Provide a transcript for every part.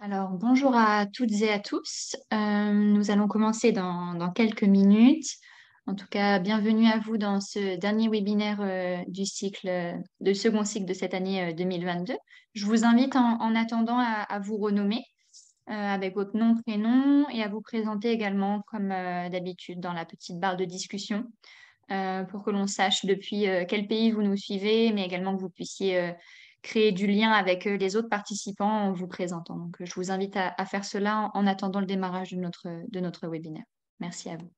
Alors, bonjour à toutes et à tous. Euh, nous allons commencer dans, quelques minutes. En tout cas, bienvenue à vous dans ce dernier webinaire euh, du cycle, de second cycle de cette année euh, 2022. Je vous invite en, en attendant à, à vous renommer euh, avec votre nom, prénom et à vous présenter également comme euh, d'habitude dans la petite barre de discussion euh, pour que l'on sache depuis euh, quel pays vous nous suivez, mais également que vous puissiez euh, créer du lien avec euh, les autres participants en vous présentant. Donc, euh, je vous invite à, faire cela en, en attendant le démarrage de notre, de notre webinaire. Merci à vous.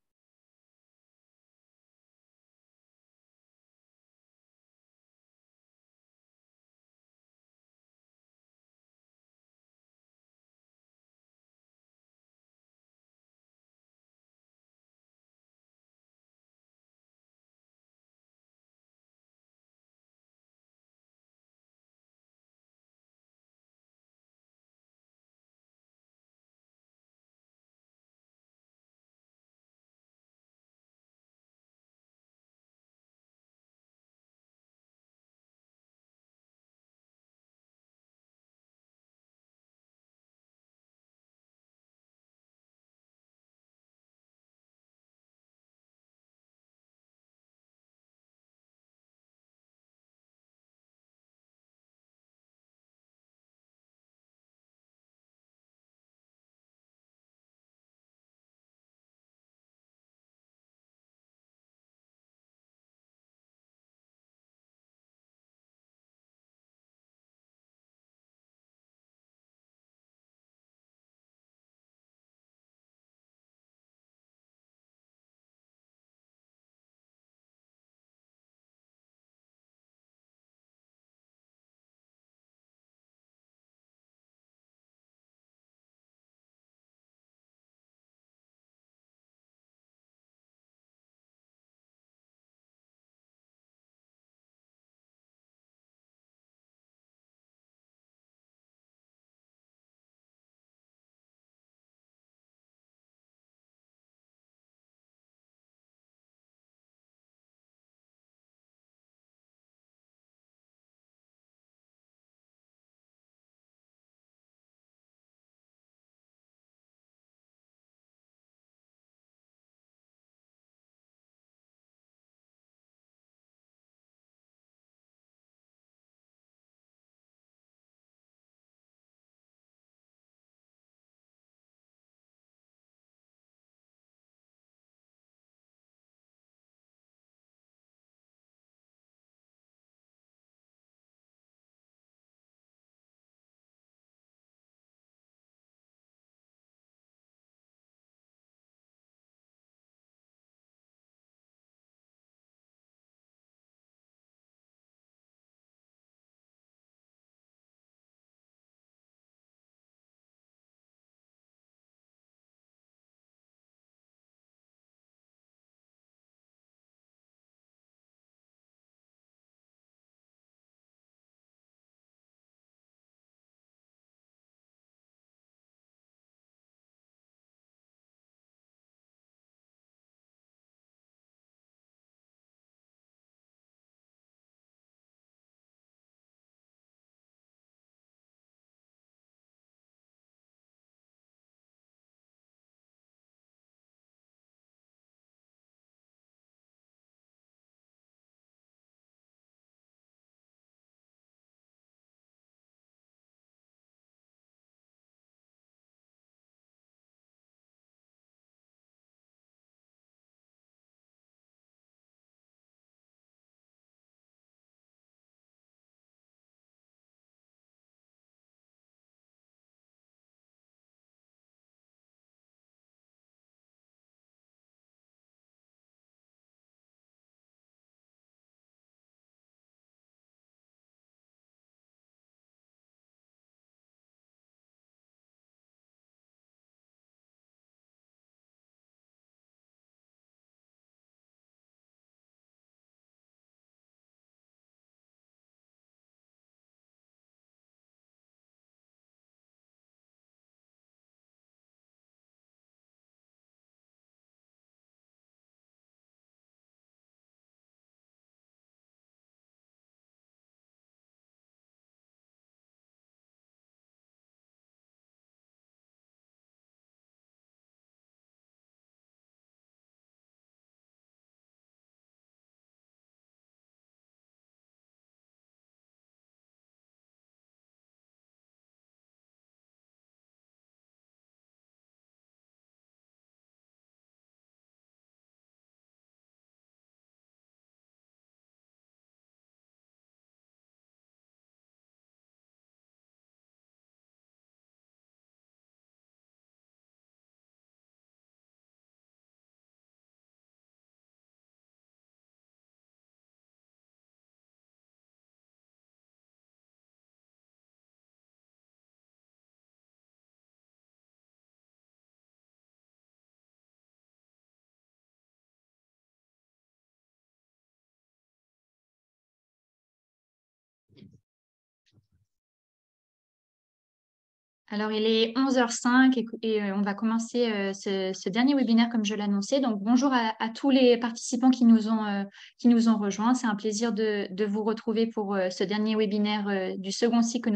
Alors, il est 11h05 et, euh, on va commencer euh, ce, dernier webinaire comme je l'annonçais. Donc, bonjour à, tous les participants qui nous ont, euh, qui nous ont rejoints. C'est un plaisir de, vous retrouver pour ce dernier webinaire du second cycle que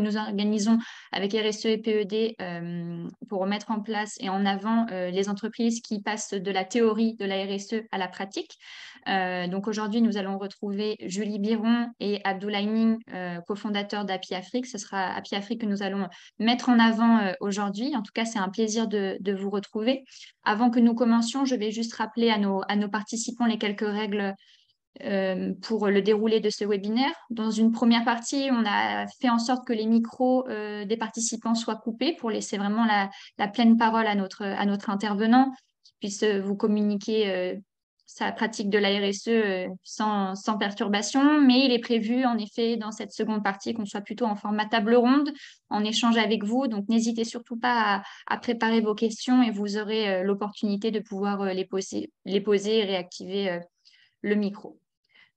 nous organisons avec RSE et PED pour mettre en place et en avant les entreprises qui passent de la théorie de la RSE à la pratique. Donc, aujourd'hui, nous allons retrouver Julie Biron et Abdoulaye Ning, cofondateurs d'API Afrique. Ce sera API Afrique que nous allons mettre en avant euh, aujourd'hui. En tout cas, c'est un plaisir de, vous retrouver. Avant que nous commencions, je vais juste rappeler à nos, à nos participants les quelques règles euh, pour le déroulé de ce webinaire. Dans une première partie, on a fait en sorte que les micros euh, des participants soient coupés pour laisser vraiment la, la, pleine parole à notre, à notre intervenant, qui puisse vous communiquer sa pratique de la RSE euh, sans, perturbation, mais il est prévu en effet dans cette seconde partie qu'on soit plutôt en format table ronde, en échange avec vous. Donc n'hésitez surtout pas à, préparer vos questions et vous aurez euh, l'opportunité de pouvoir euh, les, poser, et réactiver le micro.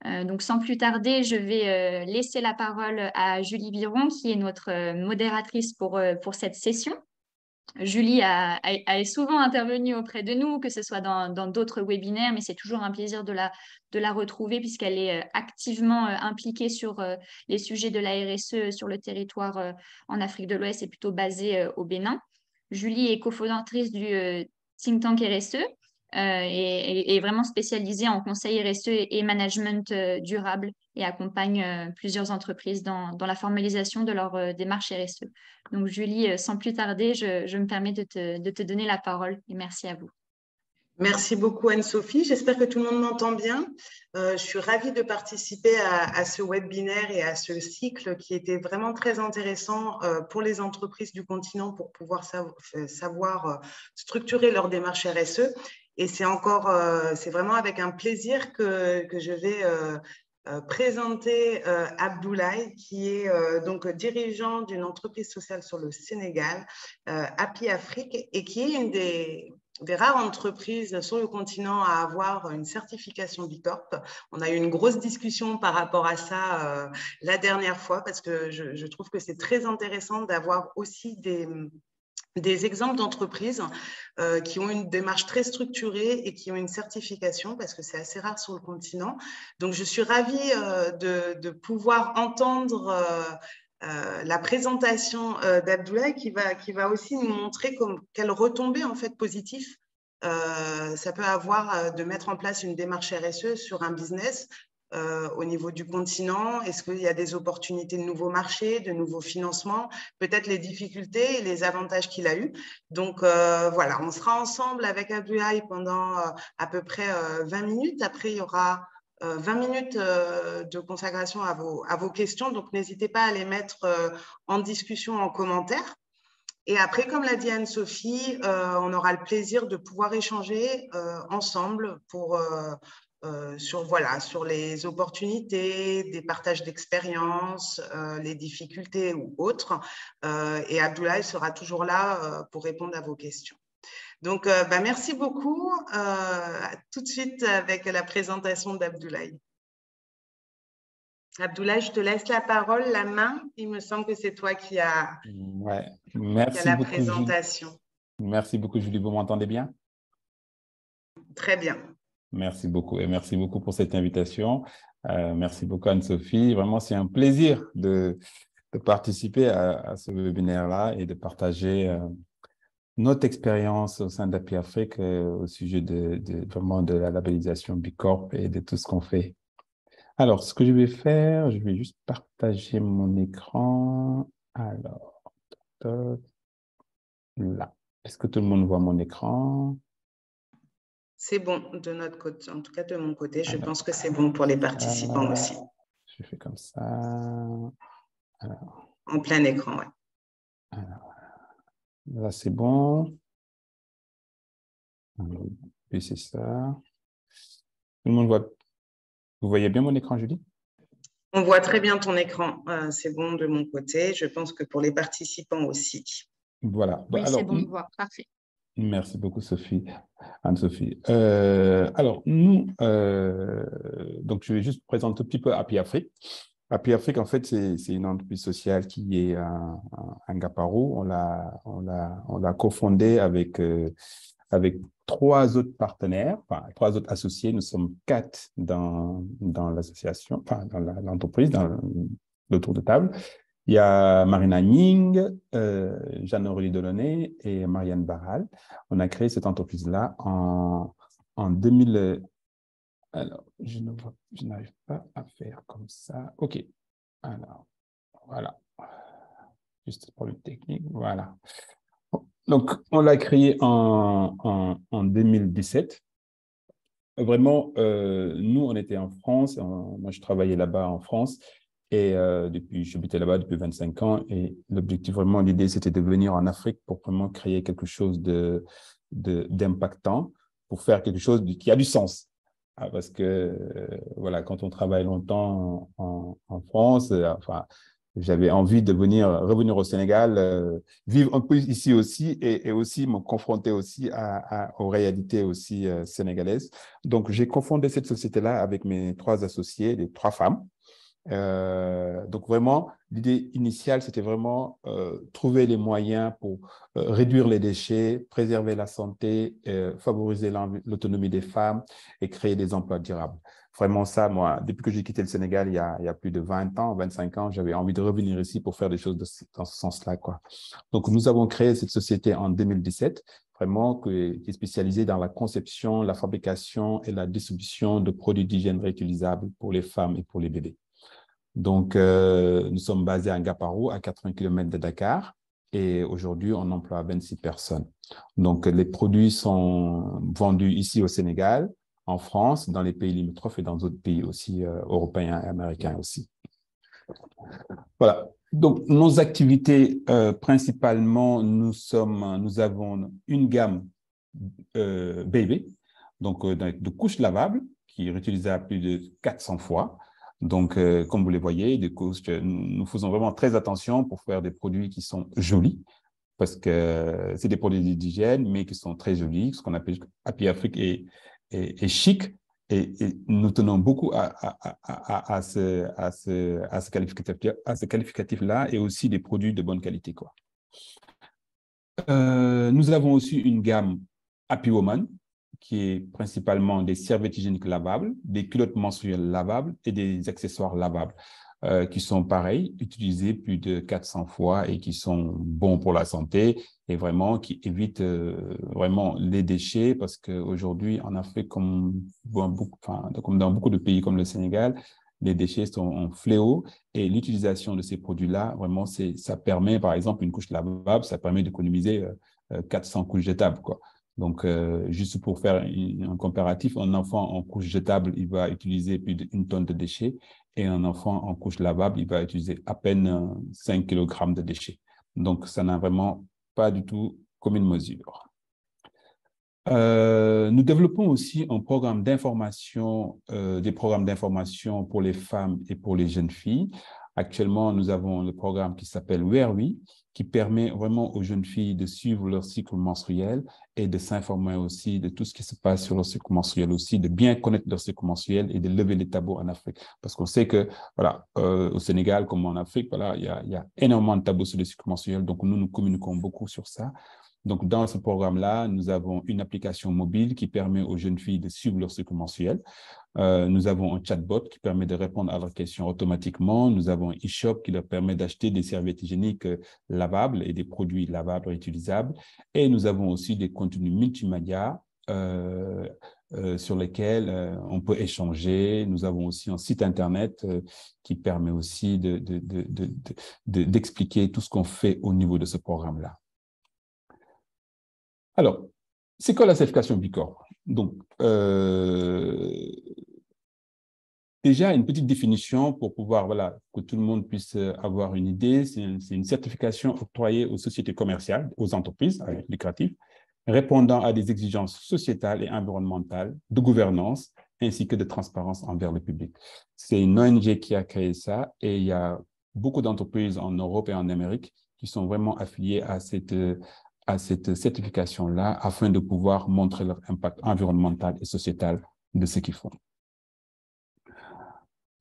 donc sans plus tarder, je vais laisser la parole à Julie Biron, qui est notre modératrice pour cette session. Julie est souvent intervenue auprès de nous, que ce soit dans d'autres webinaires, mais c'est toujours un plaisir de la, de la retrouver puisqu'elle est euh, activement euh, impliquée sur euh, les sujets de la RSE sur le territoire en Afrique de l'Ouest et plutôt basée au Bénin. Julie est cofondatrice du think tank RSE et, est vraiment spécialisée en conseil RSE et, management durable et accompagne plusieurs entreprises dans, la formalisation de leur démarche RSE. Donc, Julie, euh, sans plus tarder, je, me permets de te, donner la parole et merci à vous. Merci beaucoup Anne-Sophie. J'espère que tout le monde m'entend bien. Euh, je suis ravie de participer à, ce webinaire et à ce cycle qui était vraiment très intéressant euh, pour les entreprises du continent pour pouvoir savoir structurer leur démarche RSE. Et c'est encore, c'est vraiment avec un plaisir que, je vais euh, présenter euh, Abdoulaye, qui est euh, donc dirigeant d'une entreprise sociale sur le Sénégal, Happy Afrique, et qui est une des, rares entreprises sur le continent à avoir une certification Bicorp. On a eu une grosse discussion par rapport à ça la dernière fois parce que je trouve que c'est très intéressant d'avoir aussi des, des exemples d'entreprises euh, qui ont une démarche très structurée et qui ont une certification parce que c'est assez rare sur le continent. Donc, je suis ravie euh, de, pouvoir entendre euh, la présentation d'Abdoulaye qui va, qui va aussi nous montrer comme, quelle retombée en fait positive ça peut avoir de mettre en place une démarche RSE sur un business euh, au niveau du continent? Est-ce qu'il y a des opportunités de nouveaux marchés, de nouveaux financements? Peut-être les difficultés et les avantages qu'il a eus. Donc euh, voilà, on sera ensemble avec Abdoulaye pendant euh, à peu près 20 minutes. Après, il y aura 20 minutes de consacration à vos, à vos questions. Donc n'hésitez pas à les mettre en discussion en commentaire. Et après, comme l'a dit Anne-Sophie, on aura le plaisir de pouvoir échanger ensemble pour euh, sur, voilà, sur les opportunités, des partages d'expériences, euh, les difficultés ou autres. Euh, et Abdoulaye sera toujours là pour répondre à vos questions. Donc, bah, merci beaucoup. tout de suite avec la présentation d'Abdoulaye. Abdoulaye, je te laisse la parole, la main. Il me semble que c'est toi qui as, ouais. merci la présentation. Merci beaucoup, Julie. Vous m'entendez bien? Très bien. Merci beaucoup et merci beaucoup pour cette invitation. Euh, merci beaucoup Anne-Sophie. Vraiment, c'est un plaisir de, participer à, ce webinaire-là et de partager euh, notre expérience au sein d'API Afrique euh, au sujet de, vraiment de la labellisation Bicorp et de tout ce qu'on fait. Alors, ce que je vais faire, je vais juste partager mon écran. Alors, là. Est-ce que tout le monde voit mon écran? C'est bon de notre côté, en tout cas de mon côté. Je pense que c'est bon pour les participants aussi. Je fais comme ça. En plein écran, oui. là, c'est bon. Et c'est ça. Tout le monde voit. Vous voyez bien mon écran, Julie? On voit très bien ton écran. Euh, c'est bon de mon côté. Je pense que pour les participants aussi. Voilà. Oui, c'est bon de voir. Parfait. Merci beaucoup, Sophie. Anne-Sophie. Euh, alors, nous, euh, donc je vais juste présenter un petit peu Happy Afrique. Happy Afrique, en fait, c'est une entreprise sociale qui est à, à Ngaparo. On l'a on l'a on l'a cofondée avec euh, avec trois autres partenaires, enfin trois autres associés. Nous sommes quatre dans dans l'association, enfin dans l'entreprise, dans le tour de table. Il y a Marina Ning, euh, Jeanne-Aurélie Delaunay et Marianne Barral. On a créé cette entreprise-là en, en 2000, alors, je n'arrive pas à faire comme ça. OK. Alors, voilà. Juste pour le technique. Voilà. Donc, on l'a créé en, en, 2017. Vraiment, euh, nous, on était en France. moi, je travaillais là-bas en France. Et euh, depuis, j'habitais là-bas depuis 25 ans. Et l'objectif, vraiment, l'idée, c'était de venir en Afrique pour vraiment créer quelque chose de d'impactant, pour faire quelque chose qui a du sens. Ah, parce que euh, voilà, quand on travaille longtemps en, France, euh, enfin, j'avais envie de venir revenir au Sénégal, euh, vivre un peu ici aussi et, aussi me confronter aussi aux réalités aussi sénégalaises. Donc j'ai confondé cette société-là avec mes trois associés, les trois femmes. Euh, donc vraiment, l'idée initiale, c'était vraiment euh, trouver les moyens pour euh, réduire les déchets, préserver la santé, favoriser l'autonomie des femmes et créer des emplois durables. Vraiment ça, moi, depuis que j'ai quitté le Sénégal il y, a, plus de 20 ans, 25 ans, j'avais envie de revenir ici pour faire des choses dans ce sens-là. quoi. Donc nous avons créé cette société en 2017 vraiment qui est spécialisée dans la conception, la fabrication et la distribution de produits d'hygiène réutilisables pour les femmes et pour les bébés. Donc, euh, nous sommes basés à Ngaparo, à 80 km de Dakar, et aujourd'hui, on emploie 26 personnes. Donc, les produits sont vendus ici au Sénégal, en France, dans les pays limitrophes et dans d'autres pays aussi euh, européens et américains aussi. Voilà. Donc, nos activités, euh, principalement, nous sommes, nous avons une gamme baby, donc de couches lavables, qui est réutilisable plus de 400 fois. Donc, euh, comme vous les voyez, du coup, nous faisons vraiment très attention pour faire des produits qui sont jolis, parce que c'est des produits d'hygiène, mais qui sont très jolis, ce qu'on appelle Happy Afrique et, chic. Et, nous tenons beaucoup à, à, à, à ce, ce, ce qualificatif-là et aussi des produits de bonne qualité. Quoi. Euh, nous avons aussi une gamme Happy Woman, qui est principalement des serviettes hygiéniques lavables, des culottes menstruelles lavables et des accessoires lavables, euh, qui sont pareils, utilisés plus de 400 fois et qui sont bons pour la santé et vraiment qui évitent euh, vraiment les déchets parce qu'aujourd'hui, en Afrique, comme, dans beaucoup de pays comme le Sénégal, les déchets sont en fléau et l'utilisation de ces produits-là, vraiment, ça permet, par exemple, une couche lavable, ça permet d'économiser 400 euh, couches jetables, quoi. Donc, euh, juste pour faire un comparatif, un enfant en couche jetable, il va utiliser plus d'une tonne de déchets et un enfant en couche lavable, il va utiliser à peine 5 kg de déchets. Donc, ça n'a vraiment pas du tout comme une mesure. Euh, nous développons aussi un programme d'information, euh, des programmes d'information pour les femmes et pour les jeunes filles. Actuellement, nous avons le programme qui s'appelle Where We, qui permet vraiment aux jeunes filles de suivre leur cycle menstruel et de s'informer aussi de tout ce qui se passe sur leur cycle menstruel aussi, de bien connaître leur cycle menstruel et de lever les tabous en Afrique. Parce qu'on sait que, voilà, euh, au Sénégal comme en Afrique, voilà, il y a, y a énormément de tabous sur le cycle menstruel. Donc, nous, nous communiquons beaucoup sur ça. Donc, dans ce programme-là, nous avons une application mobile qui permet aux jeunes filles de suivre leur cycle mensuel. Euh, nous avons un chatbot qui permet de répondre à leurs questions automatiquement. Nous avons un e-shop qui leur permet d'acheter des serviettes hygiéniques euh, lavables et des produits lavables réutilisables. Et nous avons aussi des contenus multimédia euh, sur lesquels on peut échanger. Nous avons aussi un site Internet qui permet aussi d'expliquer de, de, tout ce qu'on fait au niveau de ce programme-là. Alors, c'est quoi la certification Bicorp? Donc, euh, déjà, une petite définition pour pouvoir, voilà, que tout le monde puisse avoir une idée. C'est une, certification octroyée aux sociétés commerciales, aux entreprises lucratives, répondant à des exigences sociétales et environnementales, de gouvernance, ainsi que de transparence envers le public. C'est une ONG qui a créé ça et il y a beaucoup d'entreprises en Europe et en Amérique qui sont vraiment affiliées à cette, à cette certification-là afin de pouvoir montrer leur impact environnemental et sociétal de ce qu'ils font.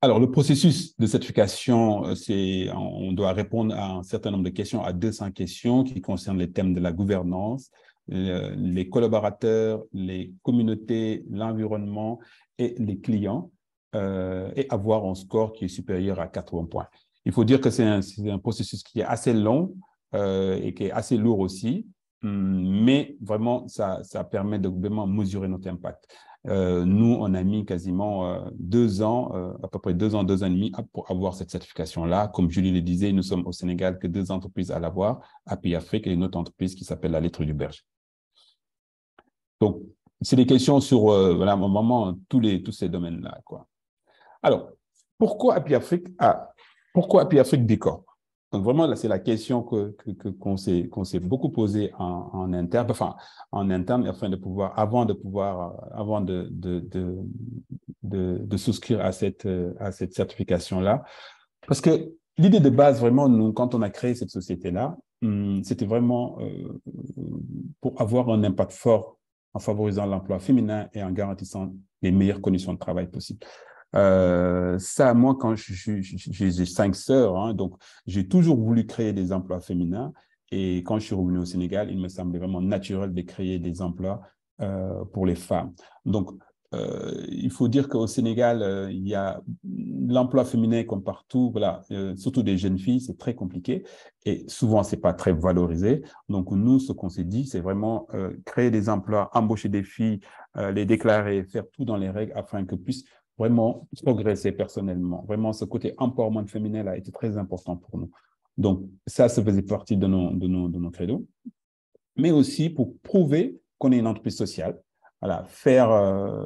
Alors, le processus de certification, euh, c'est, on doit répondre à un certain nombre de questions, à 200 questions qui concernent les thèmes de la gouvernance, les collaborateurs, les communautés, l'environnement et les clients, euh, et avoir un score qui est supérieur à 80 points. Il faut dire que c'est un, processus qui est assez long euh, et qui est assez lourd aussi, mais vraiment, ça, permet de vraiment mesurer notre impact. Euh, nous, on a mis quasiment euh, deux ans, euh, à peu près deux ans, deux ans et demi pour avoir cette certification-là. Comme Julie le disait, nous sommes au Sénégal que deux entreprises à l'avoir, API Afrique et une autre entreprise qui s'appelle la Lettre du Berger. Donc, c'est des questions sur, voilà, moment, tous, les, tous ces domaines-là. Alors, pourquoi API Afrique a, pourquoi API Afrique décore? Donc vraiment, c'est la question qu'on s'est beaucoup posée en, interne, enfin, en interne, afin de pouvoir, avant de pouvoir, avant de, de, de, souscrire à cette, à cette certification-là. Parce que l'idée de base, vraiment, nous, quand on a créé cette société-là, hum, c'était vraiment euh, pour avoir un impact fort en favorisant l'emploi féminin et en garantissant les meilleures conditions de travail possibles. Euh, ça, moi, quand j'ai cinq sœurs, hein, donc j'ai toujours voulu créer des emplois féminins. Et quand je suis revenu au Sénégal, il me semblait vraiment naturel de créer des emplois euh, pour les femmes. Donc, euh, il faut dire qu'au Sénégal, il y a l'emploi féminin comme partout, voilà, surtout des jeunes filles, c'est très compliqué et souvent c'est pas très valorisé. Donc nous, ce qu'on s'est dit, c'est vraiment créer des emplois, embaucher des filles, les déclarer, faire tout dans les règles afin que puissent vraiment progresser personnellement. Vraiment, ce côté empowerment féminin a été très important pour nous. Donc, ça, ça faisait partie de nos, de nos, de nos credos. Mais aussi pour prouver qu'on est une entreprise sociale. Voilà, faire euh,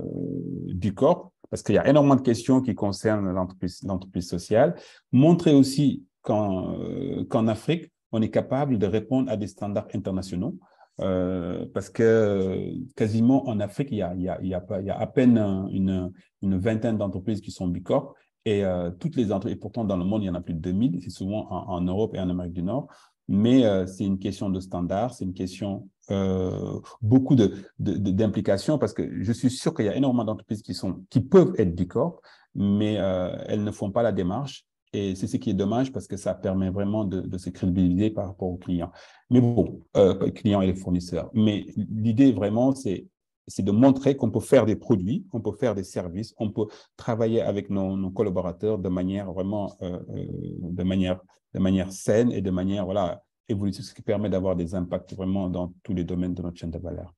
du corps, parce qu'il y a énormément de questions qui concernent l'entreprise sociale. Montrer aussi qu'en euh, Afrique, on est capable de répondre à des standards internationaux. Euh, parce que quasiment en Afrique, il y a, à peine une, vingtaine d'entreprises qui sont Bicorp et euh, toutes les entreprises, et pourtant dans le monde, il y en a plus de 2000, c'est souvent en, Europe et en Amérique du Nord, mais euh, c'est une question de standard, c'est une question euh, beaucoup d'implications de, de, parce que je suis sûr qu'il y a énormément d'entreprises qui, qui peuvent être Bicorp, mais euh, elles ne font pas la démarche et c'est ce qui est dommage parce que ça permet vraiment de, de se crédibiliser par rapport aux clients. Mais bon, euh, clients et les fournisseurs. Mais l'idée vraiment, c'est c'est de montrer qu'on peut faire des produits, qu'on peut faire des services, on peut travailler avec nos, collaborateurs de manière vraiment, euh, euh, de manière, de manière saine et de manière voilà évolutive, ce qui permet d'avoir des impacts vraiment dans tous les domaines de notre chaîne de valeur.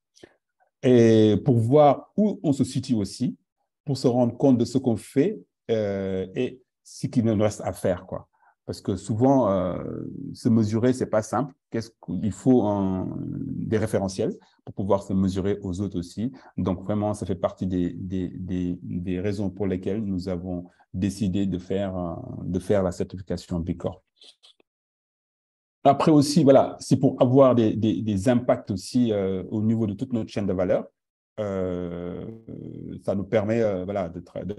Et pour voir où on se situe aussi, pour se rendre compte de ce qu'on fait et ce qu'il nous reste à faire, quoi. Parce que souvent, euh, se mesurer, c'est pas simple. Qu'est-ce qu'il faut des référentiels pour pouvoir se mesurer aux autres aussi. Donc vraiment, ça fait partie des, des, des, des raisons pour lesquelles nous avons décidé de faire, euh, de faire la certification B Corp. Après aussi, voilà, c'est pour avoir des, des, impacts aussi euh, au niveau de toute notre chaîne de valeur. Ça nous permet voilà,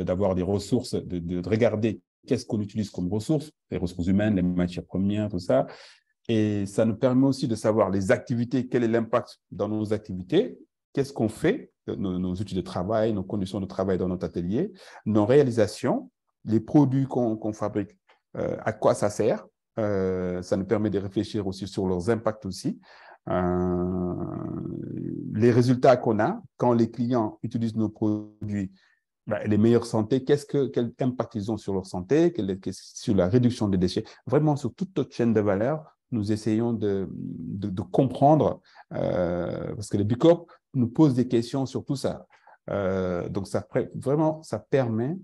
d'avoir de, des ressources, de, de regarder qu'est-ce qu'on utilise comme ressources, les ressources humaines, les matières premières, tout ça. Et ça nous permet aussi de savoir les activités, quel est l'impact dans nos activités, qu'est-ce qu'on fait, nos, nos, outils de travail, nos conditions de travail dans notre atelier, nos réalisations, les produits qu'on qu fabrique, euh, à quoi ça sert. Euh, ça nous permet de réfléchir aussi sur leurs impacts aussi. Euh, les résultats qu'on a quand les clients utilisent nos produits, les meilleures santé, qu'est-ce que, quel impact ils ont sur leur santé, sur la réduction des déchets, vraiment sur toute notre chaîne de valeur, nous essayons de, de, de comprendre, euh, parce que le Bicorp nous pose des questions sur tout ça. Euh, donc, ça, vraiment, ça permet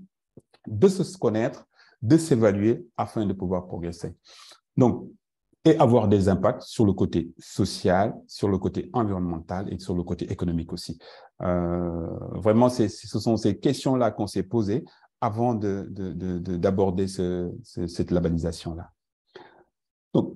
de se connaître, de s'évaluer afin de pouvoir progresser. Donc, et avoir des impacts sur le côté social, sur le côté environnemental et sur le côté économique aussi. Euh, vraiment, ce sont ces questions-là qu'on s'est posées avant d'aborder de, de, ce, cette labellisation-là. Donc,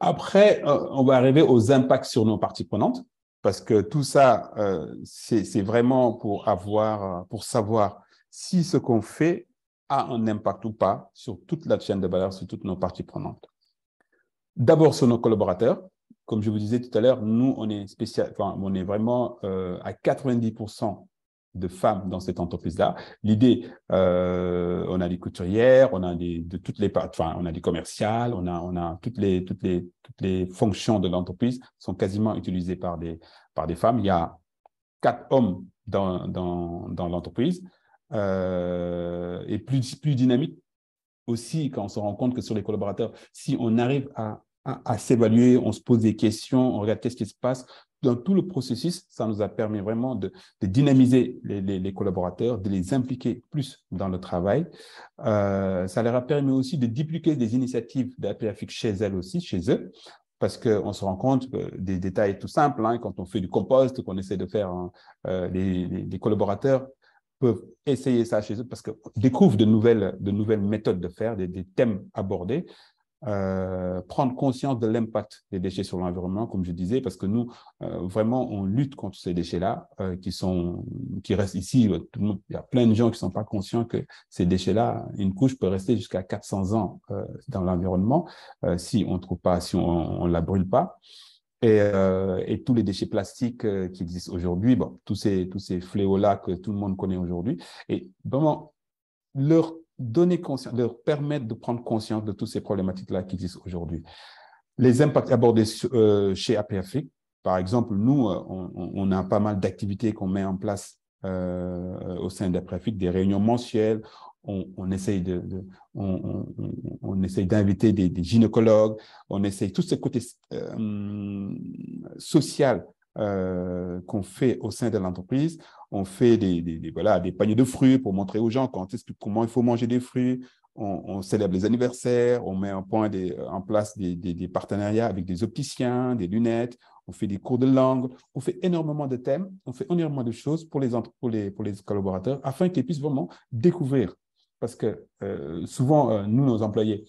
après, euh, on va arriver aux impacts sur nos parties prenantes, parce que tout ça, euh, c'est vraiment pour avoir, pour savoir si ce qu'on fait a un impact ou pas sur toute la chaîne de valeur, sur toutes nos parties prenantes. D'abord sur nos collaborateurs. Comme je vous disais tout à l'heure, nous, on est spécial, enfin, on est vraiment euh, à 90% de femmes dans cette entreprise-là. L'idée, euh, on a des couturières, on a des, de toutes les enfin, on a des commerciales, on a, on a toutes les, toutes les, toutes les fonctions de l'entreprise sont quasiment utilisées par des, par des femmes. Il y a quatre hommes dans, dans, dans l'entreprise euh, et plus, plus dynamique aussi quand on se rend compte que sur les collaborateurs, si on arrive à, à, s'évaluer, on se pose des questions, on regarde qu'est-ce qui se passe, dans tout le processus, ça nous a permis vraiment de, dynamiser les, collaborateurs, de les impliquer plus dans le travail. Euh, ça leur a permis aussi de dupliquer des initiatives d'APFX chez elles aussi, chez eux, parce qu'on se rend compte des détails tout simples, hein, quand on fait du compost, qu'on essaie de faire, hein, euh, les, collaborateurs peuvent essayer ça chez eux parce qu'ils découvrent de nouvelles, de nouvelles méthodes de faire, des thèmes abordés. Euh, prendre conscience de l'impact des déchets sur l'environnement, comme je disais, parce que nous, euh, vraiment, on lutte contre ces déchets-là euh, qui sont, qui restent ici. Euh, il y a plein de gens qui sont pas conscients que ces déchets-là, une couche peut rester jusqu'à 400 ans euh, dans l'environnement si on trouve pas, si on ne la brûle pas. Et, et, tous les déchets plastiques qui existent aujourd'hui, bon, tous ces, tous ces fléaux-là que tout le monde connaît aujourd'hui. Et vraiment, leur donner conscience, leur permettre de prendre conscience de toutes ces problématiques-là qui existent aujourd'hui. Les impacts abordés euh, chez APFIC, par exemple, nous, euh, on, a pas mal d'activités qu'on met en place euh, au sein d'APFIC, des réunions mensuelles, on, essaye de, on, essaye d'inviter des, gynécologues, on essaye tout ce côté euh, social euh, qu'on fait au sein de l'entreprise. On fait des, voilà, des paniers de fruits pour montrer aux gens comment il faut manger des fruits. On, célèbre les anniversaires, on met en, place des, partenariats avec des opticiens, des lunettes, on fait des cours de langue, on fait énormément de thèmes, on fait énormément de choses pour les, pour les, collaborateurs afin qu'ils puissent vraiment découvrir. Parce que euh, souvent, euh, nous, nos employés,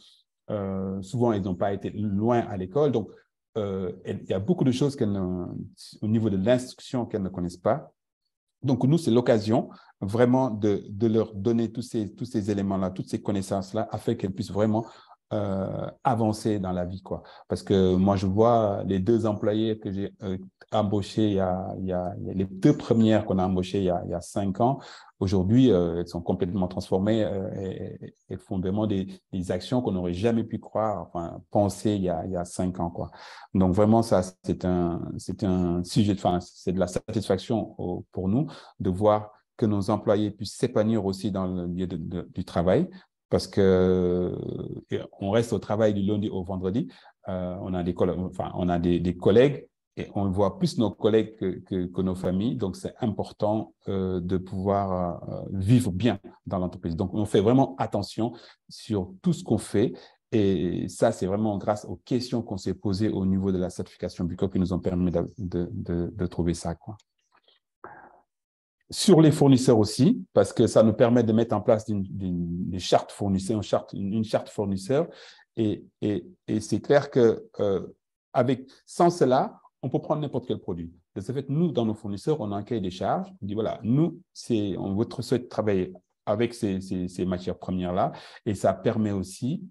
souvent, ils n'ont pas été loin à l'école. Donc, euh, il y a beaucoup de choses au niveau de l'instruction qu'elles ne connaissent pas. Donc, nous, c'est l'occasion vraiment de, de, leur donner tous ces, tous ces éléments-là, toutes ces connaissances-là, afin qu'elles puissent vraiment euh, avancer dans la vie. Quoi. Parce que moi, je vois les deux employés que j'ai euh, embauchés, il y, a, il, y a, les deux premières qu'on a embauchées il y a, il y a cinq ans, aujourd'hui, euh, elles sont complètement transformées euh, et, et, font vraiment des, des actions qu'on n'aurait jamais pu croire, enfin, penser il y a, il y a cinq ans. Quoi. Donc, vraiment, ça, c'est un, c'est un sujet, enfin, c'est de la satisfaction au, pour nous de voir que nos employés puissent s'épanouir aussi dans le milieu de, de, du travail, parce que on reste au travail du lundi au vendredi. Euh, on a des, enfin, on a des, des, collègues et on voit plus nos collègues que, que, nos familles. Donc, c'est important euh, de pouvoir euh, vivre bien dans l'entreprise. Donc, on fait vraiment attention sur tout ce qu'on fait. Et ça, c'est vraiment grâce aux questions qu'on s'est posées au niveau de la certification Bucop qui nous ont permis de, de, de, de trouver ça. Quoi sur les fournisseurs aussi, parce que ça nous permet de mettre en place des chartes fournisseurs, une charte, une charte fournisseur. Et, et, c'est clair que euh, avec, sans cela, on peut prendre n'importe quel produit. De ce fait, nous, dans nos fournisseurs, on a un cahier des charges. On dit, voilà, nous, on souhaite travailler avec ces, ces, ces matières premières-là. Et ça permet aussi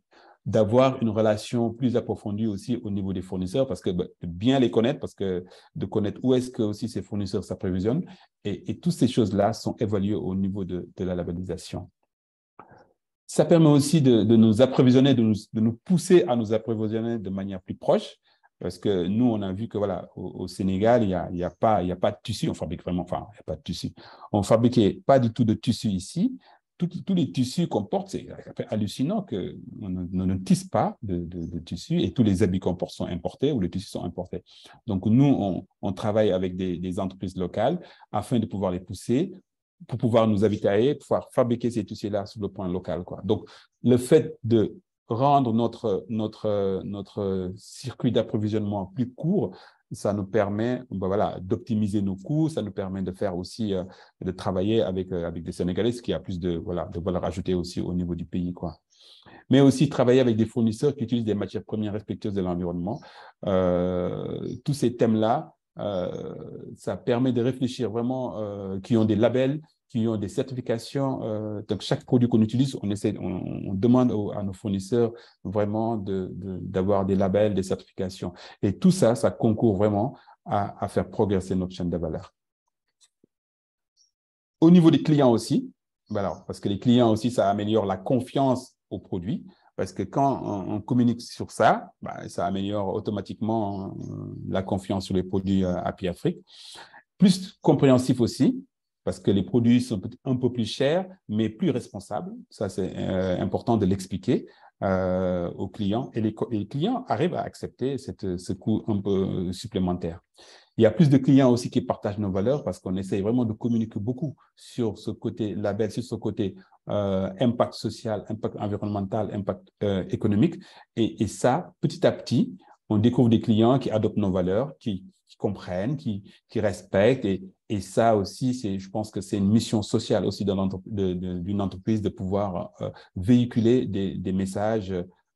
d'avoir une relation plus approfondie aussi au niveau des fournisseurs, parce que bah, de bien les connaître, parce que de connaître où est-ce que aussi ces fournisseurs s'approvisionnent, et, et toutes ces choses-là sont évaluées au niveau de, de, la labellisation. Ça permet aussi de, de nous approvisionner, de nous, de nous, pousser à nous approvisionner de manière plus proche, parce que nous, on a vu que voilà, au, Sénégal, il n'y a, y a, a pas de tissu, on fabrique vraiment, enfin, il n'y a pas de tissu. On fabriquait pas du tout de tissu ici, tous les tissus qu'on porte, c'est hallucinant qu'on ne, tisse pas de, de, tissus et tous les habits qu'on porte sont importés ou les tissus sont importés. Donc, nous, on, travaille avec des, entreprises locales afin de pouvoir les pousser pour pouvoir nous habiter, pouvoir fabriquer ces tissus-là sur le point local. Donc, le fait de rendre notre circuit d'approvisionnement plus court, ça nous permet ben voilà, d'optimiser nos coûts, ça nous permet de faire aussi, euh, de travailler avec, euh, avec des Sénégalais, ce qui a plus de, voilà, de valeur ajoutée aussi au niveau du pays. Quoi. Mais aussi travailler avec des fournisseurs qui utilisent des matières premières respectueuses de l'environnement. Euh, tous ces thèmes-là, ça permet de réfléchir vraiment, qui ont des labels, qui ont des certifications. Euh, donc, chaque produit qu'on utilise, on, essaie, on, demande à nos fournisseurs vraiment d'avoir de, de, des labels, des certifications. Et tout ça, ça concourt vraiment à, à faire progresser notre chaîne de valeur. Au niveau des clients aussi, ben parce que les clients aussi, ça améliore la confiance au produit. Parce que quand on, communique sur ça, ben, ça améliore automatiquement euh, la confiance sur les produits euh, Happy Afrique. Plus compréhensif aussi, parce que les produits sont un peu plus chers, mais plus responsables. Ça, c'est euh, important de l'expliquer aux clients. Et les, clients arrivent à accepter cette, ce coût un peu supplémentaire. Il y a plus de clients aussi qui partagent nos valeurs parce qu'on essaye vraiment de communiquer beaucoup sur ce côté label, sur ce côté euh, impact social, impact environnemental, impact euh, économique. Et, ça, petit à petit, on découvre des clients qui adoptent nos valeurs, qui, comprennent, qui, qui respectent. Et, et ça aussi, je pense que c'est une mission sociale aussi d'une entreprise de pouvoir euh, véhiculer des, messages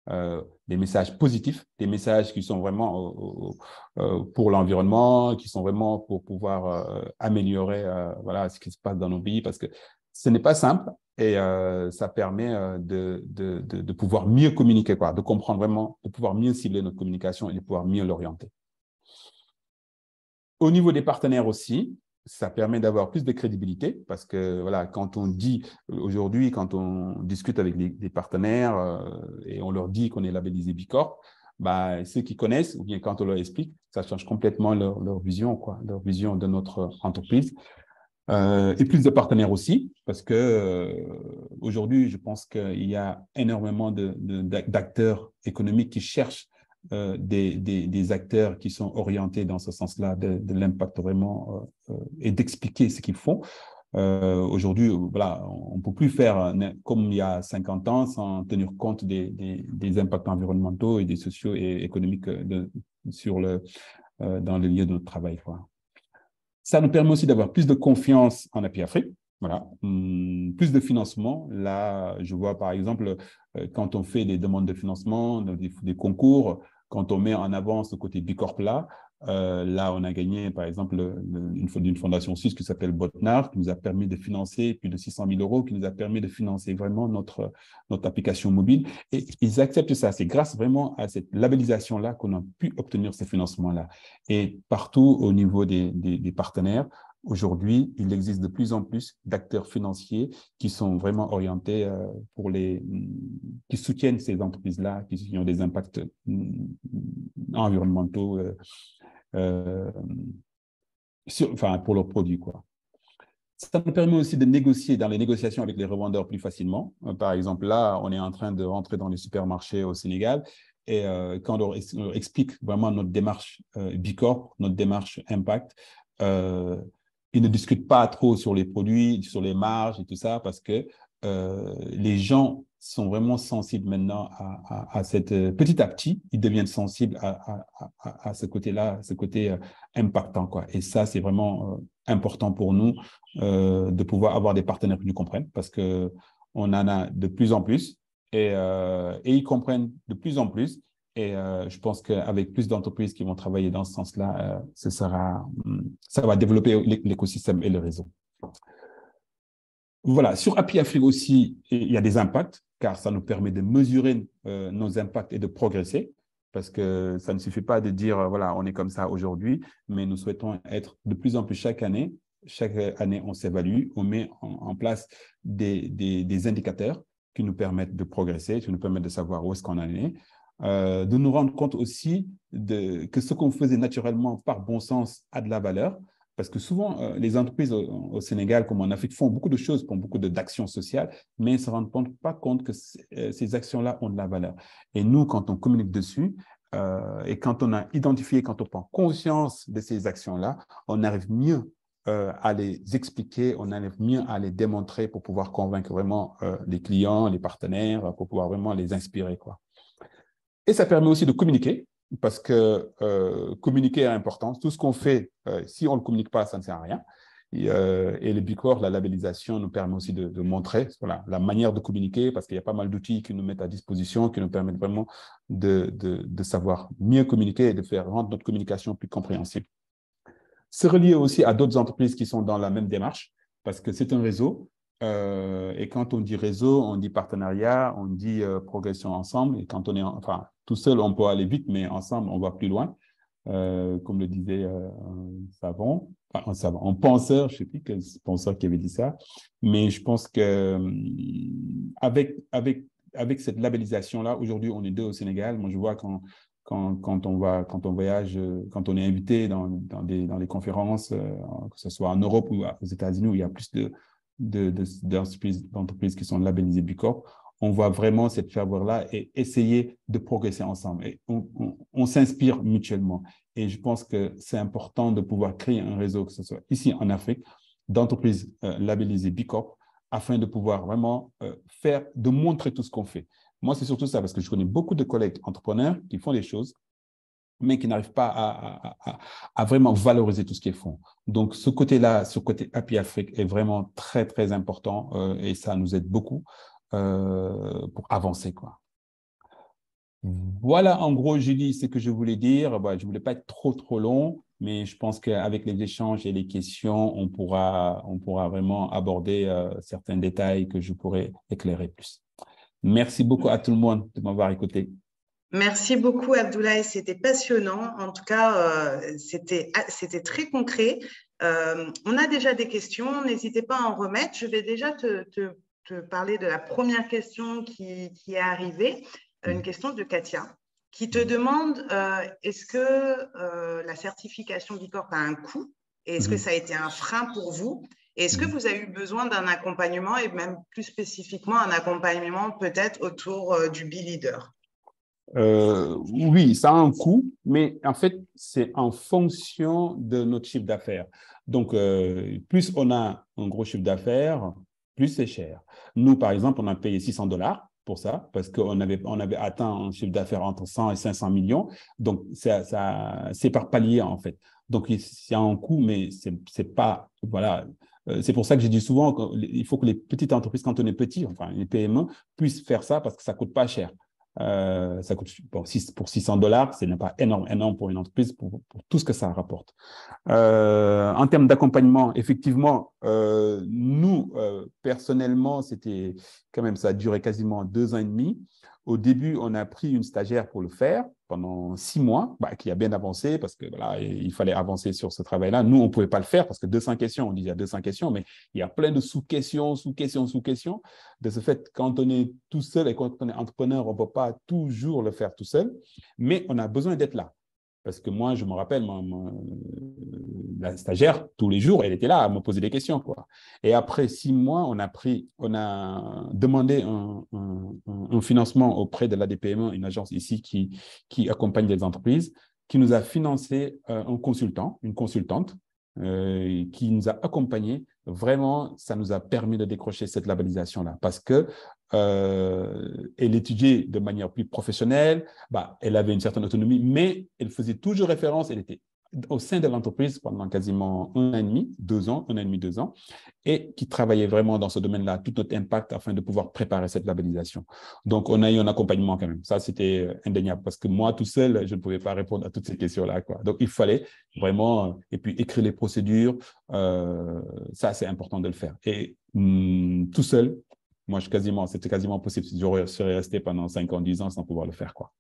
euh, des messages positifs, des messages qui sont vraiment euh, pour l'environnement, qui sont vraiment pour pouvoir améliorer voilà, ce qui se passe dans nos pays, parce que ce n'est pas simple et ça permet de, de, de, pouvoir mieux communiquer, quoi, de comprendre vraiment, de pouvoir mieux cibler notre communication et de pouvoir mieux l'orienter. Au niveau des partenaires aussi, ça permet d'avoir plus de crédibilité parce que voilà, quand on dit aujourd'hui, quand on discute avec des, partenaires euh, et on leur dit qu'on est labellisé Bicorp, bah, ceux qui connaissent, ou bien quand on leur explique, ça change complètement leur, leur vision, quoi, leur vision de notre entreprise. Euh, et plus de partenaires aussi, parce que euh, aujourd'hui, je pense qu'il y a énormément d'acteurs économiques qui cherchent euh, des, des, acteurs qui sont orientés dans ce sens-là, de, l'impact vraiment euh, euh, et d'expliquer ce qu'ils font. Aujourd'hui, voilà, on ne peut plus faire comme il y a 50 ans sans tenir compte des, des impacts environnementaux et des sociaux et économiques sur le, dans le lieu de notre travail. Quoi. Ça nous permet aussi d'avoir plus de confiance en API Afrique. Voilà, hum, plus de financement. Là, je vois par exemple, quand on fait des demandes de financement, des, concours, quand on met en avant ce côté Bicorp là, euh, là, on a gagné, par exemple, une, fondation suisse qui s'appelle Botnar, qui nous a permis de financer plus de 600 000 euros, qui nous a permis de financer vraiment notre, notre application mobile. Et ils acceptent ça. C'est grâce vraiment à cette labellisation-là qu'on a pu obtenir ces financements-là. Et partout au niveau des partenaires, Aujourd'hui, il existe de plus en plus d'acteurs financiers qui sont vraiment orientés euh, pour les, qui soutiennent ces entreprises-là, qui ont des impacts mm, environnementaux, euh, euh, enfin pour leurs produits, quoi. Ça nous permet aussi de négocier dans les négociations avec les revendeurs plus facilement. Par exemple, là, on est en train de rentrer dans les supermarchés au Sénégal et quand on explique vraiment notre démarche Bicorp, notre démarche Impact, ils ne discutent pas trop sur les produits, sur les marges et tout ça, parce que euh, les gens sont vraiment sensibles maintenant à, cette petit à petit, ils deviennent sensibles à, ce côté-là, ce côté euh, impactant quoi. Et ça, c'est vraiment euh, important pour nous de pouvoir avoir des partenaires qui nous comprennent, parce que on en a de plus en plus et, et ils comprennent de plus en plus. Et euh, je pense qu'avec plus d'entreprises qui vont travailler dans ce sens-là, euh, ce hmm, ça va développer l'écosystème et le réseau. Voilà, sur Happy Afrique aussi, il y a des impacts, car ça nous permet de mesurer euh, nos impacts et de progresser, parce que ça ne suffit pas de dire, voilà, on est comme ça aujourd'hui, mais nous souhaitons être de plus en plus chaque année. Chaque année, on s'évalue, on met en, place des, des, des indicateurs qui nous permettent de progresser, qui nous permettent de savoir où est-ce qu'on en est. Euh, de nous rendre compte aussi de, que ce qu'on faisait naturellement par bon sens a de la valeur. Parce que souvent, euh, les entreprises au, Sénégal, comme en Afrique, font beaucoup de choses, font beaucoup d'actions sociales, mais ne se rendent pas compte que euh, ces actions-là ont de la valeur. Et nous, quand on communique dessus, et quand on a identifié, quand on prend conscience de ces actions-là, on arrive mieux à les expliquer, on arrive mieux à les démontrer pour pouvoir convaincre vraiment les clients, les partenaires, pour pouvoir vraiment les inspirer. Quoi. Et ça permet aussi de communiquer, parce que euh, communiquer est important. Tout ce qu'on fait, euh, si on ne le communique pas, ça ne sert à rien. Et, euh, le Bicorp, la labellisation, nous permet aussi de, montrer la manière de communiquer, parce qu'il y a pas mal d'outils qui nous mettent à disposition, qui nous permettent vraiment de, de, savoir mieux communiquer et de faire rendre notre communication plus compréhensible. Se relier aussi à d'autres entreprises qui sont dans la même démarche, parce que c'est un réseau euh, et quand on dit réseau, on dit partenariat, on dit euh, progression ensemble. Et quand on est, enfin, tout seul, on peut aller vite, mais ensemble, on va plus loin. comme le disait un savant, enfin, un un penseur, je ne sais plus quel penseur qui avait dit ça, mais je pense que avec, avec, avec cette labellisation-là, aujourd'hui, on est deux au Sénégal. Moi, je vois quand, quand, quand, on va, quand on voyage, quand on est invité dans, dans, des, dans des conférences, que ce soit en Europe ou aux États-Unis, où il y a plus de, d'entreprises qui sont labellisées Bicorp, on voit vraiment cette ferveur-là et essayer de progresser ensemble. Et on, s'inspire mutuellement. Et je pense que c'est important de pouvoir créer un réseau, que ce soit ici en Afrique, d'entreprises euh, labellisées Bicorp, afin de pouvoir vraiment euh, faire, de montrer tout ce qu'on fait. Moi, c'est surtout ça, parce que je connais beaucoup de collègues entrepreneurs qui font des choses, mais qui n'arrivent pas à, vraiment valoriser tout ce qu'ils font. Donc, ce côté-là, ce côté Happy Afrique est vraiment très, très important euh, et ça nous aide beaucoup euh, pour avancer. Quoi. Voilà, en gros, Julie, ce que je voulais dire. Bah, je ne voulais pas être trop, trop long, mais je pense qu'avec les échanges et les questions, on pourra, on pourra vraiment aborder euh, certains détails que je pourrais éclairer plus. Merci beaucoup à tout le monde de m'avoir écouté. Merci beaucoup, Abdoulaye. C'était passionnant. En tout cas, euh, ah, c'était très concret. Euh, on a déjà des questions. N'hésitez pas à en remettre. Je vais déjà te, parler de la première question qui, est arrivée. Euh, une question de Katia qui te demande est-ce que la certification Bicorp a un coût? Et est-ce que ça a été un frein pour vous? Est-ce que vous avez eu besoin d'un accompagnement et même plus spécifiquement un accompagnement peut-être autour du B-Leader? Euh, oui, ça a un coût, mais en fait, c'est en fonction de notre chiffre d'affaires. Donc, euh, plus on a un gros chiffre d'affaires, plus c'est cher. Nous, par exemple, on a payé 600 dollars pour ça, parce qu'on avait, on avait atteint un chiffre d'affaires entre 100 et 500 millions. Donc, ça, c'est par palier, en fait. Donc, a un coût, mais c'est, c'est pas, voilà, euh, c'est pour ça que j'ai dit souvent qu'il faut que les petites entreprises, quand on est petit, enfin les PME, puissent faire ça parce que ça coûte pas cher. Euh, ça coûte pour 600 dollars, ce n'est pas énorme, énorme pour une entreprise, pour, tout ce que ça rapporte. Euh, en termes d'accompagnement, effectivement, euh, nous, personnellement, c'était quand même, ça a duré quasiment deux ans et demi. Au début, on a pris une stagiaire pour le faire pendant six mois, bah, qui a bien avancé parce que il fallait avancer sur ce travail-là. Nous, on ne pouvait pas le faire parce que 200 questions, on dit il y a 200 questions, mais il y a plein de sous-questions, sous-questions, sous-questions. De ce fait, quand on est tout seul et quand on est entrepreneur, on ne peut pas toujours le faire tout seul, mais on a besoin d'être là. Parce que moi, je me rappelle, la stagiaire, tous les jours, elle était là à me poser des questions. Quoi. Et après six mois, on a, pris, on a demandé un, financement auprès de l'ADPME, une agence ici qui, accompagne les entreprises, qui nous a financé euh, un consultant, une consultante, euh, qui nous a accompagnés. Vraiment, ça nous a permis de décrocher cette labellisation-là parce que euh, elle étudiait de manière plus professionnelle, bah, elle avait une certaine autonomie, mais elle faisait toujours référence, elle était au sein de l'entreprise pendant quasiment un an et demi, deux ans, un an et demi, deux ans, et qui travaillait vraiment dans ce domaine-là, tout notre impact afin de pouvoir préparer cette labellisation. Donc, on a eu un accompagnement quand même. Ça, c'était indéniable parce que moi, tout seul, je ne pouvais pas répondre à toutes ces questions-là. Donc, il fallait vraiment, et puis écrire les procédures, euh, ça, c'est important de le faire. Et hum, tout seul, moi, quasiment, c'était quasiment possible. Je serais resté pendant 5 ans, 10 ans sans pouvoir le faire. Quoi.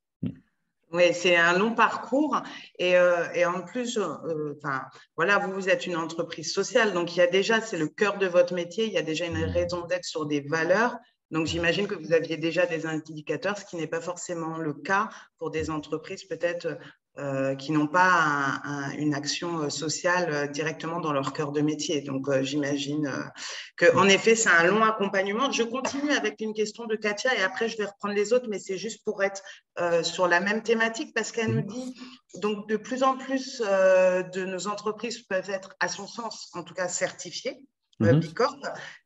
Oui, c'est un long parcours et, euh, et en plus, euh, enfin, voilà, vous, vous êtes une entreprise sociale, donc il y a déjà, c'est le cœur de votre métier, il y a déjà une hmm. raison d'être sur des valeurs. Donc j'imagine que vous aviez déjà des indicateurs, ce qui n'est pas forcément le cas pour des entreprises peut-être euh, qui n'ont pas une action euh, sociale euh, directement dans leur cœur de métier. Donc, j'imagine qu'en effet, c'est un long accompagnement. Je continue avec une question de Katia et après, je vais reprendre les autres, mais c'est juste pour être sur la même thématique parce qu'elle nous dit, donc, de plus en plus de nos entreprises peuvent être, à son sens, en tout cas, certifiées. Mhm. Bicorp.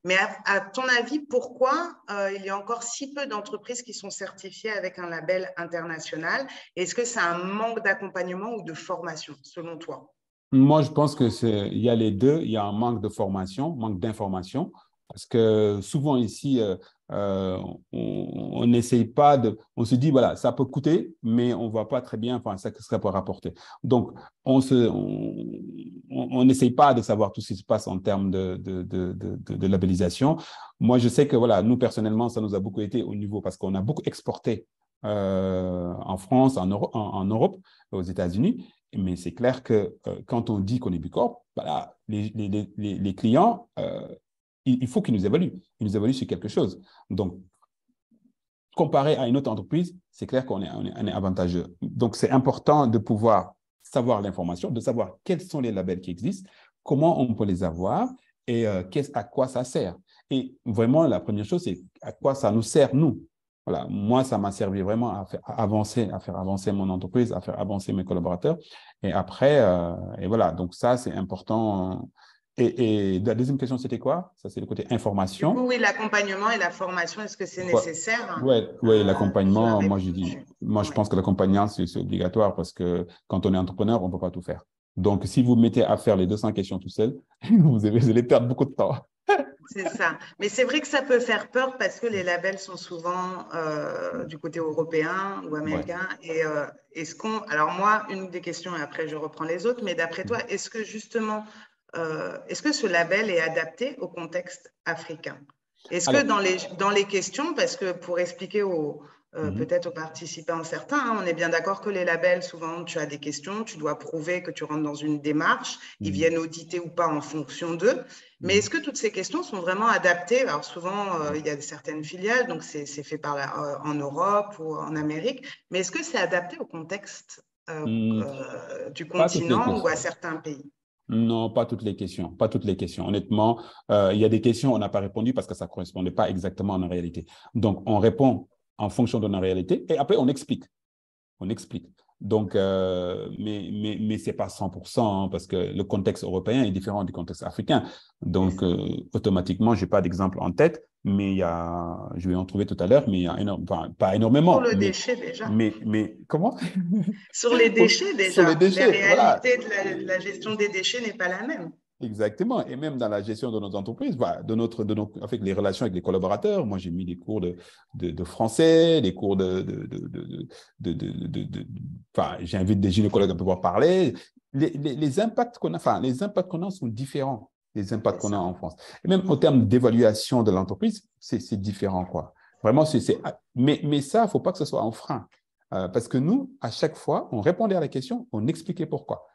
Mais à, ton avis, pourquoi euh, il y a encore si peu d'entreprises qui sont certifiées avec un label international? Est-ce que c'est un manque d'accompagnement ou de formation, selon toi? Moi, je pense que c'est il y a les deux. Il y a un manque de formation, manque d'information. Parce que souvent ici, euh, euh, on n'essaye pas de... On se dit, voilà, ça peut coûter, mais on ne voit pas très bien enfin, ce que ça peut rapporter. Donc, on n'essaye on, pas de savoir tout ce qui se passe en termes de, de, de, labellisation. Moi, je sais que, voilà, nous, personnellement, ça nous a beaucoup été au niveau, parce qu'on a beaucoup exporté euh, en France, en, Europe, aux États-Unis. Mais c'est clair que quand on dit qu'on est Bicorp, voilà, les, les, les, clients, il, faut qu'ils nous évaluent. Ils nous évaluent sur quelque chose. Donc, comparé à une autre entreprise, c'est clair qu'on est, on est, avantageux. Donc, c'est important de pouvoir savoir l'information, de savoir quels sont les labels qui existent, comment on peut les avoir et euh, à quoi ça sert. Et vraiment, la première chose, c'est à quoi ça nous sert, nous. Voilà, moi, ça m'a servi vraiment à faire avancer, à faire avancer mon entreprise, à faire avancer mes collaborateurs. Et après, euh, et voilà, donc ça, c'est important et, la deuxième question, c'était quoi? Ça, c'est le côté information. oui, l'accompagnement et la formation, est-ce que c'est nécessaire? Oui, ouais, euh, l'accompagnement, moi, je dis, moi, je pense que l'accompagnement, c'est obligatoire parce que quand on est entrepreneur, on ne peut pas tout faire. Donc, si vous mettez à faire les 200 questions tout seul, vous allez perdre beaucoup de temps. C'est ça. Mais c'est vrai que ça peut faire peur parce que les labels sont souvent euh, du côté européen ou américain. Et euh, est-ce qu'on. Alors, moi, une des questions, et après je reprends les autres, mais d'après toi, est-ce que justement euh, est-ce que ce label est adapté au contexte africain? Est-ce que dans les, dans les questions, parce que pour expliquer aux, euh, mhm. peut-être aux participants certains, hein, on est bien d'accord que les labels, souvent, tu as des questions, tu dois prouver que tu rentres dans une démarche, ils mhm. viennent auditer ou pas en fonction d'eux. Mais mhm. est-ce que toutes ces questions sont vraiment adaptées? Alors souvent, euh, il y a certaines filiales, donc c'est fait par en Europe ou en Amérique, mais est-ce que c'est adapté au contexte hmm. du continent ou à certains pays? Non, pas toutes les questions. Pas toutes les questions. Honnêtement, euh, il y a des questions, on n'a pas répondu parce que ça ne correspondait pas exactement à la réalité. Donc, on répond en fonction de la réalité et après, on explique. On explique. Donc, euh, mais, mais, mais ce n'est pas 100% hein, parce que le contexte européen est différent du contexte africain. Donc, euh, automatiquement, je n'ai pas d'exemple en tête, mais il y a, je vais en trouver tout à l'heure, mais il y a enfin, pas énormément. Sur le déchet déjà. Mais, mais comment? Sur les déchets déjà. Sur les déchets, la réalité de la gestion des déchets n'est pas la même. Exactement. Et même dans la gestion de nos entreprises, de notre, de nos, avec les relations avec les collaborateurs, moi j'ai mis des cours de, de, français, des cours de. de, enfin, j'invite des gynécologues à pouvoir parler. Les, les, impacts qu'on a, enfin, les impacts qu'on a sont différents des impacts qu'on a en France. Et même en termes d'évaluation de l'entreprise, c'est différent. Quoi. Vraiment, c'est. Mais, mais ça, il ne faut pas que ce soit un frein. Euh, parce que nous, à chaque fois, on répondait à la question, on expliquait pourquoi.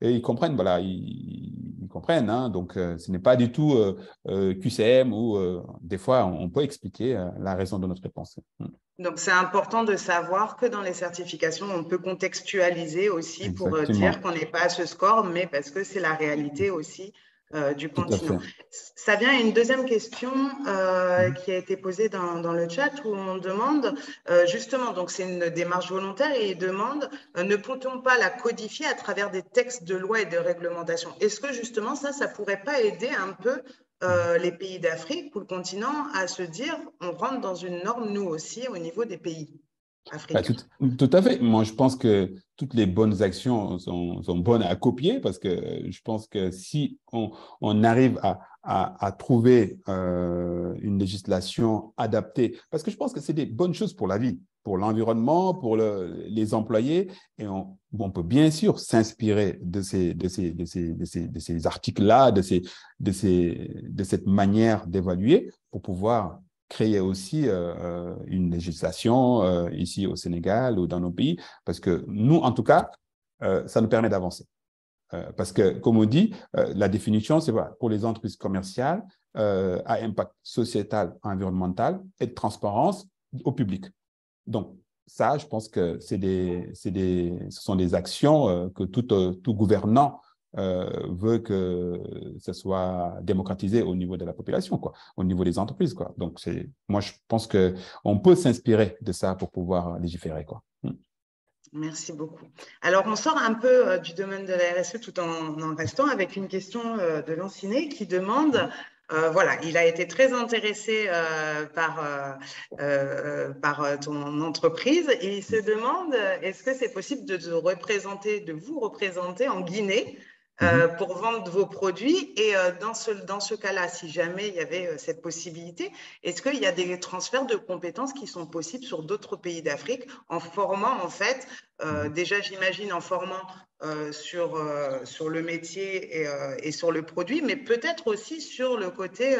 Et ils comprennent, voilà, ils, comprennent. Hein, donc, euh, ce n'est pas du tout euh, euh, QCM ou des fois, on, peut expliquer la raison de notre réponse. Hmm. Donc, c'est important de savoir que dans les certifications, on peut contextualiser aussi pour dire qu'on n'est pas à ce score, mais parce que c'est la réalité aussi euh, du continent. Ça vient à une deuxième question euh, mhm. qui a été posée dans, dans, le chat où on demande euh, justement, donc c'est une démarche volontaire et il demande ne peut-on pas la codifier à travers des textes de loi et de réglementation? Est-ce que justement ça, ça pourrait pas aider un peu les pays d'Afrique ou le continent à se dire on rentre dans une norme nous aussi au niveau des pays? Bah, tout, à fait. Moi, je pense que toutes les bonnes actions sont, bonnes à copier parce que je pense que si on, arrive à, trouver euh, une législation adaptée, parce que je pense que c'est des bonnes choses pour la vie, pour l'environnement, pour les employés, et on, peut bien sûr s'inspirer de ces, de ces, de ces, articles-là, de, ces, de, ces, de cette manière d'évaluer pour pouvoir créer aussi euh, euh, une législation euh, ici au Sénégal ou dans nos pays, parce que nous, en tout cas, ça nous permet d'avancer. parce que, comme on dit, la définition, c'est pour les entreprises commerciales à impact sociétal, environnemental et de transparence au public. Donc, ça, je pense que c'est des, des, ce sont des actions que tout, tout gouvernant euh, veut que ce soit démocratisé au niveau de la population, quoi, au niveau des entreprises. Quoi. Donc, moi, je pense qu'on peut s'inspirer de ça pour pouvoir légiférer. Quoi. Hmm. Merci beaucoup. Alors, on sort un peu euh, du domaine de la RSE tout en, restant avec une question euh, de Lanciné qui demande voilà, il a été très intéressé par, par ton entreprise et il se demande est-ce que c'est possible de, représenter, de vous représenter en Guinée euh, mhm. pour vendre vos produits. Et euh, dans ce, dans ce cas-là, si jamais il y avait euh, cette possibilité, est-ce qu'il y a des transferts de compétences qui sont possibles sur d'autres pays d'Afrique en formant en fait Mhm. Déjà, j'imagine en formant sur, sur le métier et, et, sur le produit, mais peut-être aussi sur le côté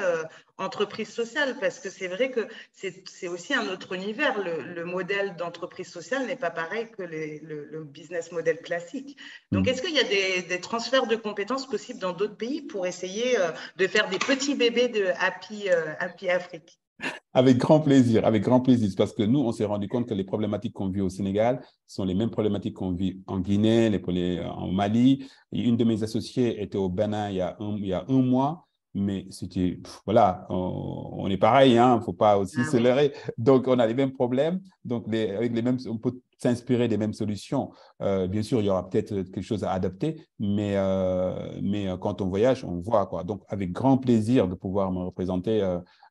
entreprise sociale, parce que c'est vrai que c'est aussi un autre univers. Le, modèle d'entreprise sociale n'est pas pareil que le, business model classique. Donc, mm. est-ce qu'il y a des, transferts de compétences possibles dans d'autres pays pour essayer euh, de faire des petits bébés de Happy, euh, Happy Afrique? Avec grand plaisir, avec grand plaisir, parce que nous, on s'est rendu compte que les problématiques qu'on vit au Sénégal sont les mêmes problématiques qu'on vit en Guinée, les, en Mali. une de mes associées était au Bénin il y a un, il y a un mois mais c'était, voilà, on, est pareil, il hein, ne faut pas aussi ah se leurrer. Donc, on a les mêmes problèmes, donc les, avec les mêmes, on peut s'inspirer des mêmes solutions. Euh, bien sûr, il y aura peut-être quelque chose à adapter, mais, euh, mais euh, quand on voyage, on voit. Quoi. Donc, avec grand plaisir de pouvoir me représenter.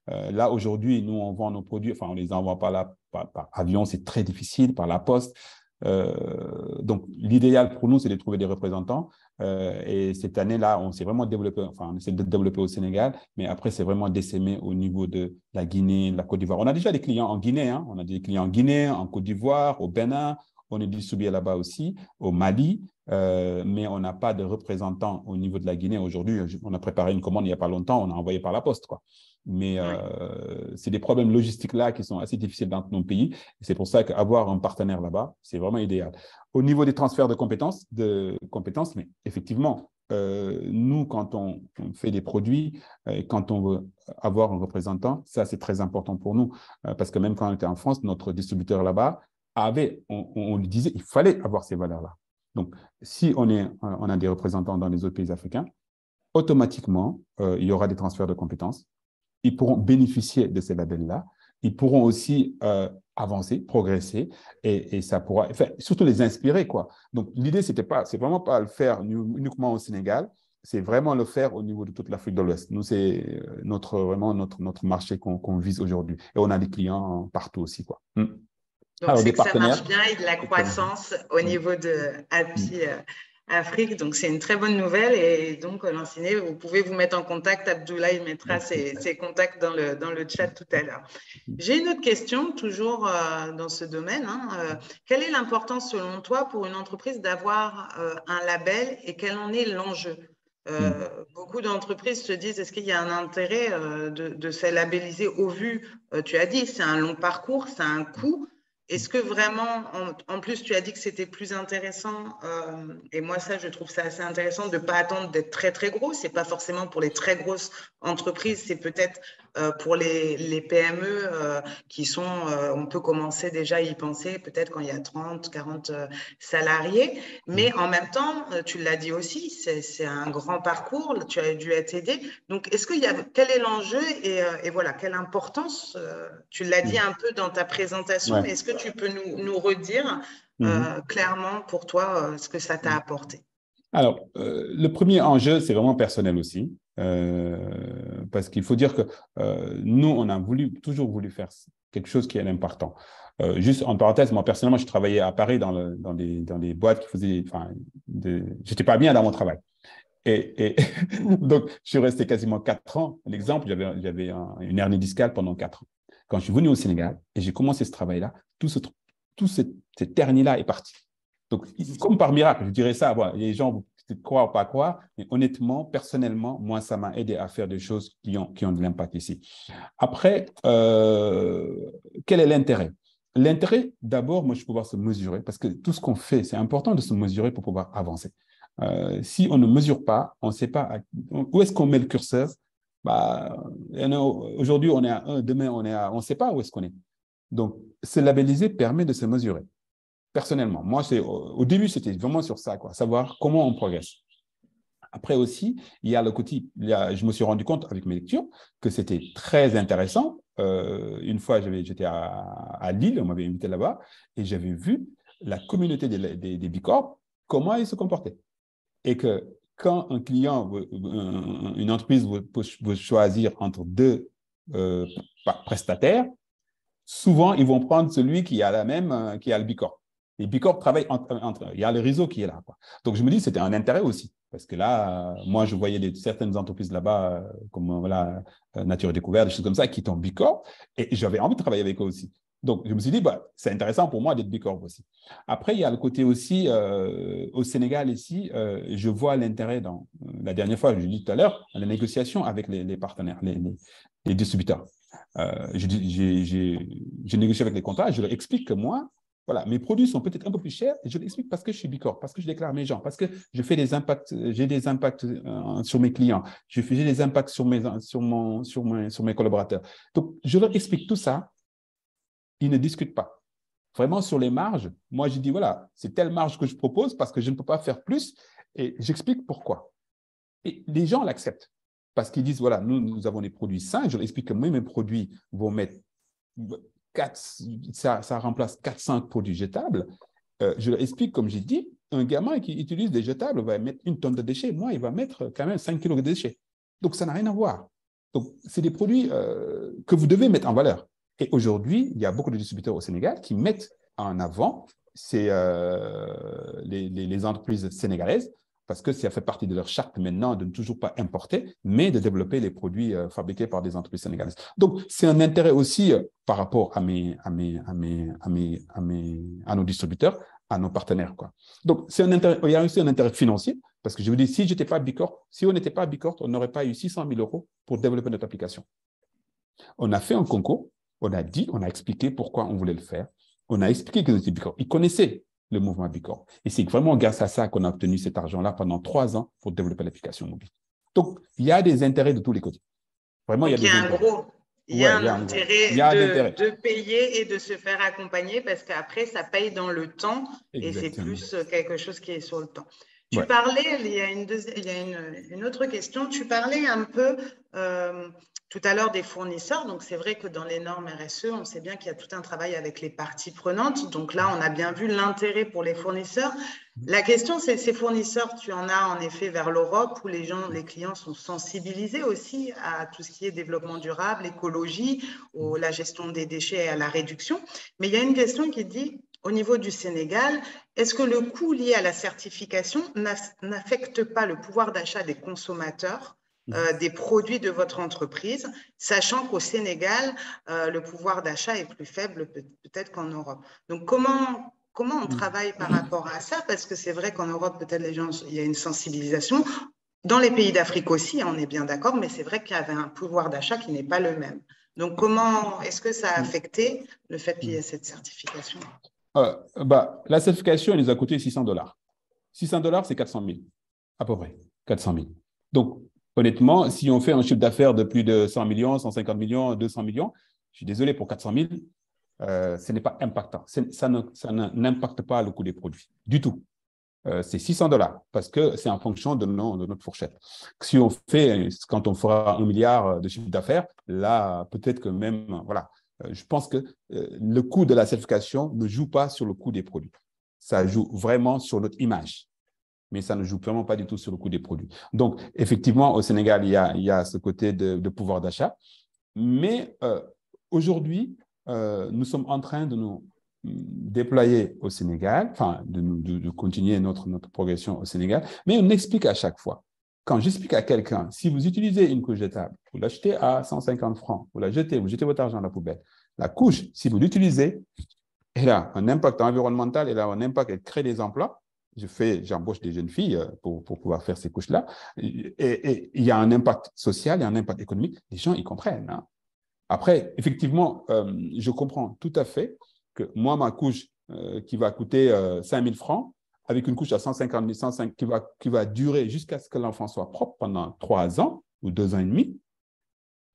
Là, aujourd'hui, nous, on vend nos produits, enfin, on les envoie par, la, par avion, c'est très difficile, par la poste. donc, l'idéal pour nous, c'est de trouver des représentants. Euh, et cette année-là, on s'est vraiment développé, enfin, on essaie de développer au Sénégal, mais après, c'est vraiment décémé au niveau de la Guinée, de la Côte d'Ivoire. On a déjà des clients en Guinée, hein. on a des clients en Guinée, en Côte d'Ivoire, au Bénin, on est distribué là-bas aussi, au Mali, euh, mais on n'a pas de représentants au niveau de la Guinée. Aujourd'hui, on a préparé une commande il n'y a pas longtemps, on a envoyé par la poste. Quoi. Mais euh, c'est des problèmes logistiques là qui sont assez difficiles dans nos pays. C'est pour ça qu'avoir un partenaire là-bas, c'est vraiment idéal. Au niveau des transferts de compétences, de compétences mais effectivement, euh, nous, quand on, fait des produits, euh, quand on veut avoir un représentant, ça, c'est très important pour nous. parce que même quand on était en France, notre distributeur là-bas avait, on, on, lui disait, il fallait avoir ces valeurs-là. Donc, si on, est, on a des représentants dans les autres pays africains, automatiquement, il y aura des transferts de compétences ils pourront bénéficier de ces labels-là. Ils pourront aussi euh, avancer, progresser, et, ça pourra, enfin, surtout les inspirer, quoi. Donc, l'idée, c'était pas, c'est vraiment pas le faire uniquement au Sénégal, c'est vraiment le faire au niveau de toute l'Afrique de l'Ouest. Nous, c'est euh, notre, vraiment notre, notre marché qu'on vise aujourd'hui. Et on a des clients partout aussi, quoi. Hmm. Donc, c'est que ça marche bien et de la croissance au niveau de Happy. Euh, Afrique. Donc, c'est une très bonne nouvelle. Et donc, Lanciné, vous pouvez vous mettre en contact. Abdoulaye mettra ses, contacts dans le, dans le chat tout à l'heure. J'ai une autre question, toujours euh, dans ce domaine. Hein. Euh, quelle est l'importance, selon toi, pour une entreprise d'avoir euh, un label et quel en est l'enjeu? Hmm. beaucoup d'entreprises se disent est-ce qu'il y a un intérêt de, de, se labelliser au vu? Tu as dit, c'est un long parcours, c'est un coût. Est-ce que vraiment, en, plus, tu as dit que c'était plus intéressant, euh, et moi, ça, je trouve ça assez intéressant de ne pas attendre d'être très, très gros. Ce n'est pas forcément pour les très grosses entreprises, c'est peut-être euh, pour les, PME euh, qui sont, euh, on peut commencer déjà à y penser peut-être quand il y a 30, 40 salariés. Mais en même temps, tu l'as dit aussi, c'est un grand parcours, tu as dû être aidé. Donc, est-ce qu'il y a, quel est l'enjeu et, voilà, quelle importance, tu l'as dit un peu dans ta présentation, mais est-ce que tu peux nous, redire mm-hmm. clairement pour toi ce que ça t'a apporté? Alors, le premier enjeu, c'est vraiment personnel aussi. Euh, parce qu'il faut dire que euh, nous, on a toujours voulu faire quelque chose qui est important. Euh, juste en parenthèse, moi personnellement, je travaillais à Paris dans, le, dans, des, dans des boîtes qui faisaient. Enfin, j'étais pas bien dans mon travail. Et, donc, je suis resté quasiment quatre ans. L'exemple, j'avais, j'avais une hernie discale pendant quatre ans. Quand je suis venu au Sénégal et j'ai commencé ce travail-là, tout, ce, tout cette, cette hernie-là est parti. Donc, comme par miracle, je dirais ça. Les gens croire ou pas croire, mais honnêtement, personnellement, moi, ça m'a aidé à faire des choses qui ont, qui ont de l'impact ici. Après, euh, quel est l'intérêt? L'intérêt, d'abord, moi, je peux pouvoir se mesurer, parce que tout ce qu'on fait, c'est important de se mesurer pour pouvoir avancer. Euh, si on ne mesure pas, on ne sait pas où est-ce qu'on met le curseur. Bah, Aujourd'hui, on est à 1, demain, on est à... On ne sait pas où est-ce qu'on est. Donc, se labelliser permet de se mesurer personnellement. Moi, au début, c'était vraiment sur ça, quoi, savoir comment on progresse. Après aussi, il y a le côté, je me suis rendu compte avec mes lectures que c'était très intéressant. Euh, une fois, j'étais à, Lille, on m'avait invité là-bas, et j'avais vu la communauté des, des, Bicorp, comment ils se comportaient. Et que quand un client, une entreprise veut, choisir entre deux euh, prestataires, souvent, ils vont prendre celui qui a la même, euh, qui a le Bicorp. Les Bicorp travaillent entre, Il y a le réseau qui est là. Quoi. Donc, je me dis c'était un intérêt aussi. Parce que là, moi, je voyais certaines entreprises là-bas, euh, comme voilà, euh, Nature et Découverte, des choses comme ça, qui en Bicorp, et j'avais envie de travailler avec eux aussi. Donc, je me suis dit, bah, c'est intéressant pour moi d'être Bicorp aussi. Après, il y a le côté aussi, euh, au Sénégal ici, euh, je vois l'intérêt dans, la dernière fois, je l'ai dit tout à l'heure, la négociation avec les, partenaires, les, les, distributeurs. Euh, J'ai négocié avec les contrats, je leur explique que moi, voilà, mes produits sont peut-être un peu plus chers et je l'explique parce que je suis Bicorp, parce que je déclare mes gens, parce que je fais des impacts, j'ai des impacts sur mes clients, j'ai des impacts sur mes, sur, mon, sur mes collaborateurs. Donc, je leur explique tout ça ils ne discutent pas. Vraiment, sur les marges, moi, je dis, voilà, c'est telle marge que je propose parce que je ne peux pas faire plus et j'explique pourquoi. Et les gens l'acceptent parce qu'ils disent, voilà, nous, nous avons des produits sains. Je leur explique que moi, mes produits vont mettre 4, ça, ça remplace 400 produits jetables. Euh, je leur explique, comme j'ai dit, un gamin qui utilise des jetables va mettre une tonne de déchets. Moi, il va mettre quand même 5 kilos de déchets. Donc, ça n'a rien à voir. Donc, c'est des produits euh, que vous devez mettre en valeur. Et aujourd'hui, il y a beaucoup de distributeurs au Sénégal qui mettent en avant euh, les, entreprises sénégalaises parce que ça fait partie de leur charte maintenant de ne toujours pas importer, mais de développer les produits euh, fabriqués par des entreprises sénégalaises. Donc, c'est un intérêt aussi euh, par rapport à, mes, à, mes, à, mes, à, mes, à, nos distributeurs, à nos partenaires. Quoi. Donc, c'est un intérêt, il y a aussi un intérêt financier, parce que je vous dis, si, j'étais pas Bicorp, si on n'était pas Bicorp, on n'aurait pas eu 600 000 euros pour développer notre application. On a fait un concours on a dit, on a expliqué pourquoi on voulait le faire. On a expliqué que c'était Bicorp. Ils connaissaient le mouvement Bicorp. Et c'est vraiment grâce à ça qu'on a obtenu cet argent-là pendant trois ans pour développer l'application mobile. Donc, il y a des intérêts de tous les côtés. Vraiment, il y a, des un gros. Il y a un intérêt, de, payer et de se faire accompagner parce qu'après, ça paye dans le temps et c'est plus quelque chose qui est sur le temps. Tu parlais, il y a, une, il y a une, autre question, tu parlais un peu euh, tout à l'heure des fournisseurs. Donc, c'est vrai que dans les normes RSE, on sait bien qu'il y a tout un travail avec les parties prenantes. Donc là, on a bien vu l'intérêt pour les fournisseurs. La question, c'est ces fournisseurs, tu en as en effet vers l'Europe où les gens, les clients sont sensibilisés aussi à tout ce qui est développement durable, écologie, ou la gestion des déchets et à la réduction. Mais il y a une question qui dit, au niveau du Sénégal, est-ce que le coût lié à la certification n'affecte pas le pouvoir d'achat des consommateurs? Euh, des produits de votre entreprise, sachant qu'au Sénégal, euh, le pouvoir d'achat est plus faible peut-être qu'en Europe. Donc, comment, comment on travaille par rapport à ça? Parce que c'est vrai qu'en Europe, peut-être les gens, il y a une sensibilisation. Dans les pays d'Afrique aussi, on est bien d'accord, mais c'est vrai qu'il y avait un pouvoir d'achat qui n'est pas le même. Donc, comment est-ce que ça a affecté le fait qu'il y ait cette certification? Euh, bah, La certification, elle nous a coûté 600 dollars. 600 dollars, c'est 400 000, à peu près. 400 000. Donc, honnêtement, si on fait un chiffre d'affaires de plus de 100 millions, 150 millions, 200 millions, je suis désolé pour 400 000, euh, ce n'est pas impactant. Ça n'impacte pas le coût des produits du tout. Euh, c'est 600 dollars parce que c'est en fonction de, notre fourchette. Si on fait, quand on fera un milliard de chiffre d'affaires, là, peut-être que même, voilà, euh, je pense que le coût de la certification ne joue pas sur le coût des produits. Ça joue vraiment sur notre image mais ça ne joue vraiment pas du tout sur le coût des produits. Donc, effectivement, au Sénégal, il y a, ce côté de, pouvoir d'achat. Mais euh, aujourd'hui, euh, nous sommes en train de nous déployer au Sénégal, enfin, de, continuer notre, progression au Sénégal, mais on explique à chaque fois. Quand j'explique à quelqu'un, si vous utilisez une couche jetable, vous l'achetez à 150 francs, vous la jetez, vous jetez votre argent dans la poubelle. La couche, si vous l'utilisez, elle a un impact environnemental, elle a un impact, elle crée des emplois, je fais, j'embauche des jeunes filles euh, pour, pour pouvoir faire ces couches-là. Et, il y a un impact social, a un impact économique. Les gens, ils comprennent. Hein. Après, effectivement, euh, je comprends tout à fait que moi, ma couche euh, qui va coûter 5 000 francs, avec une couche à 150 000, 105, qui va, qui va durer jusqu'à ce que l'enfant soit propre pendant trois ans ou deux ans et demi,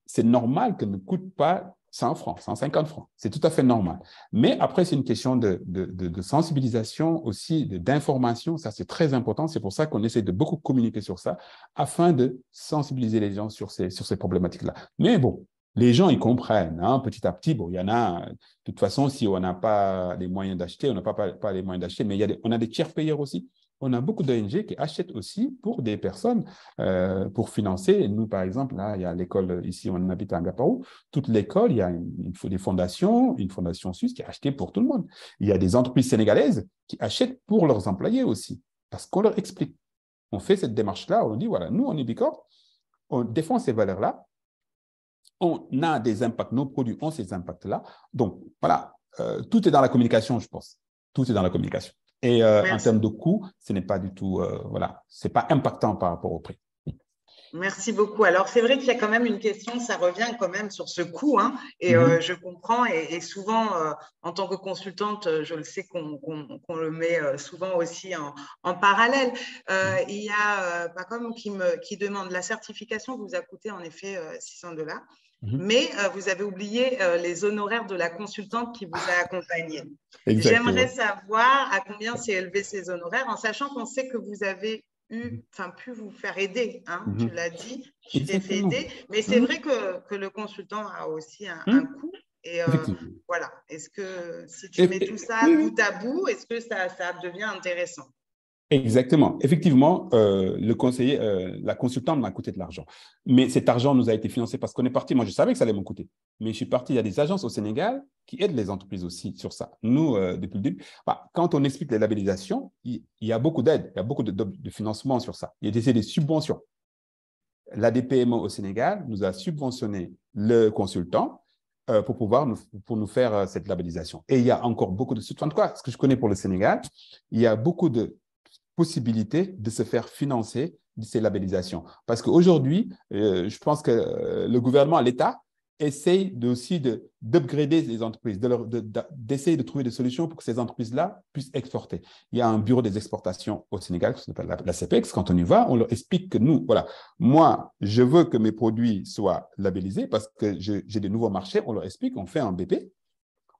c'est normal qu'elle ne coûte pas 100 francs, 150 francs. C'est tout à fait normal. Mais après, c'est une question de, sensibilisation aussi, d'information. Ça, c'est très important. C'est pour ça qu'on essaie de beaucoup communiquer sur ça afin de sensibiliser les gens sur ces, problématiques-là. Mais bon, les gens, ils comprennent hein, petit à petit. Bon, il y en a, de toute façon, si on n'a pas les moyens d'acheter, on n'a pas, pas, les moyens d'acheter, mais il y a on a des tiers payeurs aussi on a beaucoup d'ONG qui achètent aussi pour des personnes euh, pour financer. Nous, par exemple, là, il y a l'école, ici, on habite à Ngaparou. Toute l'école, il y a des fondations, une fondation suisse qui a acheté pour tout le monde. Il y a des entreprises sénégalaises qui achètent pour leurs employés aussi, parce qu'on leur explique. On fait cette démarche-là, on dit, voilà, nous, on est Bicorp, on défend ces valeurs-là, on a des impacts, nos produits ont ces impacts-là. Donc, voilà, tout est dans la communication, je pense. Tout est dans la communication. Et en termes de coût, ce n'est pas du tout, voilà, c'est pas impactant par rapport au prix. Merci beaucoup. Alors, c'est vrai qu'il y a quand même une question, ça revient quand même sur ce coût, hein, et euh, mhm. je comprends, et, souvent, euh, en tant que consultante, je le sais qu'on le met euh, souvent aussi en, parallèle. il y a pas comme qui me qui demande la certification vous a coûté en effet 600 dollars. Mhm. Mais vous avez oublié les honoraires de la consultante qui vous a accompagné. J'aimerais savoir à combien s'est élevé ces honoraires, en sachant qu'on sait que vous avez Mhm. enfin, pu vous faire aider. Hein, Tu mhm. l'as dit, tu t'es fait aider. Mais c'est vrai que, que, le consultant a aussi un, coût. Et euh, voilà, est-ce que si tu mets tout ça bout à bout, est-ce que ça, ça devient intéressant? Exactement. Effectivement, euh, le conseiller, euh, la consultante m'a coûté de l'argent. Mais cet argent nous a été financé parce qu'on est parti. Moi, je savais que ça allait me coûter. Mais je suis parti. Il y a des agences au Sénégal qui aident les entreprises aussi sur ça. Nous, euh, depuis le début, bah, quand on explique les labellisations, il, y a beaucoup d'aide, il y a beaucoup de, financement sur ça. Il y a des, subventions. L'ADPMO au Sénégal nous a subventionné le consultant pour pouvoir nous, pour nous faire cette labellisation. Et il y a encore beaucoup de... En tout cas, ce que je connais pour le Sénégal, il y a beaucoup de possibilité de se faire financer de ces labellisations. Parce qu'aujourd'hui, euh, je pense que euh, le gouvernement, l'État, essaye de, aussi d'upgrader les entreprises, d'essayer de, trouver des solutions pour que ces entreprises-là puissent exporter. Il y a un bureau des exportations au Sénégal qui s'appelle la, la, CPEX. Quand on y va, on leur explique que nous, voilà, moi, je veux que mes produits soient labellisés parce que j'ai des nouveaux marchés. On leur explique, on fait un BP.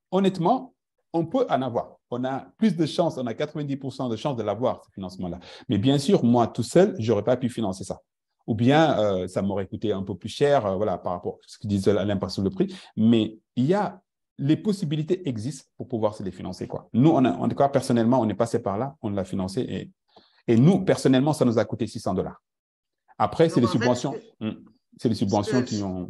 Honnêtement, on peut en avoir. On a plus de chances, on a 90% de chances de l'avoir, ce financement-là. Mais bien sûr, moi, tout seul, je n'aurais pas pu financer ça. Ou bien, euh, ça m'aurait coûté un peu plus cher, euh, voilà, par rapport à ce que disait l'impact sur le prix. Mais il y a, les possibilités existent pour pouvoir se les financer. Quoi. Nous, on a, en tout cas, personnellement, on est passé par là, on l'a financé. Et, et nous, personnellement, ça nous a coûté 600 dollars. Après, c'est les subventions. C'est les subventions qui ont.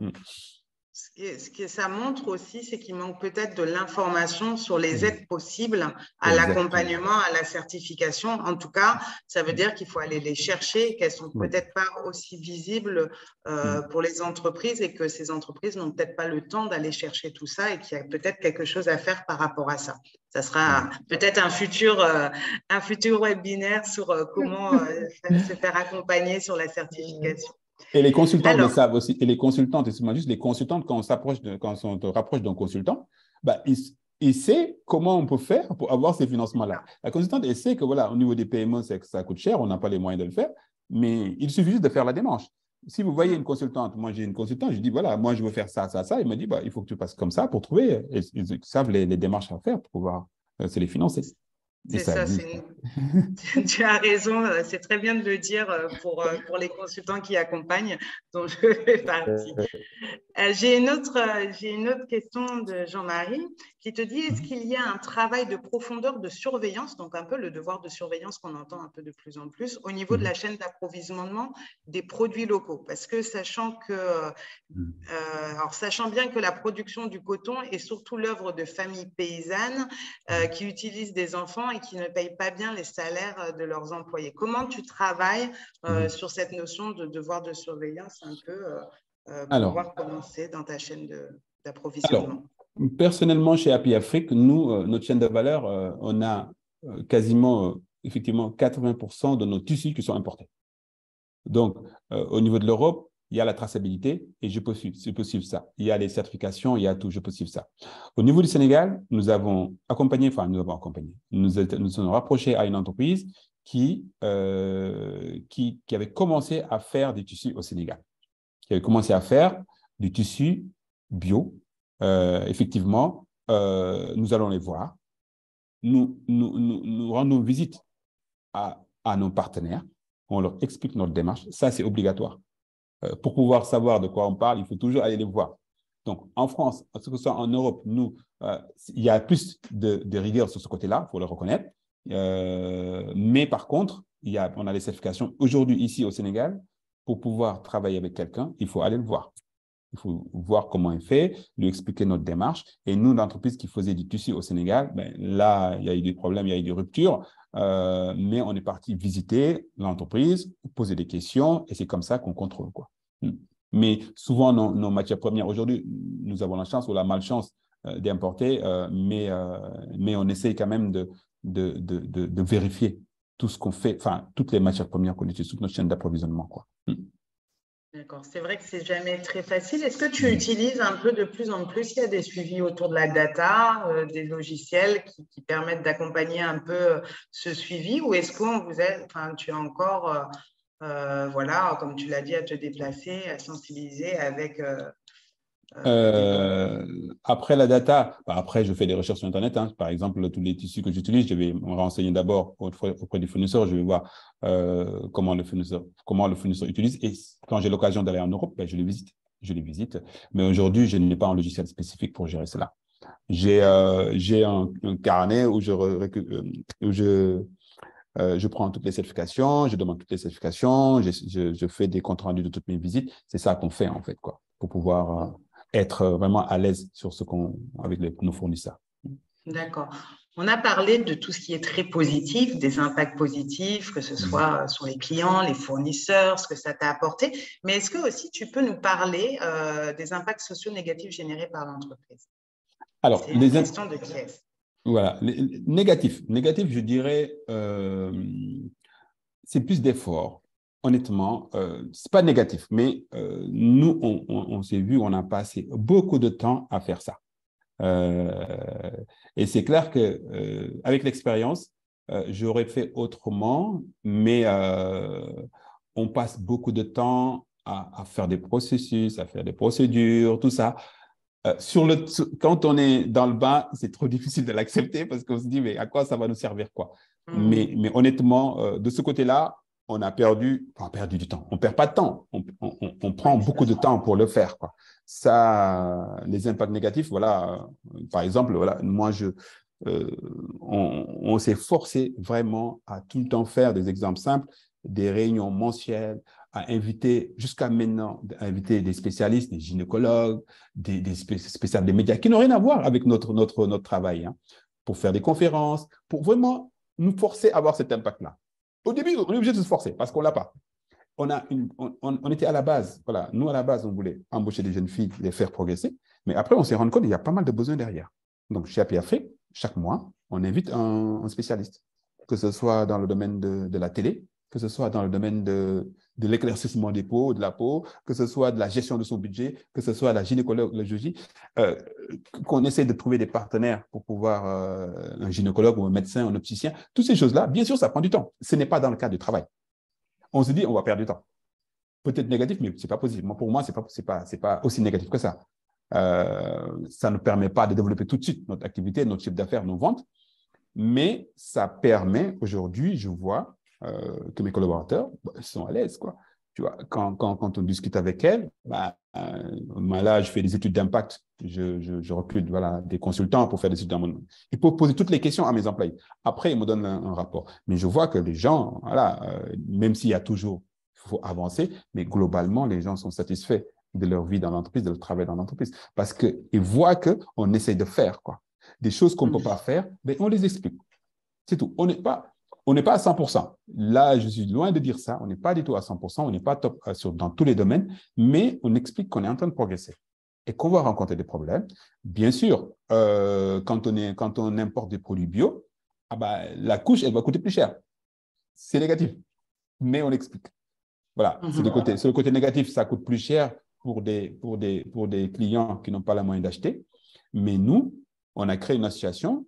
Ce que ça montre aussi, c'est qu'il manque peut-être de l'information sur les aides possibles à l'accompagnement, à la certification. En tout cas, ça veut dire qu'il faut aller les chercher, qu'elles sont peut-être pas aussi visibles euh, pour les entreprises et que ces entreprises n'ont peut-être pas le temps d'aller chercher tout ça et qu'il y a peut-être quelque chose à faire par rapport à ça. Ça sera peut-être un futur, euh, un futur webinaire sur euh, comment se faire accompagner sur la certification. Et les consultants le savent aussi. Et les consultantes, excuse-moi juste, les consultantes, quand on s'approche, quand on se rapproche d'un consultant, bah, il, sait comment on peut faire pour avoir ces financements-là. La consultante, elle sait que voilà, au niveau des paiements, c'est que ça coûte cher, on n'a pas les moyens de le faire, mais il suffit juste de faire la démarche. Si vous voyez une consultante, moi j'ai une consultante, je dis voilà, moi je veux faire ça, ça, ça, il me dit bah, il faut que tu passes comme ça pour trouver. ils savent les, les, démarches à faire pour pouvoir euh, se les financer. C'est ça, tu as raison, euh, c'est très bien de le dire euh, pour, euh, pour les consultants qui accompagnent, dont je fais partie. J'ai une, autre, une autre question de Jean-Marie qui te dit est-ce qu'il y a un travail de profondeur de surveillance, donc un peu le devoir de surveillance qu'on entend un peu de plus en plus, au niveau de la chaîne d'approvisionnement des produits locaux? Parce que sachant que, alors sachant bien que la production du coton est surtout l'œuvre de familles paysannes qui utilisent des enfants et qui ne payent pas bien les salaires euh, de leurs employés. Comment tu travailles euh, mhm. sur cette notion de devoir de surveillance un peu euh, pour pouvoir commencer dans ta chaîne d'approvisionnement? Personnellement, chez Happy Afrique, nous, notre chaîne de valeur, on a quasiment, effectivement, 80% de nos tissus qui sont importés. Donc, au niveau de l'Europe, il y a la traçabilité et je peux suivre, ça. Il y a les certifications, il y a tout, je peux suivre ça. Au niveau du Sénégal, nous avons accompagné, enfin, nous avons accompagné, nous nous sommes rapprochés à une entreprise qui, euh, qui, qui, avait commencé à faire des tissus au Sénégal, qui avait commencé à faire du tissu bio. Euh, effectivement, euh, nous allons les voir. Nous, nous, nous, nous rendons visite à, à nos partenaires. On leur explique notre démarche. Ça, c'est obligatoire. Euh, pour pouvoir savoir de quoi on parle, il faut toujours aller les voir. Donc, en France, en Europe, nous, euh, il y a plus de, rigueur sur ce côté-là, il faut le reconnaître. Euh, mais par contre, on a les certifications. Aujourd'hui, ici au Sénégal, pour pouvoir travailler avec quelqu'un, il faut aller le voir. Il faut voir comment il fait, lui expliquer notre démarche. Et nous, l'entreprise qui faisait du tissu au Sénégal, ben, là, il y a eu des problèmes, il y a eu des ruptures. Euh, mais on est parti visiter l'entreprise, poser des questions, et c'est comme ça qu'on contrôle. Quoi. Hmm. Mais souvent, nos, matières premières, aujourd'hui, nous avons la chance ou la malchance d'importer, mais, mais on essaye quand même de, de, de, de, vérifier tout ce qu'on fait, enfin, toutes les matières premières qu'on utilise, toute notre chaîne d'approvisionnement. Quoi. D'accord, c'est vrai que c'est jamais très facile. Est-ce que tu utilises un peu de plus en plus, il y a des suivis autour de la data, euh, des logiciels qui, permettent d'accompagner un peu euh, ce suivi ou est-ce qu'on vous est, enfin, tu as encore, euh, voilà, comme tu l'as dit, à te déplacer, à sensibiliser avec après la data, bah, après je fais des recherches sur Internet. Hein. Par exemple, tous les tissus que j'utilise, je vais me renseigner d'abord auprès du fournisseur. Je vais voir euh, comment le fournisseur comment le fournisseur utilise. Et quand j'ai l'occasion d'aller en Europe, ben, je les visite. Je les visite. Mais aujourd'hui, je n'ai pas un logiciel spécifique pour gérer cela. J'ai euh, un, carnet où je euh, je euh, prends toutes les certifications, je demande toutes les certifications, je, je, fais des comptes rendus de toutes mes visites. C'est ça qu'on fait en fait, quoi, pour pouvoir euh, être vraiment à l'aise sur ce qu'on avec nos fournisseurs. D'accord. On a parlé de tout ce qui est très positif, des impacts positifs, que ce soit mhm. sur les clients, les fournisseurs, ce que ça t'a apporté. Mais est-ce que aussi tu peux nous parler euh, des impacts sociaux négatifs générés par l'entreprise? Alors, les questions de qui Voilà, les, négatifs. Négatifs, je dirais, euh, c'est plus d'efforts honnêtement, euh, ce n'est pas négatif, mais euh, nous, on, s'est vu, on a passé beaucoup de temps à faire ça. Euh, et c'est clair que avec l'expérience, j'aurais fait autrement, mais on passe beaucoup de temps à, faire des processus, à faire des procédures, tout ça. sur le, quand on est dans le bas, c'est trop difficile de l'accepter parce qu'on se dit, mais à quoi ça va nous servir quoi? Mmh. mais, mais honnêtement, de ce côté-là, on a perdu, on a perdu du temps. On ne perd pas de temps. On, prend beaucoup de temps pour le faire. Quoi. Ça, les impacts négatifs, voilà. Par exemple, voilà, moi, je, euh, on, s'est forcé vraiment à tout le temps faire des exemples simples, des réunions mensuelles, à inviter, jusqu'à maintenant, à inviter des spécialistes, des gynécologues, des, spécialistes des médias qui n'ont rien à voir avec notre, notre, notre travail, hein, pour faire des conférences, pour vraiment nous forcer à avoir cet impact-là. Au début, on est obligé de se forcer parce qu'on ne l'a pas. On, a une, on, était à la base, voilà, nous à la base, on voulait embaucher des jeunes filles, les faire progresser, mais après, on s'est rendu compte qu'il y a pas mal de besoins derrière. Donc, chez Happy Afrique, chaque mois, on invite un, spécialiste, que ce soit dans le domaine de, la télé, que ce soit dans le domaine de, de l'éclaircissement des peaux, de la peau, que ce soit de la gestion de son budget, que ce soit la gynécologie, euh, qu'on essaie de trouver des partenaires pour pouvoir, euh, un gynécologue ou un médecin, un opticien, toutes ces choses-là, bien sûr, ça prend du temps. Ce n'est pas dans le cadre du travail. On se dit, on va perdre du temps. Peut-être négatif, mais ce n'est pas possible. pour moi, ce n'est pas, pas, pas aussi négatif que ça. Euh, ça ne permet pas de développer tout de suite notre activité, notre chiffre d'affaires, nos ventes, mais ça permet aujourd'hui, je vois, euh, que mes collaborateurs bah, sont à l'aise. Quoi. Tu vois, quand, quand, quand, on discute avec elles, bah, euh, là, je fais des études d'impact, je, je, je, recrute voilà, des consultants pour faire des études d'impact. Il faut poser toutes les questions à mes employés. Après, ils me donnent un, rapport. Mais je vois que les gens, voilà, euh, même s'il y a toujours, il faut avancer, mais globalement, les gens sont satisfaits de leur vie dans l'entreprise, de leur travail dans l'entreprise, parce qu'ils voient qu'on essaie de faire quoi. des choses qu'on ne peut pas faire, mais on les explique. C'est tout. On n'est pas, on n'est pas à 100%. Là, je suis loin de dire ça. On n'est pas du tout à 100%. On n'est pas top euh, sur, dans tous les domaines, mais on explique qu'on est en train de progresser et qu'on va rencontrer des problèmes. Bien sûr, euh, quand, on est, quand on importe des produits bio, ah bah, la couche, elle va coûter plus cher. C'est négatif, mais on explique. Voilà, c'est le, mhm. côté, le côté négatif, ça coûte plus cher pour des, pour des, pour des clients qui n'ont pas la moyen d'acheter. Mais nous, on a créé une association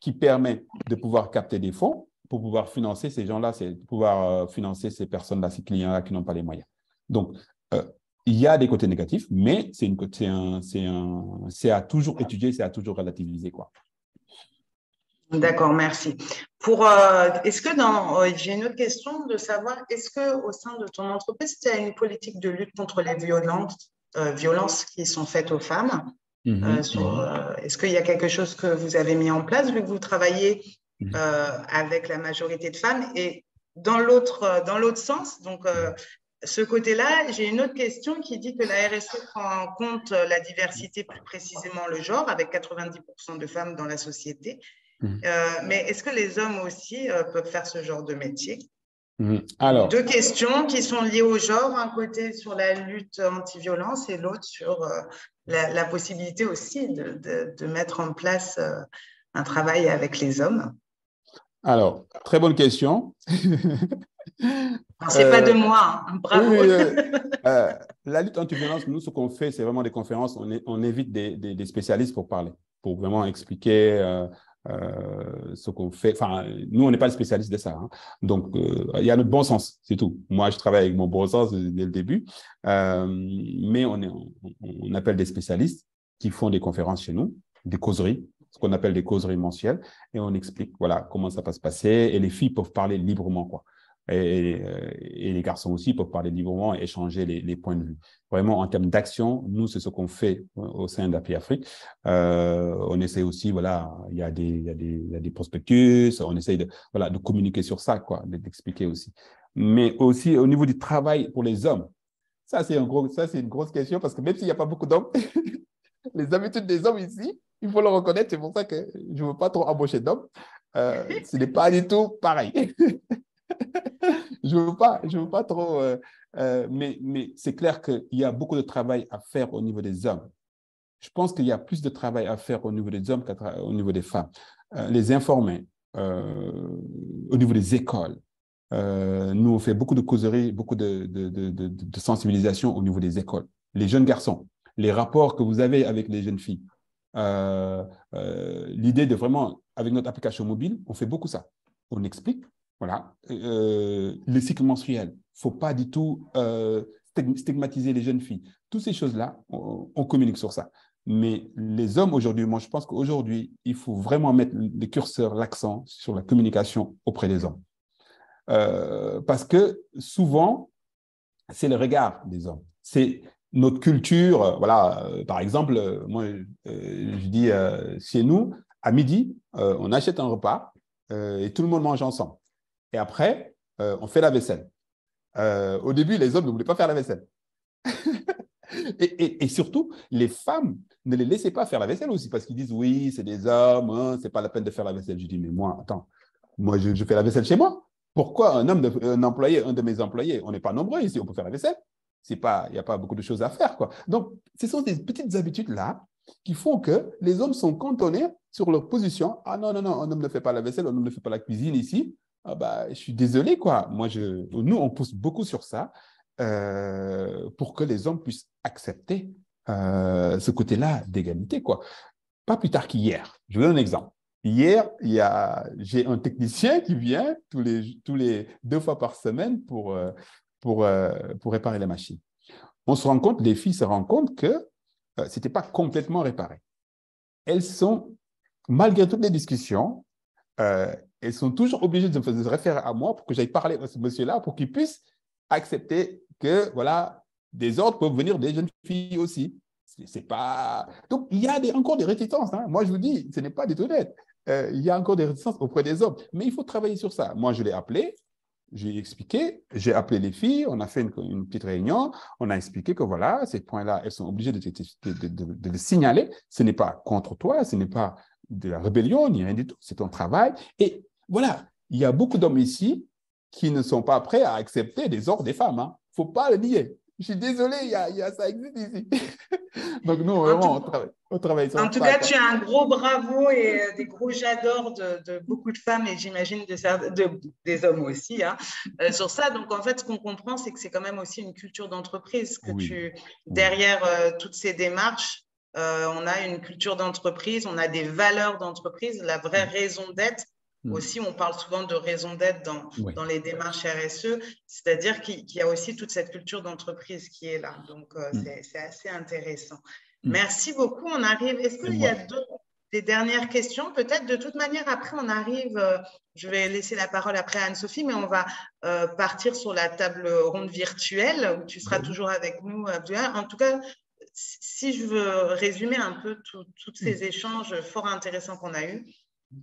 qui permet de pouvoir capter des fonds pour pouvoir financer ces gens-là, c'est pouvoir euh, financer ces personnes-là, ces clients-là qui n'ont pas les moyens. Donc, euh, il y a des côtés négatifs, mais c'est c'est à toujours étudier, c'est à toujours relativiser. Quoi. D'accord, merci. Pour, euh, est-ce que dans, j'ai une autre question de savoir, est-ce que au sein de ton entreprise, tu as une politique de lutte contre les violences, violences qui sont faites aux femmes? Mhm. Est-ce qu'il y a quelque chose que vous avez mis en place vu que vous travaillez Mmh. Euh, avec la majorité de femmes. Et dans l'autre, euh, dans l'autre sens, donc euh, ce côté-là, j'ai une autre question qui dit que la RSE prend en compte la diversité, plus précisément le genre, avec 90% de femmes dans la société. Mmh. mais est-ce que les hommes aussi peuvent faire ce genre de métier? Alors, Deux questions qui sont liées au genre, un côté sur la lutte anti-violence et l'autre sur euh, la, possibilité aussi de, mettre en place un travail avec les hommes. Alors, très bonne question. C'est pas de moi, hein. bravo. la lutte anti-violence, nous, ce qu'on fait, c'est vraiment des conférences, on, on évite des, des, spécialistes pour parler, pour vraiment expliquer euh, ce qu'on fait. Enfin, nous, on n'est pas les spécialistes de ça. Hein. Donc, euh, il y a notre bon sens, c'est tout. Moi, je travaille avec mon bon sens dès le début. Euh, mais on, est, on, appelle des spécialistes qui font des conférences chez nous, des causeries, ce qu'on appelle des causeries mensuelles, et on explique voilà comment ça va se passer. Et les filles peuvent parler librement, quoi. Euh, et, les garçons aussi peuvent parler librement et échanger les, points de vue. Vraiment, en termes d'action, nous, c'est ce qu'on fait au sein d'API Afrique. Euh, on essaie aussi, voilà, il y, a des, y y a des prospectus, on essaie de, voilà, de communiquer sur ça, quoi, d'expliquer aussi. Mais aussi au niveau du travail pour les hommes, ça, c'est un gros, ça, c'est une grosse question parce que même s'il n'y a pas beaucoup d'hommes, les habitudes des hommes ici, il faut le reconnaître. C'est pour ça que je ne veux pas trop embaucher d'hommes. Euh, ce n'est pas du tout pareil. je ne veux, pas, veux pas trop, euh, euh, mais, c'est clair qu'il y a beaucoup de travail à faire au niveau des hommes. Je pense qu'il y a plus de travail à faire au niveau des hommes qu'au niveau des femmes. Euh, les informer, au niveau des écoles. nous, on fait beaucoup de causeries, beaucoup de, sensibilisation au niveau des écoles. Les jeunes garçons, les rapports que vous avez avec les jeunes filles. L'idée de vraiment, avec notre application mobile, on fait beaucoup ça. On explique, voilà. Euh, le cycle menstruel. Il ne faut pas du tout euh, stigmatiser les jeunes filles. Toutes ces choses-là, on, communique sur ça. Mais les hommes aujourd'hui, moi, je pense qu'aujourd'hui, il faut vraiment mettre le curseur, l'accent sur la communication auprès des hommes. Euh, parce que souvent, c'est le regard des hommes. C'est notre culture. Voilà, par exemple, moi, je dis chez nous, à midi, on achète un repas et tout le monde mange ensemble. Et après, euh, on fait la vaisselle. Euh, au début, les hommes ne voulaient pas faire la vaisselle. et, surtout, les femmes ne les laissaient pas faire la vaisselle aussi parce qu'ils disent oui, c'est des hommes, hein, c'est pas la peine de faire la vaisselle. Je dis mais moi, attends, moi je, fais la vaisselle chez moi. Pourquoi un homme, un employé, un de mes employés, on n'est pas nombreux ici, on peut faire la vaisselle? C'est pas, il n'y a pas beaucoup de choses à faire quoi. Donc, ce sont des petites habitudes là qui font que les hommes sont cantonnés sur leur position. Ah non non non, un homme ne fait pas la vaisselle, un homme ne fait pas la cuisine ici ah bah, je suis désolé, quoi. Moi, je, nous, on pousse beaucoup sur ça euh, pour que les hommes puissent accepter euh, ce côté-là d'égalité, quoi. Pas plus tard qu'hier. Je vous donne un exemple. Hier, j'ai un technicien qui vient tous les, tous les deux fois par semaine pour, euh, pour, pour réparer la machine. On se rend compte, les filles se rendent compte que ce n'était pas complètement réparé. Elles sont, malgré toutes les discussions, elles sont toujours obligées de se référer à moi pour que j'aille parler à ce monsieur-là pour qu'il puisse accepter que, voilà, des ordres peuvent venir des jeunes filles aussi. C'est pas... Donc, il y a encore des réticences. Hein. Moi, je vous dis, ce n'est pas tout net. Euh, il y a encore des réticences auprès des hommes. Mais il faut travailler sur ça. Moi, je l'ai appelé, j'ai expliqué, j'ai appelé les filles, on a fait une, petite réunion, on a expliqué que voilà, ces points-là, elles sont obligées de, le signaler. Ce n'est pas contre toi, ce n'est pas de la rébellion, ni rien du tout. C'est ton travail. Et voilà, il y a beaucoup d'hommes ici qui ne sont pas prêts à accepter des ordres des femmes. Il hein. ne faut pas le nier. Je suis désolé, il y a, ça existe ici. Donc, nous, vraiment, on travaille, on travaille En tout cas, tu as un gros bravo et euh, des gros j'adore de, beaucoup de femmes et j'imagine de, des hommes aussi hein, euh, sur ça. Donc, en fait, ce qu'on comprend, c'est que c'est quand même aussi une culture d'entreprise que tu, derrière euh, toutes ces démarches, on a une culture d'entreprise, on a des valeurs d'entreprise, la vraie raison d'être Mm. Aussi, on parle souvent de raison d'être dans, dans, les démarches RSE, c'est-à-dire qu'il y a aussi toute cette culture d'entreprise qui est là. Donc, euh, mm. c'est assez intéressant. Mm. Merci beaucoup. On arrive. Est-ce qu'il y a des dernières questions? Peut-être de toute manière, après, on arrive. Euh, je vais laisser la parole après à Anne-Sophie, mais on va euh, partir sur la table ronde virtuelle où tu seras toujours avec nous, En tout cas, si je veux résumer un peu tous ces échanges fort intéressants qu'on a eus,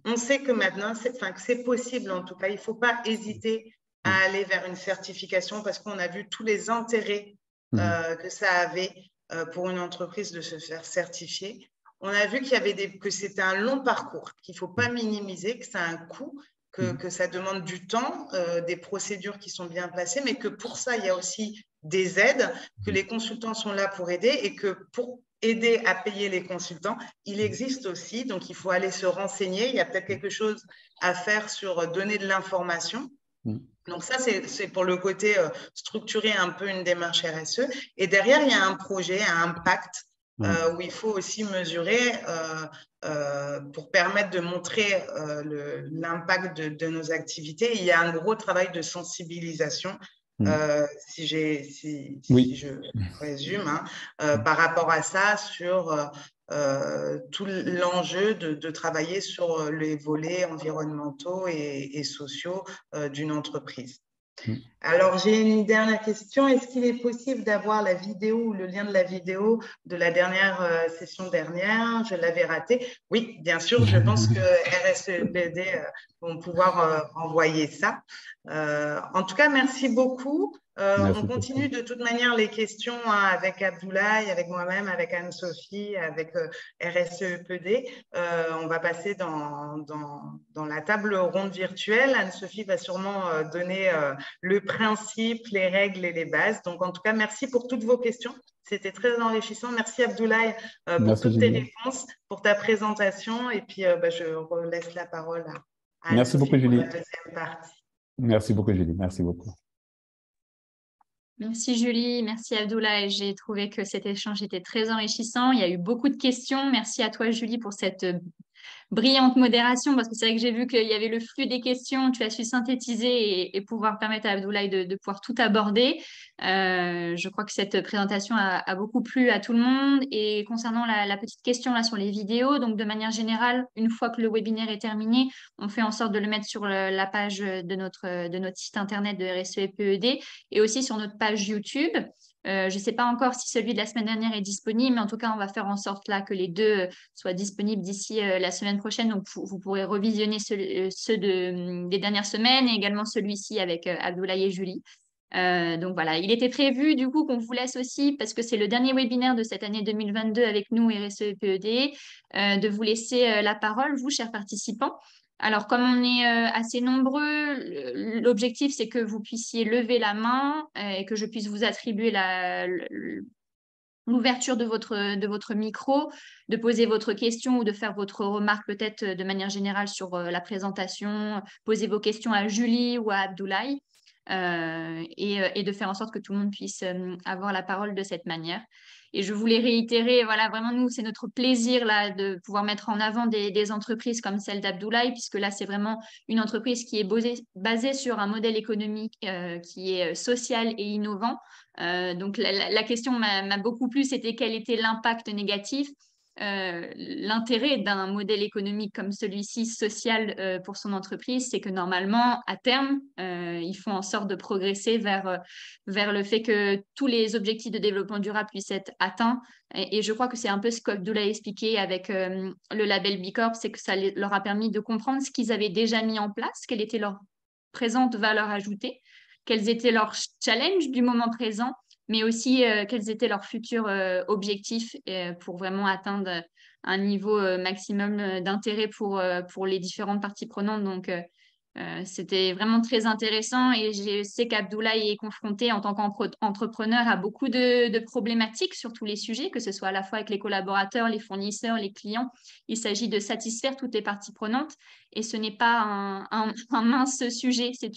on sait que maintenant, c'est possible en tout cas. Il ne faut pas hésiter à mm. aller vers une certification parce qu'on a vu tous les intérêts mm. euh, que ça avait euh, pour une entreprise de se faire certifier. On a vu qu'il y avait des, que c'était un long parcours, qu'il ne faut pas minimiser, que c'est un coût, que, que ça demande du temps, des procédures qui sont bien placées, mais que pour ça, il y a aussi des aides, que les consultants sont là pour aider et que pour aider à payer les consultants, il existe aussi, donc il faut aller se renseigner, il y a peut-être quelque chose à faire sur donner de l'information. Donc ça, c'est pour le côté euh, structurer un peu une démarche RSE. Et derrière, il y a un projet, un impact euh, où il faut aussi mesurer euh, pour permettre de montrer l'impact de, de, nos activités. Il y a un gros travail de sensibilisation Mm. Euh, si, si, si je résume, hein, euh, par rapport à ça, sur euh, tout l'enjeu de, de, travailler sur les volets environnementaux et, et sociaux d'une entreprise. Mm. Alors, j'ai une dernière question. Est-ce qu'il est possible d'avoir la vidéo ou le lien de la vidéo de la dernière euh, session dernière? Je l'avais raté. Oui, bien sûr, je pense que RSEPD euh, vont pouvoir euh, envoyer ça. en tout cas, merci beaucoup. Euh, on continue de toute manière les questions hein, avec Abdoulaye, avec moi-même, avec Anne-Sophie, avec euh, RSEPD. Euh, on va passer dans, dans, la table ronde virtuelle. Anne-Sophie va sûrement donner le principe, les règles et les bases. Donc, en tout cas, merci pour toutes vos questions. C'était très enrichissant. Merci Abdoulaye pour toutes tes réponses, pour ta présentation. Et puis, bah, je laisse la parole à Anne Merci beaucoup, Julie. Merci beaucoup, Julie. Merci beaucoup. Merci Julie, merci Abdoulaye. J'ai trouvé que cet échange était très enrichissant. Il y a eu beaucoup de questions. Merci à toi Julie pour cette brillante modération parce que c'est vrai que j'ai vu qu'il y avait le flux des questions, tu as su synthétiser et, pouvoir permettre à Abdoulaye de, pouvoir tout aborder. Euh, je crois que cette présentation a, beaucoup plu à tout le monde. Et concernant la, petite question là sur les vidéos, donc de manière générale, une fois que le webinaire est terminé, on fait en sorte de le mettre sur la page de notre, site internet de RSE et PED et aussi sur notre page YouTube. Euh, je ne sais pas encore si celui de la semaine dernière est disponible, mais en tout cas, on va faire en sorte là que les deux euh, soient disponibles d'ici euh, la semaine prochaine. Donc, vous, pourrez revisionner ceux, de, des dernières semaines et également celui-ci avec Abdoulaye et Julie. Donc voilà, il était prévu du coup qu'on vous laisse aussi, parce que c'est le dernier webinaire de cette année 2022 avec nous, RSE PED, de vous laisser la parole, vous, chers participants. Alors, comme on est euh, assez nombreux, l'objectif, c'est que vous puissiez lever la main euh, et que je puisse vous attribuer l'ouverture de votre, de votre micro, de poser votre question ou de faire votre remarque peut-être de manière générale sur euh, la présentation, poser vos questions à Julie ou à Abdoulaye et, de faire en sorte que tout le monde puisse avoir la parole de cette manière. Et je voulais réitérer, voilà, vraiment, nous, c'est notre plaisir là de pouvoir mettre en avant des, entreprises comme celle d'Abdoulaye, puisque là, c'est vraiment une entreprise qui est basée, sur un modèle économique euh, qui est euh, social et innovant. Euh, donc, la question m'a beaucoup plu, c'était quel était l'impact négatif. Euh, l'intérêt d'un modèle économique comme celui-ci, social euh, pour son entreprise, c'est que normalement, à terme, euh, ils font en sorte de progresser vers, vers le fait que tous les objectifs de développement durable puissent être atteints. Et, je crois que c'est un peu ce qu'Abdullah a expliqué avec le label Bicorp, c'est que ça leur a permis de comprendre ce qu'ils avaient déjà mis en place, quelle était leur présente valeur ajoutée, quels étaient leurs challenges du moment présent mais aussi euh, quels étaient leurs futurs euh, objectifs euh, pour vraiment atteindre un niveau maximum d'intérêt pour, pour les différentes parties prenantes. Donc, c'était vraiment très intéressant et je sais qu'Abdoulaye est confronté en tant qu'entrepreneur à beaucoup de, problématiques sur tous les sujets, que ce soit à la fois avec les collaborateurs, les fournisseurs, les clients. Il s'agit de satisfaire toutes les parties prenantes et ce n'est pas un, mince sujet, c'est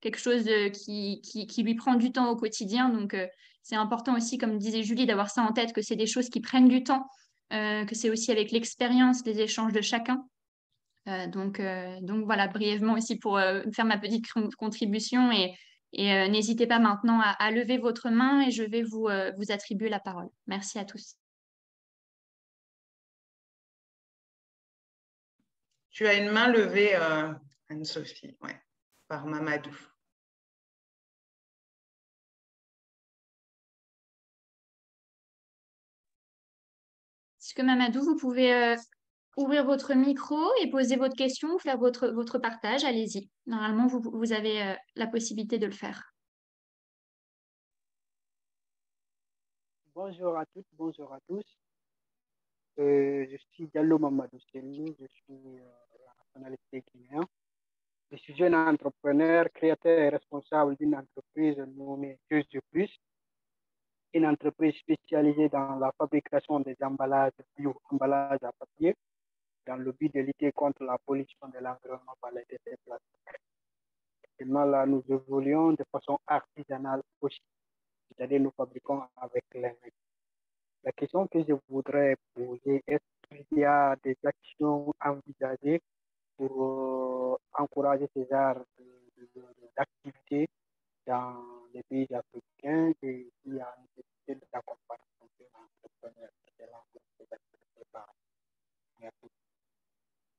quelque chose qui, lui prend du temps au quotidien. Donc, c'est important aussi, comme disait Julie, d'avoir ça en tête, que c'est des choses qui prennent du temps, euh, que c'est aussi avec l'expérience, les échanges de chacun. Euh, donc, euh, donc voilà, brièvement aussi pour faire ma petite contribution et, n'hésitez pas maintenant à, à, lever votre main et je vais vous, vous attribuer la parole. Merci à tous. Tu as une main levée, Anne-Sophie, ouais, par Mamadou. Est-ce que Mamadou, vous pouvez euh, ouvrir votre micro et poser votre question ou faire votre, votre partage Allez-y. Normalement, vous, vous avez euh, la possibilité de le faire. Bonjour à toutes, bonjour à tous. Euh, je suis Diallo Mamadou Selmi, je suis euh, nationalité guinéen. Je suis jeune entrepreneur, créateur et responsable d'une entreprise nommée Juste de Plus, une entreprise spécialisée dans la fabrication des emballages bio, emballages à papier, dans le but de lutter contre la pollution de l'environnement par les déchets plastiques. Maintenant, là, nous évoluons de façon artisanale aussi, c'est-à-dire nous fabriquons avec les mains. La question que je voudrais poser, est-ce qu'il y a des actions envisagées pour euh, encourager ces genres d'activités dans les pays africains et il y a une nécessité d'accompagnement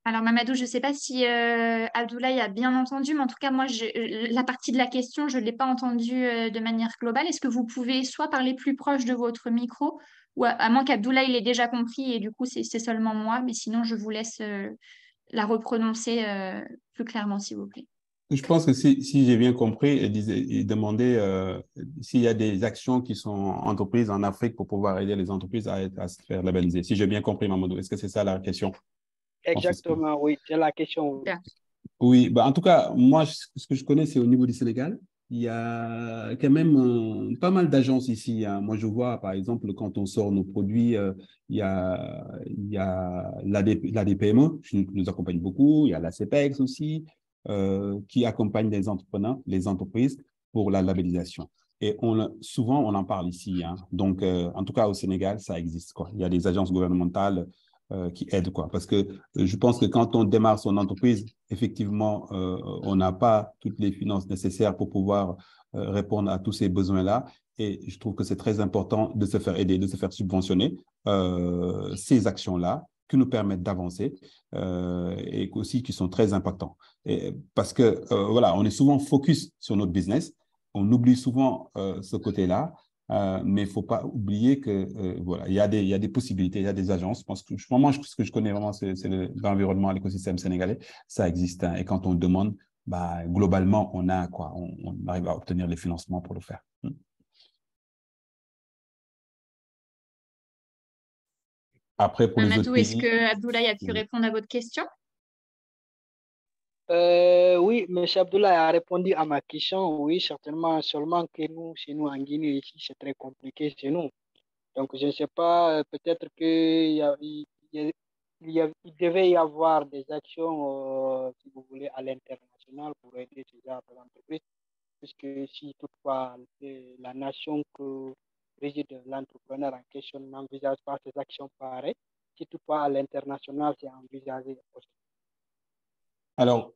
Alors Mamadou, je ne sais pas si euh, Abdoulaye a bien entendu, mais en tout cas, moi, je, la partie de la question, je ne l'ai pas entendue euh, de manière globale. Est-ce que vous pouvez soit parler plus proche de votre micro, ou à, moins qu'Abdoulaye l'ait déjà compris et du coup, c'est seulement moi, mais sinon, je vous laisse euh, la reprononcer euh, plus clairement, s'il vous plaît. Je pense que si, j'ai bien compris, il, demandait euh, s'il y a des actions qui sont entreprises en Afrique pour pouvoir aider les entreprises à, à se faire labelliser. Si j'ai bien compris, Mamadou, est-ce que c'est ça la question? Exactement, oui, c'est la question. Oui, bah, en tout cas, moi, ce que je connais, c'est au niveau du Sénégal. Il y a quand même euh, pas mal d'agences ici. Hein. Moi, je vois, par exemple, quand on sort nos produits, euh, il y a, il y a l'ADPME qui nous accompagne beaucoup. Il y a la CEPEX aussi, euh, qui accompagne les entrepreneurs, les entreprises pour la labellisation. Et on, souvent, on en parle ici. Hein. Donc, en tout cas, au Sénégal, ça existe. Quoi. Il y a des agences gouvernementales euh, qui aide quoi. Parce que je pense que quand on démarre son entreprise effectivement euh, on n'a pas toutes les finances nécessaires pour pouvoir euh, répondre à tous ces besoins là et je trouve que c'est très important de se faire aider de se faire subventionner ces actions là qui nous permettent d'avancer et aussi qui sont très impactants parce que voilà on est souvent focus sur notre business. On oublie souvent ce côté là euh, mais il ne faut pas oublier que euh, voilà, il y, a des, il y a des possibilités, il y a des agences. Je pense que moi, ce que je connais vraiment, c'est l'environnement, l'écosystème sénégalais. Ça existe. Hein. et quand on demande, bah, globalement, on a quoi, on, arrive à obtenir les financements pour le faire. Hmm. Après, pour les autres est-ce que Abdoulaye a pu répondre à votre question? Euh, oui, M. Abdullah a répondu à ma question. Oui, certainement, seulement que nous, chez nous, en Guinée, ici, c'est très compliqué chez nous. Donc, je ne sais pas, peut-être qu'il y il, il, devait y avoir des actions, euh, si vous voulez, à l'international pour aider ces entreprises. Puisque si toutefois la nation que réside l'entrepreneur en question n'envisage pas ces actions pareilles, si toutefois à l'international, c'est envisagé aussi. Alors,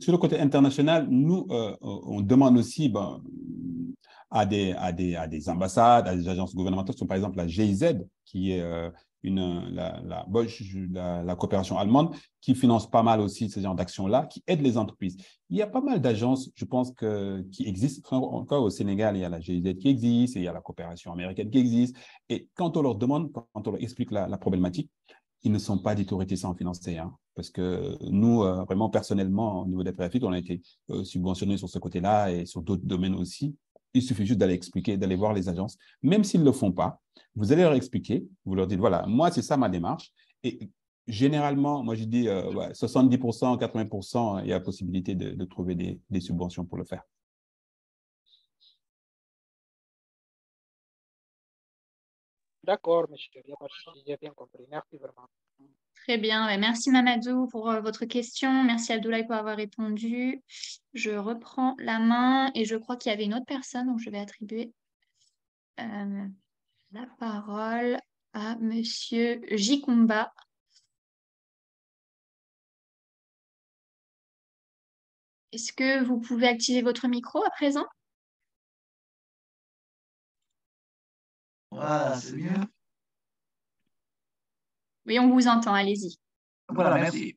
sur le côté international, nous, euh, on demande aussi ben, à, des, à, des, à, des, ambassades, à des agences gouvernementales, comme par exemple la GIZ, qui est euh, une, la, la, la, coopération allemande, qui finance pas mal aussi ce genre d'actions-là, qui aide les entreprises. Il y a pas mal d'agences, je pense, que, qui existent. Encore au Sénégal, il y a la GIZ qui existe, et il y a la coopération américaine qui existe. Et quand on leur demande, quand on leur explique la, problématique, ils ne sont pas du tout réticents financer. Hein, parce que nous, euh, vraiment personnellement, au niveau des préfets, on a été euh, subventionnés sur ce côté-là et sur d'autres domaines aussi. Il suffit juste d'aller expliquer, d'aller voir les agences. Même s'ils ne le font pas, vous allez leur expliquer, vous leur dites, voilà, moi, c'est ça ma démarche. Et généralement, moi, je dis 70%, 80%, il y a possibilité de, trouver des, subventions pour le faire. D'accord, monsieur, j'ai bien compris. Merci vraiment. Très bien. Merci Mamadou pour euh, votre question. Merci Abdoulaye pour avoir répondu. Je reprends la main et je crois qu'il y avait une autre personne, donc je vais attribuer euh, la parole à monsieur Jikumba. Est-ce que vous pouvez activer votre micro à présent? Voilà, c'est bien. Oui, on vous entend, allez-y. Voilà, merci.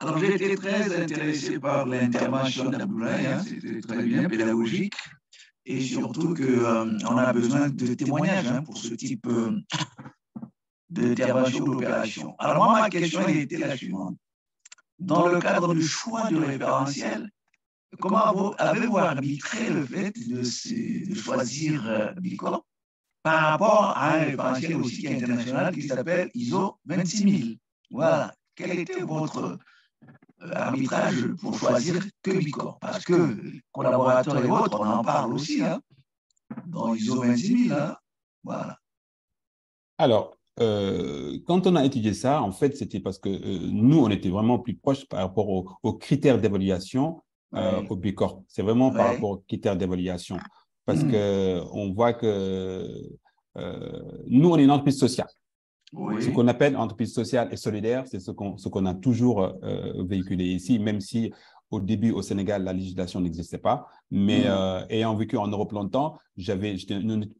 Alors, j'ai été très intéressé par l'intervention d'Abdoulaye, hein, c'était très bien, pédagogique, et surtout qu'on euh, a besoin de témoignages hein, pour ce type euh, d'intervention d'opération. Alors, moi, ma question était la suivante. Dans le cadre du choix du référentiel, comment avez-vous arbitré le fait de, choisir euh, Bicor par rapport à un référentiel aussi international qui s'appelle ISO 26000. Voilà. Quelle était votre arbitrage pour choisir que Bicor. Parce que collaborateurs et autres, on en parle aussi, hein, dans ISO 26000. Hein, voilà. Alors, euh, quand on a étudié ça, en fait, c'était parce que euh, nous, on était vraiment plus proches par rapport aux, critères d'évaluation euh, au Bicor. C'est vraiment par rapport aux critères d'évaluation. Parce mm. qu'on voit que nous, on est une entreprise sociale. Ce qu'on appelle entreprise sociale et solidaire, c'est ce qu'on a toujours euh, véhiculé ici, même si au début au Sénégal, la législation n'existait pas. Mais mm. euh, ayant vécu en Europe longtemps, j'avais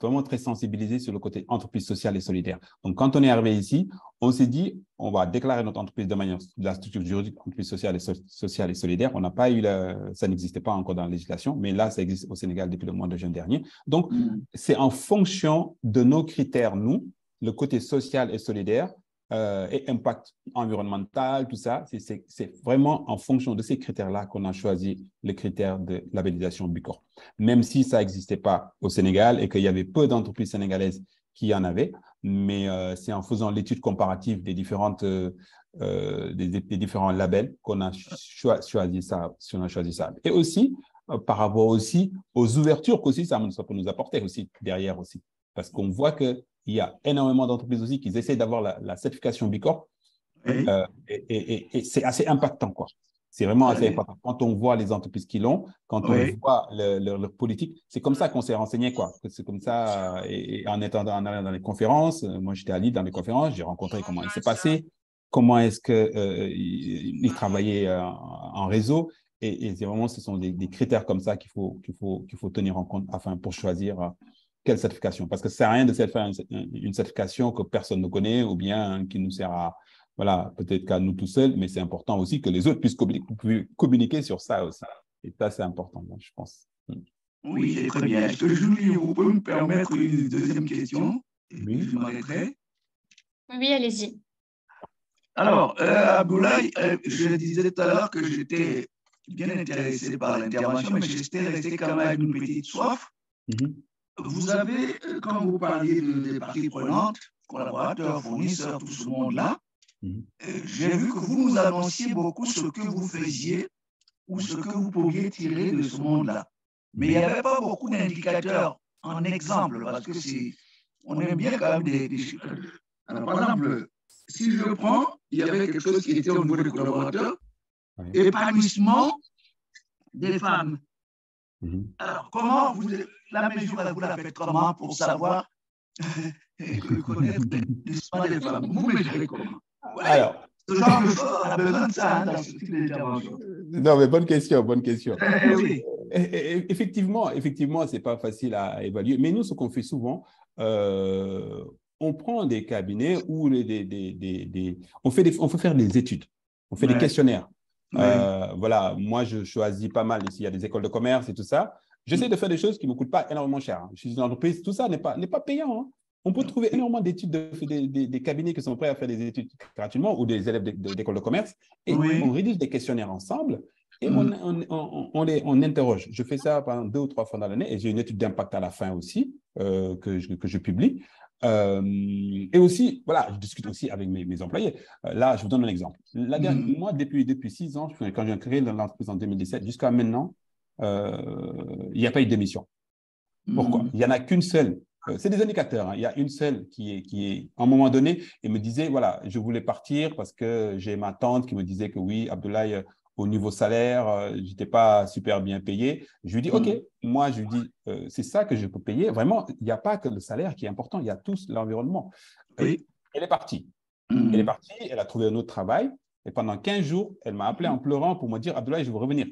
vraiment très sensibilisé sur le côté entreprise sociale et solidaire. Donc, quand on est arrivé ici, on s'est dit, on va déclarer notre entreprise de manière, de la structure juridique, entreprise sociale et, sociale et solidaire. On n'a pas eu, ça n'existait pas encore dans la législation, mais là, ça existe au Sénégal depuis le mois de juin dernier. Donc, mm. c'est en fonction de nos critères, nous, le côté social et solidaire euh, et impact environnemental, tout ça, c'est vraiment en fonction de ces critères-là qu'on a choisi les critères de labellisation Bucor. Même si ça n'existait pas au Sénégal et qu'il y avait peu d'entreprises sénégalaises qui en avaient, mais euh, c'est en faisant l'étude comparative des différentes euh, des, différents labels qu'on a choisi ça, a choisi ça. Et aussi par rapport aussi aux ouvertures qu'aussi ça, ça peut nous apporter aussi derrière aussi, parce qu'on voit que il y a énormément d'entreprises aussi qui essaient d'avoir la, certification Bicorp. Euh, et, c'est assez impactant, quoi. C'est vraiment assez impactant. Quand on voit les entreprises qui l'ont, quand on voit leur, politique, c'est comme ça qu'on s'est renseigné, quoi. C'est comme ça, et, en étant dans, dans les conférences, euh, moi j'étais à Lille dans les conférences, j'ai rencontré comment il s'est passé, comment est-ce qu'ils euh, il travaillaient en réseau. Et, c'est vraiment, ce sont des, des critères comme ça qu'il faut, qu'il faut, qu'il faut tenir en compte afin pour choisir quelle certification? Parce que ça sert à rien de faire une, certification que personne ne connaît ou bien qui nous sert à, voilà, peut-être qu'à nous tout seuls, mais c'est important aussi que les autres puissent communiquer, sur ça aussi. Et ça, c'est important, je pense. Oui, très bien. Est-ce que Julie, vous pouvez me permettre une deuxième question? Oui. Je m'arrêterai. Oui, allez-y. Alors, euh, Abdoulaye, euh, je disais tout à l'heure que j'étais bien intéressé par l'intervention, mais j'étais resté quand même avec une petite soif. Mm-hmm. Vous avez, euh, quand vous parliez des parties prenantes, collaborateurs, fournisseurs, tout ce monde-là, mhm. euh, j'ai vu que vous nous annonciez beaucoup ce que vous faisiez ou ce que vous pouviez tirer de ce monde-là. Mais il n'y avait pas beaucoup d'indicateurs en exemple, parce que c'est, on aime bien quand même des, chiffres. par exemple, si je prends, il y avait quelque chose qui était au niveau des collaborateurs, épanouissement des femmes. Mhm. Alors, comment vous, la mesure, vous la faites comment pour savoir connaître les des femmes? Vous mesurez comment Alors, ce genre de choses, a besoin de ça hein, dans ce type d'intervention. Non, mais bonne question, bonne question. oui. Effectivement, effectivement, c'est pas facile à évaluer. Mais nous, ce qu'on fait souvent, euh, on prend des cabinets où des, des, des, des on, fait des, on fait faire des études, on fait des questionnaires. Euh, voilà, moi, je choisis pas mal ici. Il y a des écoles de commerce et tout ça. J'essaie de faire des choses qui ne me coûtent pas énormément cher. Hein. Je suis une entreprise, tout ça n'est pas, pas payant. Hein. On peut trouver énormément d'études, des, des, cabinets qui sont prêts à faire des études gratuitement ou des élèves d'école de, commerce. Et on rédige des questionnaires ensemble et mm. on, on, les, on interroge. Je fais ça pendant deux ou trois fois dans l'année et j'ai une étude d'impact à la fin aussi euh, que, je, que je publie. Euh, et aussi, voilà, je discute aussi avec mes, mes employés. Euh, là, je vous donne un exemple. La dernière, mm. Moi, depuis, depuis six ans, quand j'ai créé l'entreprise en 2017, jusqu'à maintenant, euh, il n'y a pas eu de démission. Pourquoi? Mm. Il n'y en a qu'une seule. C'est des indicateurs. Hein. Il y a une seule qui est, qui est, à un moment donné, et me disait, voilà, je voulais partir parce que j'ai ma tante qui me disait que oui, Abdoulaye, au niveau salaire, euh, je n'étais pas super bien payé. Je lui dis, OK, moi, je lui dis, euh, c'est ça que je peux payer. Vraiment, il n'y a pas que le salaire qui est important, il y a tout l'environnement. Oui. Elle est partie. Elle est partie, elle a trouvé un autre travail. Et pendant 15 jours, elle m'a appelé en pleurant pour me dire, Abdoulaye, je veux revenir.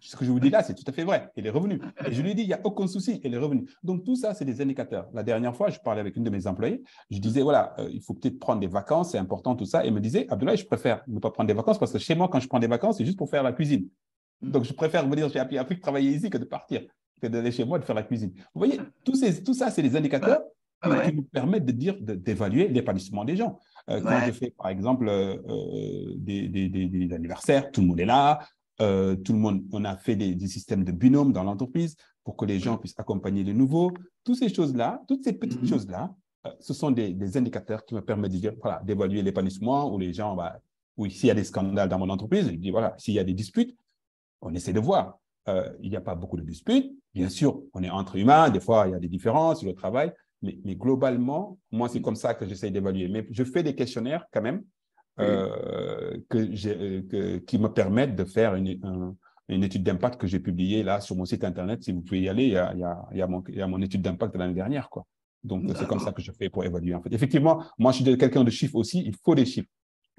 Ce que je vous dis là, c'est tout à fait vrai. Elle est revenue. Et je lui ai dit, il n'y a aucun souci, elle est revenue. Donc, tout ça, c'est des indicateurs. La dernière fois, je parlais avec une de mes employés. Je disais, voilà, euh, il faut peut-être prendre des vacances, c'est important, tout ça. Et elle me disait, Abdoulaye, je préfère ne pas prendre des vacances parce que chez moi, quand je prends des vacances, c'est juste pour faire la cuisine. Mm. Donc, je préfère venir, j'ai appris, appris de travailler ici que de partir, que d'aller chez moi, de faire la cuisine. Vous voyez, tout, ces, tout ça, c'est des indicateurs qui nous permettent de dire, d'évaluer l'épanouissement des gens. Euh, quand je fais, par exemple, euh, des, des, des, anniversaires, tout le monde est là, euh, tout le monde, on a fait des, systèmes de binôme dans l'entreprise pour que les gens puissent accompagner les nouveaux. Toutes ces choses-là, toutes ces petites mm-hmm. choses-là, euh, ce sont des, indicateurs qui me permettent de dire, voilà, d'évaluer l'épanouissement où les gens, bah, Oui, s'il y a des scandales dans mon entreprise, je dis voilà, s'il y a des disputes, on essaie de voir. Euh, il n'y a pas beaucoup de disputes. Bien sûr, on est entre humains, des fois, il y a des différences sur le travail, mais, globalement, moi, c'est comme ça que j'essaie d'évaluer. Mais je fais des questionnaires quand même euh, que qui me permettent de faire une, une étude d'impact que j'ai publiée là sur mon site internet. Si vous pouvez y aller, il y a, il y a, il y a, mon, il y a mon, étude d'impact de l'année dernière. Quoi. Donc, c'est comme ça que je fais pour évaluer. En fait. Effectivement, moi, je suis quelqu'un de chiffres aussi. Il faut des chiffres.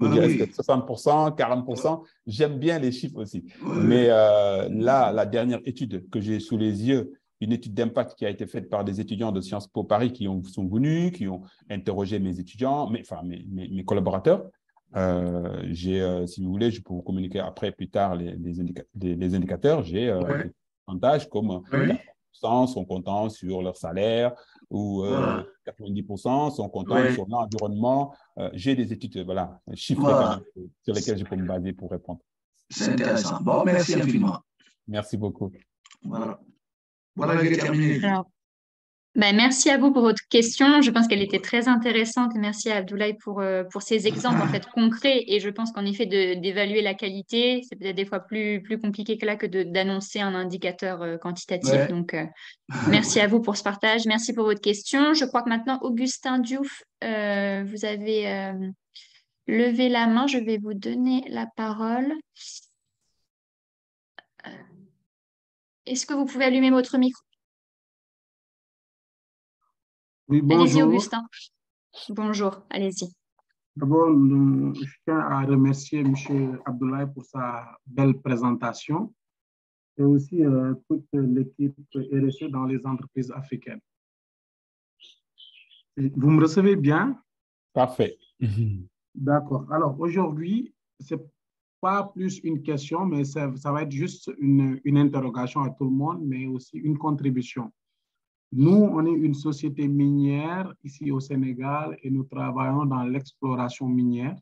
Je ah, dire, 60%, 40%, j'aime bien les chiffres aussi. Mais euh, là, la dernière étude que j'ai sous les yeux, une étude d'impact qui a été faite par des étudiants de Sciences Po Paris qui ont, sont venus, qui ont interrogé mes étudiants, mais, enfin mes, mes, mes collaborateurs. Euh, j'ai, euh, si vous voulez, je peux vous communiquer après, plus tard, les, les, indicateurs. J'ai euh, des pourcentages comme oui. 40% sont contents sur leur salaire ou 90% sont contents sur l'environnement. j'ai des études, voilà, chiffres sur lesquels je peux me baser pour répondre. C'est intéressant. Bon, merci infiniment. Merci beaucoup. Voilà. Voilà, j'ai terminé. Ben, merci à vous pour votre question. Je pense qu'elle était très intéressante. Merci à Abdoulaye pour, euh, pour ces exemples en fait concrets. Et je pense qu'en effet, d'évaluer la qualité, c'est peut-être des fois plus, plus compliqué que là que d'annoncer un indicateur euh, quantitatif. Donc, euh, merci à vous pour ce partage. Merci pour votre question. Je crois que maintenant, Augustin Diouf, vous avez levé la main. Je vais vous donner la parole. Est-ce que vous pouvez allumer votre micro? Oui, bonjour. Allez-y, Augustin. Bonjour, allez-y. D'abord, je tiens à remercier M. Abdoulaye pour sa belle présentation et aussi euh, toute l'équipe RSE dans les entreprises africaines. Vous me recevez bien? Parfait. D'accord. Alors, aujourd'hui, ce n'est pas plus une question, mais ça, ça va être juste une, une interrogation à tout le monde, mais aussi une contribution. Nous, on est une société minière ici au Sénégal et nous travaillons dans l'exploration minière.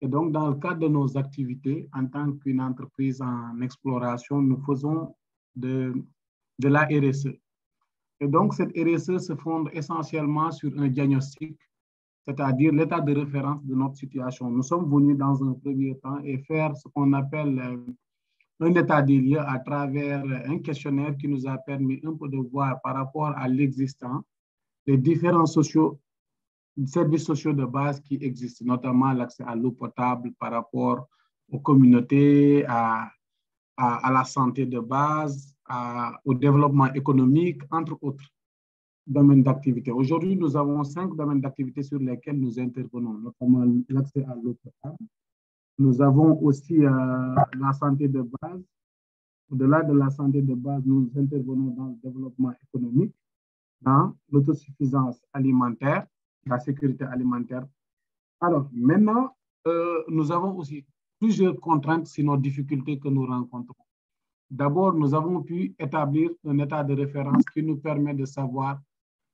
Et donc, dans le cadre de nos activités, en tant qu'une entreprise en exploration, nous faisons de, de la RSE. Et donc, cette RSE se fonde essentiellement sur un diagnostic, c'est-à-dire l'état de référence de notre situation. Nous sommes venus dans un premier temps et faire ce qu'on appelle euh, un état des lieux à travers un questionnaire qui nous a permis un peu de voir par rapport à l'existant les différents services sociaux de base qui existent, notamment l'accès à l'eau potable par rapport aux communautés, à, la santé de base, au développement économique, entre autres domaines d'activité. Aujourd'hui, nous avons cinq domaines d'activité sur lesquels nous intervenons, notamment l'accès à l'eau potable, nous avons aussi euh, la santé de base. Au-delà de la santé de base, nous intervenons dans le développement économique, dans l'autosuffisance alimentaire, la sécurité alimentaire. Alors, maintenant, euh, nous avons aussi plusieurs contraintes, sinon difficultés que nous rencontrons. D'abord, nous avons pu établir un état de référence qui nous permet de savoir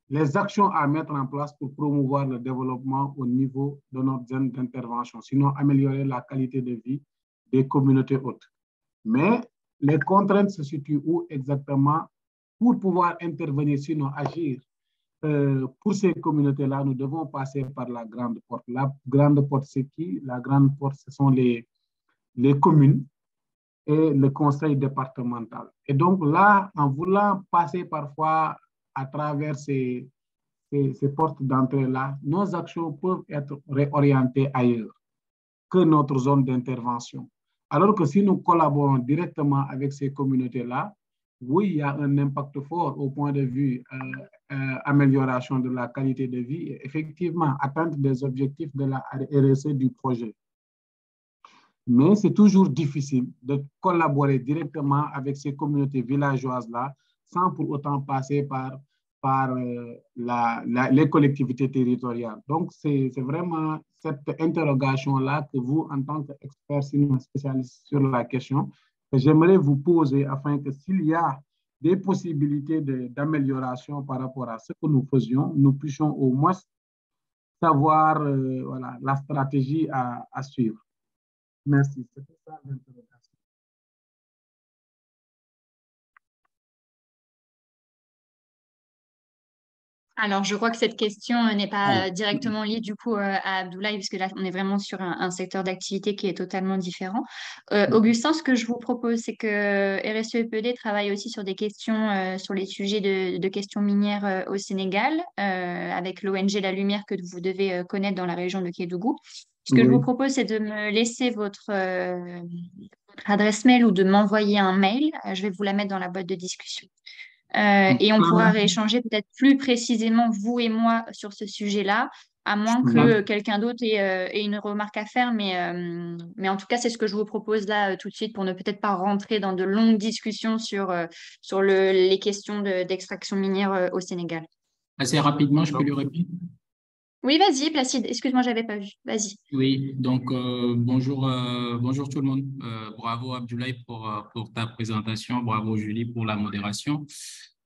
les actions à mettre en place pour promouvoir le développement au niveau de notre zone d'intervention, sinon améliorer la qualité de vie des communautés hautes. Mais les contraintes se situent où exactement pour pouvoir intervenir, sinon agir? Euh, pour ces communautés-là, nous devons passer par la grande porte. La grande porte, c'est qui? La grande porte, ce sont les, les communes et le conseil départemental. Et donc là, en voulant passer parfois à travers ces, ces, portes d'entrée-là, nos actions peuvent être réorientées ailleurs que notre zone d'intervention. Alors que si nous collaborons directement avec ces communautés-là, oui, il y a un impact fort au point de vue euh, euh, amélioration de la qualité de vie et effectivement atteinte des objectifs de la RSE du projet. Mais c'est toujours difficile de collaborer directement avec ces communautés villageoises-là sans pour autant passer par, par euh, la, les collectivités territoriales. Donc, c'est vraiment cette interrogation-là que vous, en tant qu'expert, spécialiste sur la question, que j'aimerais vous poser afin que s'il y a des possibilités d'amélioration par rapport à ce que nous faisions, nous puissions au moins savoir euh, voilà, la stratégie à, à suivre. Merci. C'était ça l'interrogation. Alors, je crois que cette question euh, n'est pas directement liée du coup euh, à Abdoulaye, puisque là, on est vraiment sur un, secteur d'activité qui est totalement différent. Euh, Augustin, ce que je vous propose, c'est que RSE EPD travaille aussi sur des questions, sur les sujets de, questions minières au Sénégal, avec l'ONG La Lumière que vous devez connaître dans la région de Kédougou. Ce que je vous propose, c'est de me laisser votre, votre adresse mail ou de m'envoyer un mail. je vais vous la mettre dans la boîte de discussion. Euh, et on pourra rééchanger peut-être plus précisément, vous et moi, sur ce sujet-là, à moins que quelqu'un d'autre euh, ait, une remarque à faire. Mais, euh, mais en tout cas, c'est ce que je vous propose là tout de suite pour ne peut-être pas rentrer dans de longues discussions sur, sur le, les questions d'extraction minière au Sénégal. Assez rapidement, je peux lui répondre oui, vas-y, Placide. Excuse-moi, j'avais pas vu. Vas-y. Oui, donc bonjour, bonjour tout le monde. bravo Abdoulaye pour, pour ta présentation. Bravo Julie pour la modération.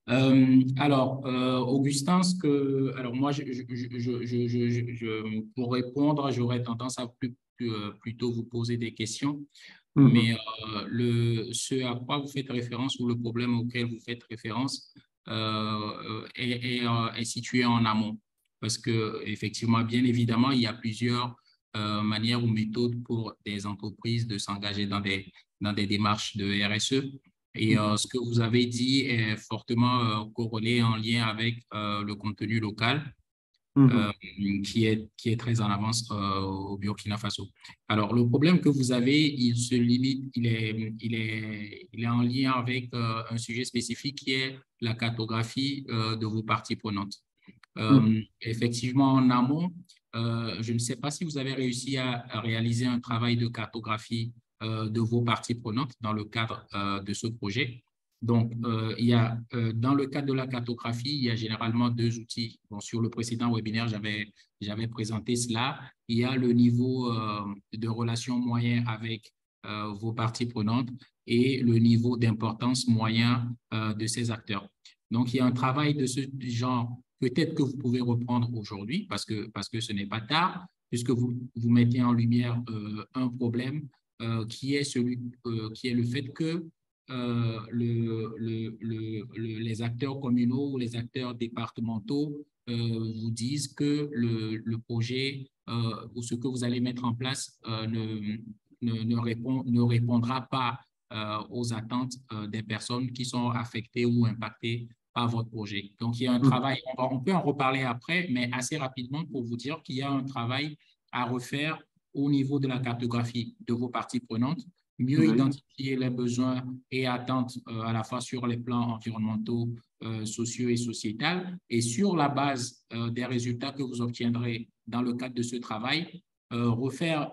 Euh, alors, euh, Augustin, ce que, alors moi, je, je, pour répondre, j'aurais tendance à plus, euh, plutôt vous poser des questions. Mhm. Mais le, ce à quoi vous faites référence ou le problème auquel vous faites référence est, est, situé en amont. Parce que, effectivement, bien évidemment, il y a plusieurs manières ou méthodes pour des entreprises de s'engager dans des, dans des démarches de RSE. Et euh, ce que vous avez dit est fortement euh, corrélé en lien avec euh, le contenu local. Mhm. qui, est, qui est très en avance au Burkina Faso. Alors, le problème que vous avez, il se limite, il est, il est, il est en lien avec un sujet spécifique qui est la cartographie de vos parties prenantes. Mhm. Effectivement, en amont, je ne sais pas si vous avez réussi à réaliser un travail de cartographie euh, de vos parties prenantes dans le cadre euh, de ce projet. Donc, euh, il y a, dans le cadre de la cartographie, il y a généralement deux outils. Bon, sur le précédent webinaire, j'avais présenté cela. Il y a le niveau de relation moyen avec vos parties prenantes et le niveau d'importance moyen de ces acteurs. Donc, il y a un travail de ce genre, peut-être que vous pouvez reprendre aujourd'hui parce que, parce que ce n'est pas tard, puisque vous, vous mettez en lumière un problème euh, qui, est celui, euh, qui est le fait que euh, le, le, les acteurs communaux ou les acteurs départementaux vous disent que le, projet ou ce que vous allez mettre en place ne, ne, répond, ne répondra pas aux attentes des personnes qui sont affectées ou impactées par votre projet. Donc, il y a un mmh. travail, on peut en reparler après, mais assez rapidement pour vous dire qu'il y a un travail à refaire au niveau de la cartographie de vos parties prenantes, mieux identifier les besoins et attentes euh, à la fois sur les plans environnementaux, euh, sociaux et sociétals. Et sur la base euh, des résultats que vous obtiendrez dans le cadre de ce travail, refaire,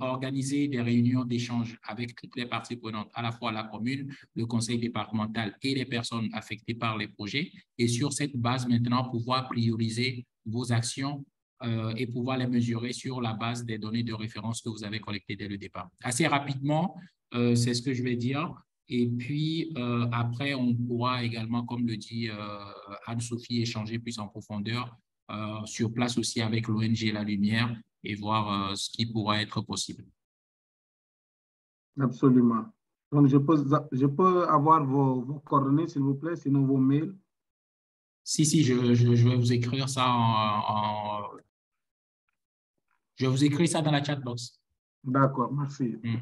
organiser des réunions d'échange avec toutes les parties prenantes, à la fois la commune, le conseil départemental et les personnes affectées par les projets. Et sur cette base, maintenant, pouvoir prioriser vos actions euh, et pouvoir les mesurer sur la base des données de référence que vous avez collectées dès le départ. Assez rapidement, euh, c'est ce que je vais dire. Et puis, euh, après, on pourra également, comme le dit Anne-Sophie, échanger plus en profondeur sur place aussi avec l'ONG La Lumière et voir ce qui pourrait être possible. Absolument. Donc, je peux, je peux avoir vos, coordonnées, s'il vous plaît, sinon vos mails. Si, si, je, je, vais vous écrire ça en, je vous écris ça dans la chat box. D'accord, merci. Mm.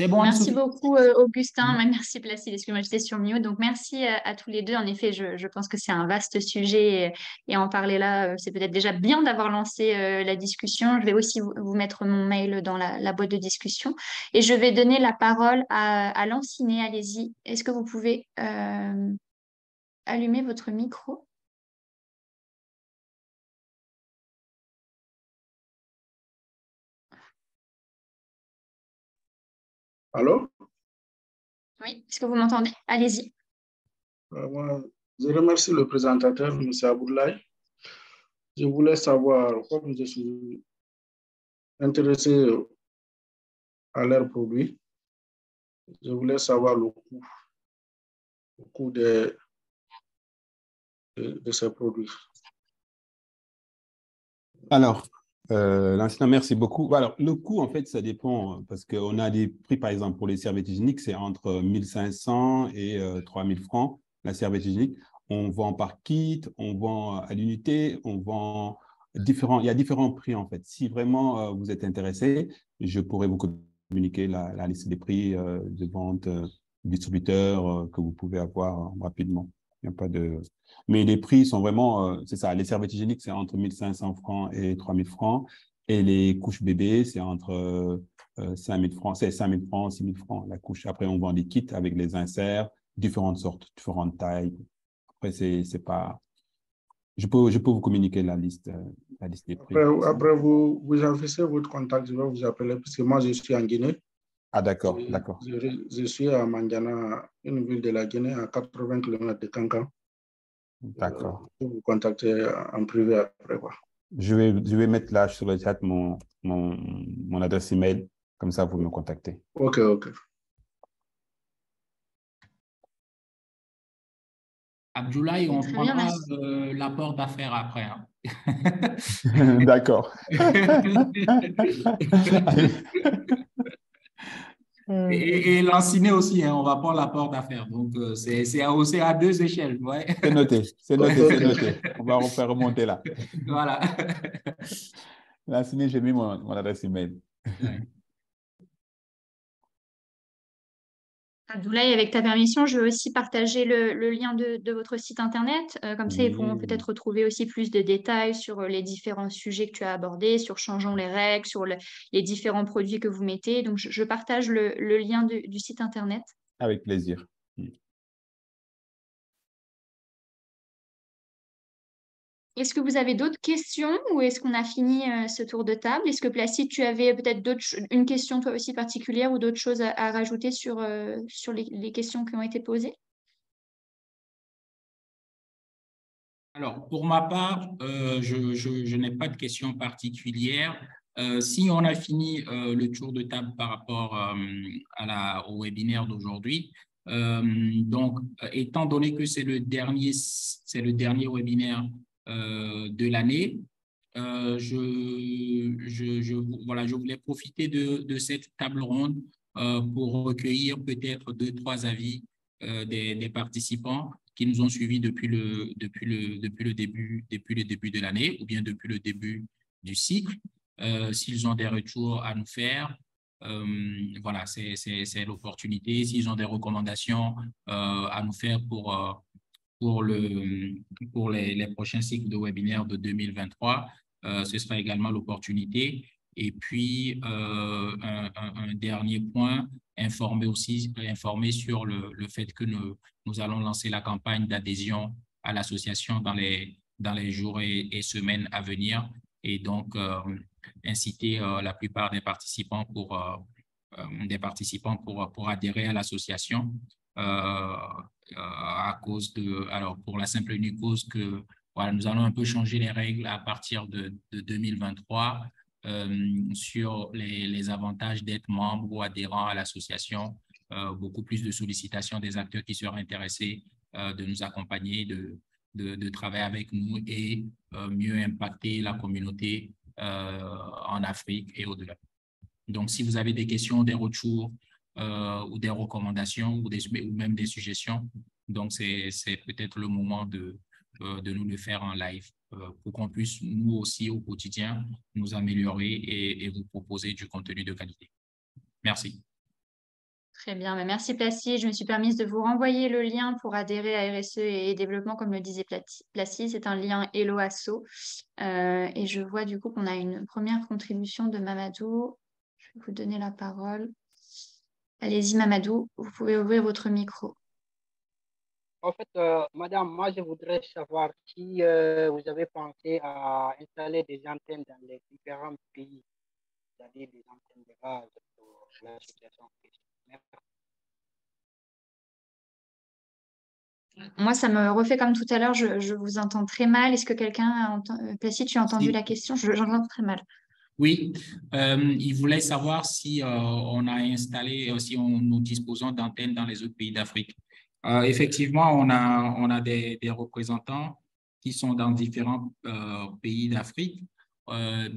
C'est bon. Merci beaucoup, euh, Augustin. Mm. Merci, Placide. Excuse-moi, j'étais sur mute. Donc, merci euh, à, tous les deux. En effet, je, pense que c'est un vaste sujet et, en parler là, euh, c'est peut-être déjà bien d'avoir lancé la discussion. Je vais aussi vous, mettre mon mail dans la, boîte de discussion et je vais donner la parole à, à Lanciné. Allez-y. Est-ce que vous pouvez allumer votre micro? Allô? Oui, est-ce que vous m'entendez? Allez-y. Euh, je remercie le présentateur, M. Aboulaye. Je voulais savoir, comme je suis intéressé à l'air produit, je voulais savoir le coût, le coût des, de, ces produits Alors, Euh, merci beaucoup. Alors, le coût, en fait, ça dépend parce qu'on a des prix, par exemple, pour les serviettes hygiéniques, c'est entre 1500 et 3000 francs la serviette hygiénique. On vend par kit, on vend à l'unité, on vend différents, il y a différents prix, en fait. Si vraiment vous êtes intéressé, je pourrais vous communiquer la, liste des prix de vente distributeurs que vous pouvez avoir rapidement. Il a pas de... Mais les prix sont vraiment, euh, c'est ça, les serviettes hygiéniques, c'est entre 1500 francs et 3000 francs. Et les couches bébés, c'est entre 5000 euh, francs, c'est 5000 francs, 6000 francs la couche. Après, on vend des kits avec les inserts, différentes sortes, différentes tailles. Après, c'est pas... Je peux, je peux vous communiquer la liste, euh, la liste des prix. Après, vous, vous affichez votre contact, je vais vous appeler, parce que moi, je suis en Guinée. Ah, d'accord, d'accord. Je, suis à Mandiana, une ville de la Guinée, à 80 km de Cancan. D'accord. Je vais vous contacter en privé après. Quoi. Je, vais, je vais mettre là sur le chat mon, mon, mon adresse email, comme ça vous me contactez. Ok, ok. Abdoulaye, on prendra euh, l'apport d'affaires après. Hein. D'accord. Et, et l'enseigner aussi, hein, on va prendre l'apport d'affaires. Donc, euh, c'est à, à deux échelles. Ouais. C'est noté, c'est noté, c'est noté. On va faire remonter là. Voilà. L'enseigner, j'ai mis mon, mon adresse email. Abdoulaye, avec ta permission, je veux aussi partager le, lien de, votre site internet. Euh, comme ça, ils pourront peut-être retrouver aussi plus de détails sur euh, les différents sujets que tu as abordés, sur changeons les règles, sur les différents produits que vous mettez. Donc, je, partage le, lien du site internet. Avec plaisir. Est-ce que vous avez d'autres questions ou est-ce qu'on a fini euh, ce tour de table? Est-ce que Placide, tu avais peut-être une question toi aussi particulière ou d'autres choses à, rajouter sur, euh, sur les, questions qui ont été posées? Alors, pour ma part, euh, je, n'ai pas de questions particulières. si on a fini le tour de table par rapport à la, au webinaire d'aujourd'hui, donc, étant donné que c'est le le dernier webinaire de l'année. Euh, je, je, voilà, je voulais profiter de, cette table ronde euh, pour recueillir peut-être deux, trois avis des, participants qui nous ont suivis depuis le, depuis le, depuis le, début, depuis le début de l'année ou bien depuis le début du cycle. S'ils ont des retours à nous faire, voilà, c'est l'opportunité. S'ils ont des recommandations à nous faire pour, pour, le, pour les, les prochains cycles de webinaires de 2023. Euh, ce sera également l'opportunité. Et puis, euh, un, dernier point, informer aussi informer sur le, le fait que nous, nous, allons lancer la campagne d'adhésion à l'association dans les, dans les jours et, semaines à venir. Et donc, euh, inciter la plupart des participants pour, des participants pour, pour adhérer à l'association. Euh, à cause de, alors pour la simple et unique cause que voilà, nous allons un peu changer les règles à partir de, 2023 euh, sur les, avantages d'être membre ou adhérent à l'association, euh, beaucoup plus de sollicitations des acteurs qui seraient intéressés de nous accompagner, de, de, travailler avec nous et mieux impacter la communauté en Afrique et au-delà. Donc, si vous avez des questions, des retours, euh, ou des recommandations ou, des, ou même des suggestions. Donc, c'est peut-être le moment de, euh, de nous le faire en live euh, pour qu'on puisse, nous aussi, au quotidien, nous améliorer et, vous proposer du contenu de qualité. Merci. Très bien, ben, merci Placide. Je me suis permise de vous renvoyer le lien pour adhérer à RSE et développement, comme le disait Placide. C'est un lien Hello Asso. et je vois du coup qu'on a une première contribution de Mamadou. Je vais vous donner la parole. Allez-y, Mamadou, vous pouvez ouvrir votre micro. En fait, euh, madame, moi, je voudrais savoir si euh, vous avez pensé à installer des antennes dans les différents pays, c'est-à-dire des antennes de base pour l'association. Moi, ça me refait comme tout à l'heure, je, vous entends très mal. Est-ce que quelqu'un a entendu Placide, tu as entendu la question? J'entends très mal. Oui, euh, il voulait savoir si euh, on a installé, euh, si nous disposons d'antennes dans les autres pays d'Afrique. effectivement, on a, on a des, représentants qui sont dans différents pays d'Afrique.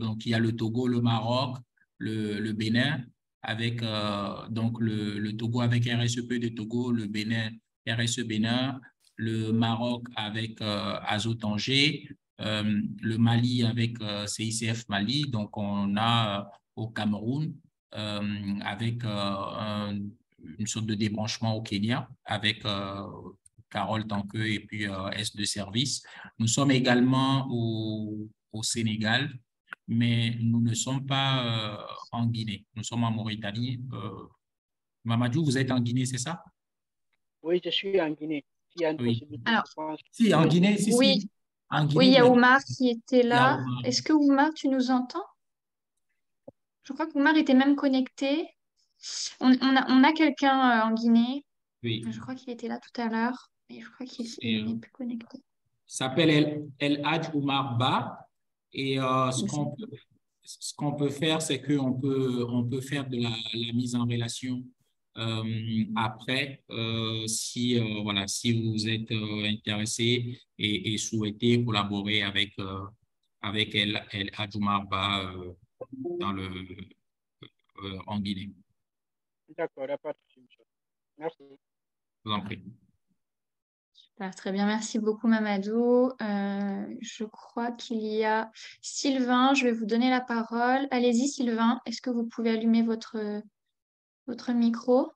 donc, il y a le Togo, le Maroc, le, Bénin, avec donc le, le, Togo avec RSEP de Togo, le Bénin, RSE Bénin, le Maroc avec Azo Tanger, le Mali avec CICF Mali. Donc, on a au Cameroun avec une sorte de débranchement au Kenya avec Carole Tanqueux et puis S de service. Nous sommes également au, au, Sénégal, mais nous ne sommes pas en Guinée. Nous sommes en Mauritanie. Mamadou, vous êtes en Guinée, c'est ça? Oui, je suis en Guinée. oui. Alors, si, en Guinée, si, oui. si. Oui, il y a Oumar qui était là. Est-ce que Oumar, tu nous entends? Je crois qu'Oumar était même connecté. On, on a, on a quelqu'un en Guinée. Oui. Je crois qu'il était là tout à l'heure. Mais je crois qu'il n'est plus connecté. s'appelle El, El Hadj Oumar Ba. Et euh, ce qu'on peut, ce qu'on peut faire, c'est qu'on peut, on peut faire de la, la mise en relation euh, après, euh, si, euh, voilà, si vous êtes intéressé et, et, souhaitez collaborer avec, avec El, El Ba dans le, en Guinée. D'accord, pas de Merci. Je vous en prie. Super, très bien, merci beaucoup Mamadou. Euh, je crois qu'il y a Sylvain, je vais vous donner la parole. Allez-y Sylvain, est-ce que vous pouvez allumer votre, votre micro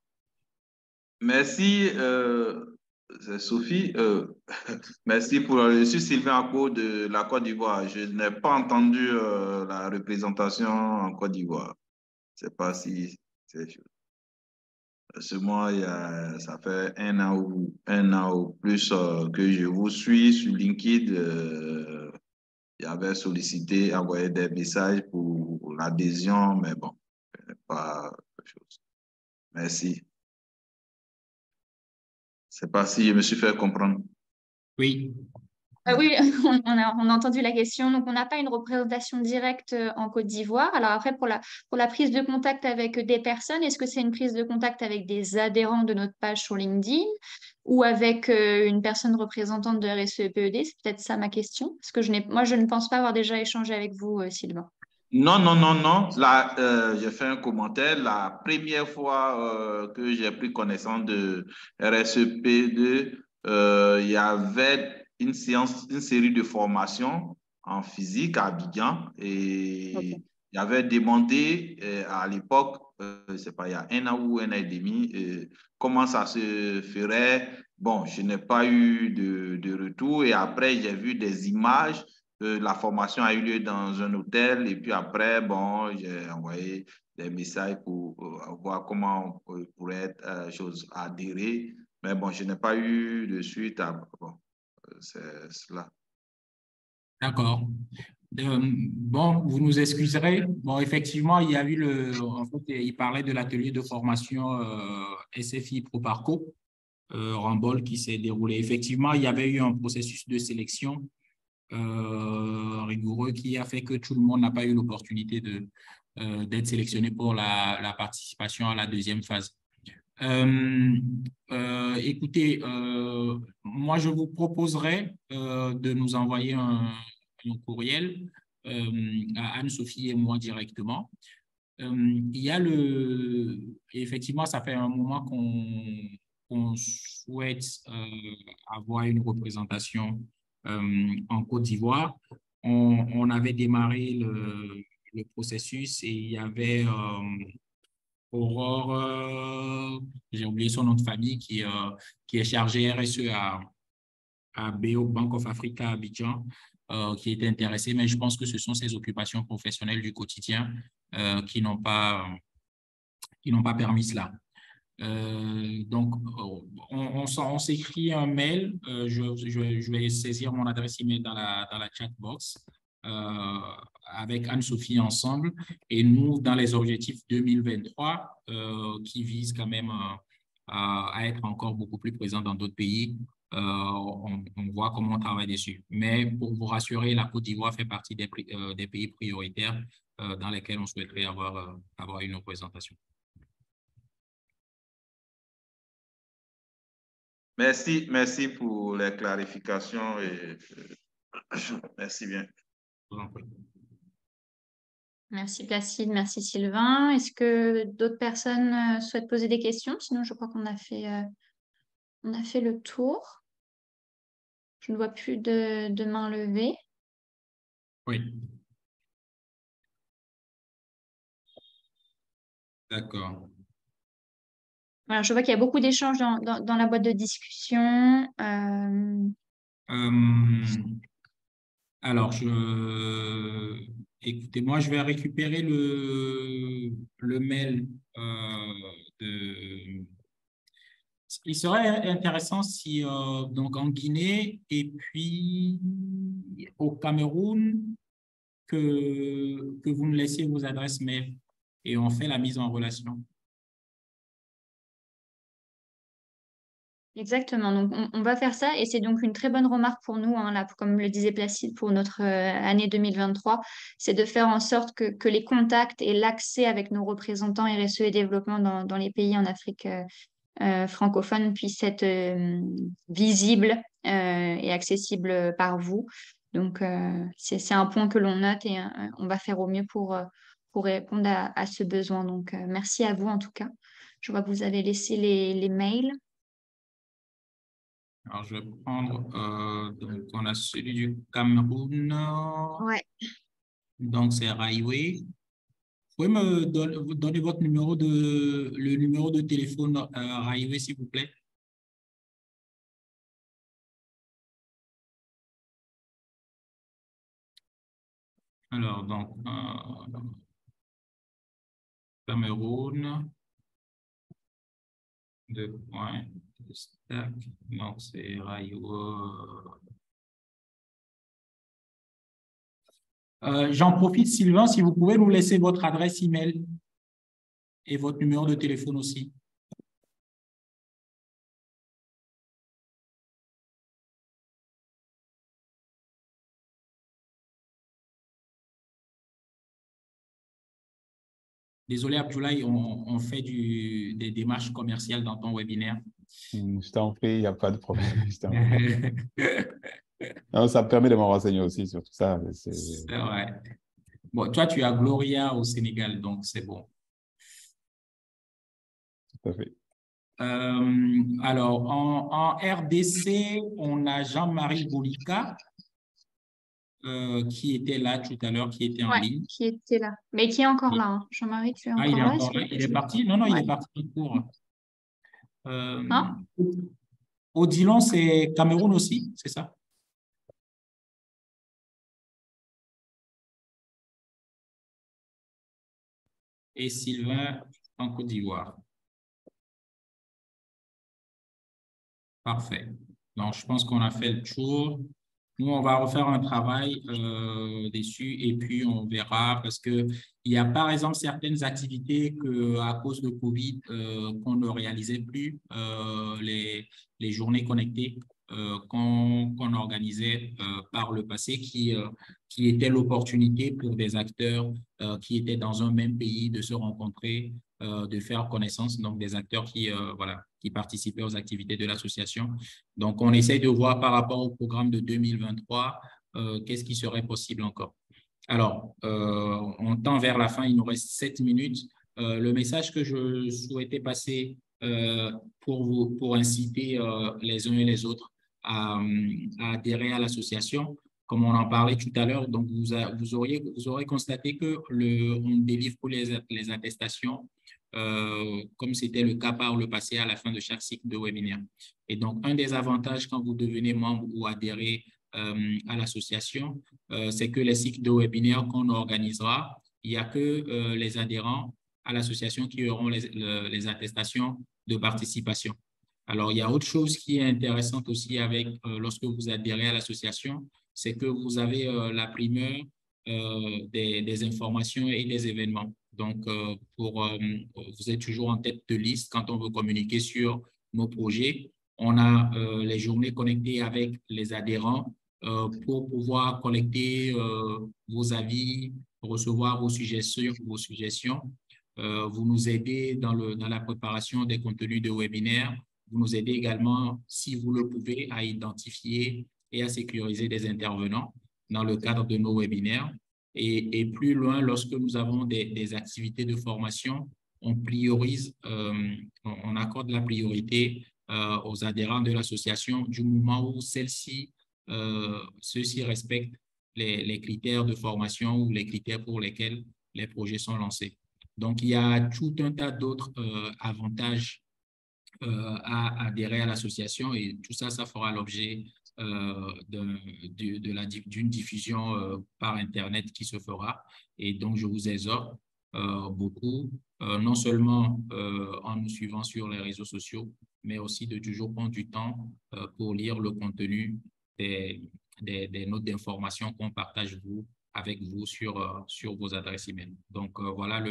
Merci, euh, Sophie. Euh, merci pour. Je suis Sylvain Ako de la Côte d'Ivoire. Je n'ai pas entendu euh, la représentation en Côte d'Ivoire. Je ne sais pas si c'est ce mois, il y a, ça fait un an ou, plus que je vous suis sur LinkedIn. J'avais sollicité, envoyé des messages pour l'adhésion, mais bon, pas chose. Merci. C'est pas si je me suis fait comprendre. Oui. Ah oui, on a, on a, entendu la question. Donc, on n'a pas une représentation directe euh, en Côte d'Ivoire. Alors après, pour la, pour la prise de contact avec des personnes, est-ce que c'est une prise de contact avec des adhérents de notre page sur LinkedIn ou avec euh, une personne représentante de RSEPED C'est peut-être ça ma question. Parce que je moi, je ne pense pas avoir déjà échangé avec vous, euh, Sylvain. Non, non, non, non. Là, euh, j'ai fait un commentaire. La première fois euh, que j'ai pris connaissance de RSEP2, euh, il y avait une séance, une série de formations en physique à Abidjan et okay. j'avais demandé à l'époque, je sais pas, il y a un an ou un an et demi, comment ça se ferait. Bon, je n'ai pas eu de, de retour et après, j'ai vu des images la formation a eu lieu dans un hôtel et puis après, bon, j'ai envoyé des messages pour, voir comment on pourrait être euh, chose adhérer. Mais bon, je n'ai pas eu de suite. À, bon, c'est cela. D'accord. Euh, bon, vous nous excuserez. Bon, effectivement, il y a eu le. En fait, il parlait de l'atelier de formation euh, SFI ProParco, euh, Rambol, qui s'est déroulé. Effectivement, il y avait eu un processus de sélection euh, rigoureux qui a fait que tout le monde n'a pas eu l'opportunité de, euh, d'être sélectionné pour la, la, participation à la deuxième phase. Euh, écoutez, moi je vous proposerai de nous envoyer un, courriel à Anne-Sophie et moi directement. il y a le... Effectivement, ça fait un moment qu'on souhaite avoir une représentation en Côte d'Ivoire, on, avait démarré le, processus et il y avait euh, Aurore, euh, j'ai oublié son nom de famille, qui, est chargée RSE à, à BO Bank of Africa Abidjan, euh, qui était intéressé, mais je pense que ce sont ses occupations professionnelles du quotidien euh, qui n'ont pas, qui n'ont pas permis cela. Euh, donc, on, on, s'écrit un mail. Euh, je, vais saisir mon adresse email dans la, dans la chat box euh, avec Anne-Sophie ensemble. Et nous, dans les objectifs 2023, euh, qui visent quand même à, être encore beaucoup plus présents dans d'autres pays, on, on, voit comment on travaille dessus. Mais pour vous rassurer, la Côte d'Ivoire fait partie des, des pays prioritaires dans lesquels on souhaiterait avoir, avoir une représentation. Merci, merci pour les clarifications et merci bien. Merci Placide, merci Sylvain. Est-ce que d'autres personnes euh, souhaitent poser des questions? Sinon, je crois qu'on a fait, euh, on a fait le tour. Je ne vois plus de, de mains levées. Oui. D'accord. Alors, je vois qu'il y a beaucoup d'échanges dans, dans, la boîte de discussion. Euh, Euh, alors, je... écoutez, moi, je vais récupérer le, le mail euh, de... Il serait intéressant si, euh, donc, en Guinée et puis au Cameroun, que, que vous nous laissiez vos adresses mail et on fait la mise en relation. Exactement, donc on, va faire ça et c'est donc une très bonne remarque pour nous, hein, là, comme le disait Placide pour notre euh, année 2023, c'est de faire en sorte que, les contacts et l'accès avec nos représentants RSE et développement dans, les pays en Afrique euh, euh, francophone puissent être visibles et accessibles par vous. Donc c'est un point que l'on note et on va faire au mieux pour, répondre à, ce besoin. Donc merci à vous en tout cas. Je vois que vous avez laissé les mails. Alors, je vais prendre, euh, donc, on a celui du Cameroun. Ouais. Donc, c'est Railway. Vous pouvez me donner votre numéro de, le numéro de téléphone euh, Railway, s'il vous plaît? Alors, donc, euh, Cameroun, points, stack, donc c'est Railway. Euh, J'en profite, Sylvain, si vous pouvez nous laisser votre adresse email et votre numéro de téléphone aussi. Désolé, Abdoulaye, on, on fait du, des démarches commerciales dans ton webinaire. Hmm, Je t'en prie, il n'y a pas de problème. Non, ça me permet de me renseigner aussi sur tout ça. C'est- vrai. Bon, toi, tu as Gloria au Sénégal, donc c'est bon. Tout à fait. Euh, alors, en, en RDC, on a Jean-Marie Bolika, euh, qui était là tout à l'heure, qui était en Ouais, ligne. qui était là. Mais qui est encore là. hein. Jean-Marie, tu es Ah, il est encore là? encore Il est parti? Non, non, il est parti en cours. Euh, Hein Odilon, c'est Cameroun aussi, c'est ça? Et Sylvain en Côte d'Ivoire. Parfait. Donc, je pense qu'on a fait le tour. Nous, on va refaire un travail euh, dessus et puis on verra parce que il y a par exemple certaines activités que à cause de Covid euh, qu'on ne réalisait plus euh, les, journées connectées qu'on organisait par le passé qui était l'opportunité pour des acteurs qui étaient dans un même pays de se rencontrer, de faire connaissance, donc des acteurs qui euh, voilà qui participaient aux activités de l'association. Donc, on essaye de voir par rapport au programme de 2023, euh, qu'est-ce qui serait possible encore. Alors, euh, on tend vers la fin, il nous reste sept minutes. Euh, le message que je souhaitais passer euh, pour, vous, pour inciter euh, les uns et les autres à, adhérer à l'association, comme on en parlait tout à l'heure, donc vous, vous, auriez, vous aurez constaté que le, on délivre pour les, les attestations euh, comme c'était le cas par le passé à la fin de chaque cycle de webinaire. Et donc, un des avantages quand vous devenez membre ou adhérez euh, à l'association, euh, c'est que les cycles de webinaire qu'on organisera, il n'y a que les adhérents à l'association qui auront les, le, les, attestations de participation. Alors, il y a autre chose qui est intéressante aussi avec lorsque vous adhérez à l'association, c'est que vous avez la primeur des, des, informations et des événements. Donc, euh, euh, vous êtes toujours en tête de liste quand on veut communiquer sur nos projets. On a euh, les journées connectées avec les adhérents pour pouvoir collecter vos avis, recevoir vos suggestions. Vos suggestions. vous nous aidez dans, dans la préparation des contenus de webinaires. Vous nous aidez également, si vous le pouvez, à identifier et à sécuriser des intervenants dans le cadre de nos webinaires. Et, plus loin, lorsque nous avons des, activités de formation, on priorise, on, accorde la priorité aux adhérents de l'association du moment où celle-ci, ceux-ci respectent les, les, critères de formation ou les critères pour lesquels les projets sont lancés. Donc, il y a tout un tas d'autres avantages euh, à adhérer à l'association et tout ça, ça fera l'objet euh, d'une diffusion euh, par Internet qui se fera. Et donc, je vous exhorte beaucoup, non seulement en nous suivant sur les réseaux sociaux, mais aussi de toujours prendre du temps pour lire le contenu des, des, notes d'information qu'on partage avec vous sur, sur vos adresses email. Donc, voilà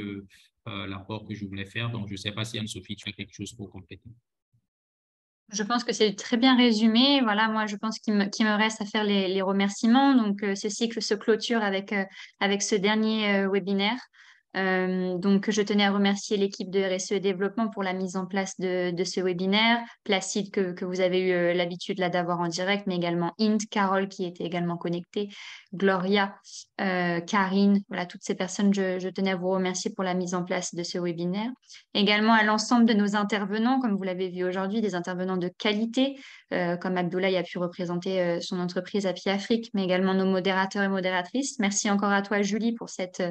euh, l'apport que je voulais faire. Donc, je ne sais pas si Anne-Sophie, tu as quelque chose pour compléter. Je pense que c'est très bien résumé. Voilà, moi, je pense qu'il me, reste à faire les, remerciements. Donc, euh, ce cycle se clôture avec, euh, avec ce dernier webinaire. Euh, donc, je tenais à remercier l'équipe de RSE Développement pour la mise en place de, ce webinaire, Placide que, vous avez eu euh, l'habitude là d'avoir en direct, mais également Int, Carole qui était également connectée, Gloria, euh, Karine, voilà, toutes ces personnes, je, tenais à vous remercier pour la mise en place de ce webinaire. Également à l'ensemble de nos intervenants, comme vous l'avez vu aujourd'hui, des intervenants de qualité, comme Abdoulaye a pu représenter son entreprise à Afrique, mais également nos modérateurs et modératrices. Merci encore à toi, Julie, pour cette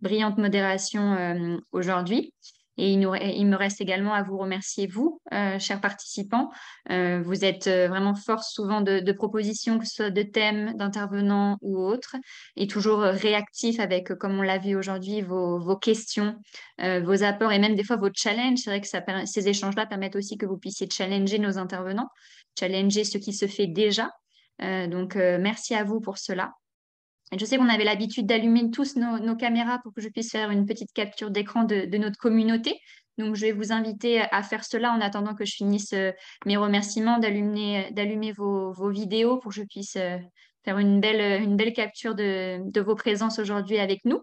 brillante modération euh, aujourd'hui. Et il, me reste également à vous remercier, vous, euh, chers participants. Euh, vous êtes vraiment force souvent de, propositions, que ce soit de thèmes, d'intervenants ou autres, et toujours réactifs avec, comme on l'a vu aujourd'hui, vos, questions, vos apports et même des fois vos challenges. C'est vrai que ces échanges-là permettent aussi que vous puissiez challenger nos intervenants, challenger ce qui se fait déjà. donc, merci à vous pour cela. Je sais qu'on avait l'habitude d'allumer tous nos, caméras pour que je puisse faire une petite capture d'écran de, notre communauté. Donc, je vais vous inviter à faire cela en attendant que je finisse euh, mes remerciements, d'allumer vos, vidéos pour que je puisse euh, faire une belle, capture de, vos présences aujourd'hui avec nous.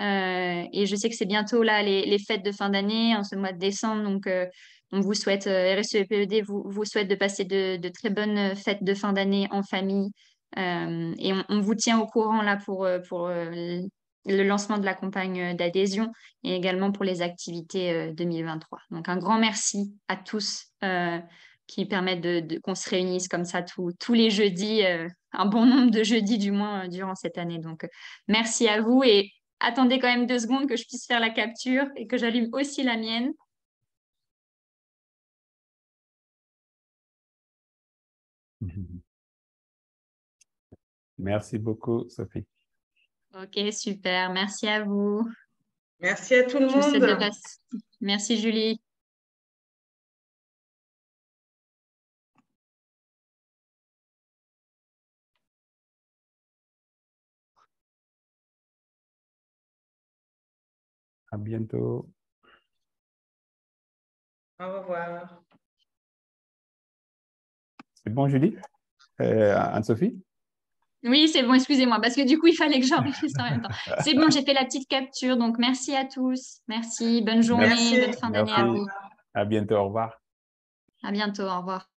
Euh, et je sais que c'est bientôt là les, fêtes de fin d'année, en ce mois de décembre. Donc, on vous souhaite, RSE et PED vous, vous souhaite de passer de, de très bonnes fêtes de fin d'année en famille, euh, et on, vous tient au courant là pour, euh, pour euh, le lancement de la campagne d'adhésion et également pour les activités 2023. Donc un grand merci à tous qui permettent de, qu'on se réunisse comme ça tous les jeudis, un bon nombre de jeudis du moins durant cette année. Donc merci à vous et attendez quand même deux secondes que je puisse faire la capture et que j'allume aussi la mienne. Merci beaucoup, Sophie. Ok, super. Merci à vous. Merci à tout le monde. Merci, Julie. À bientôt. Au revoir. C'est bon, Julie? Euh, Anne-Sophie? Oui, c'est bon, excusez-moi, parce que du coup, il fallait que j'enregistre en même temps. C'est bon, j'ai fait la petite capture, donc merci à tous. Merci, bonne journée, bonne fin d'année à vous. À bientôt, au revoir. À bientôt, au revoir.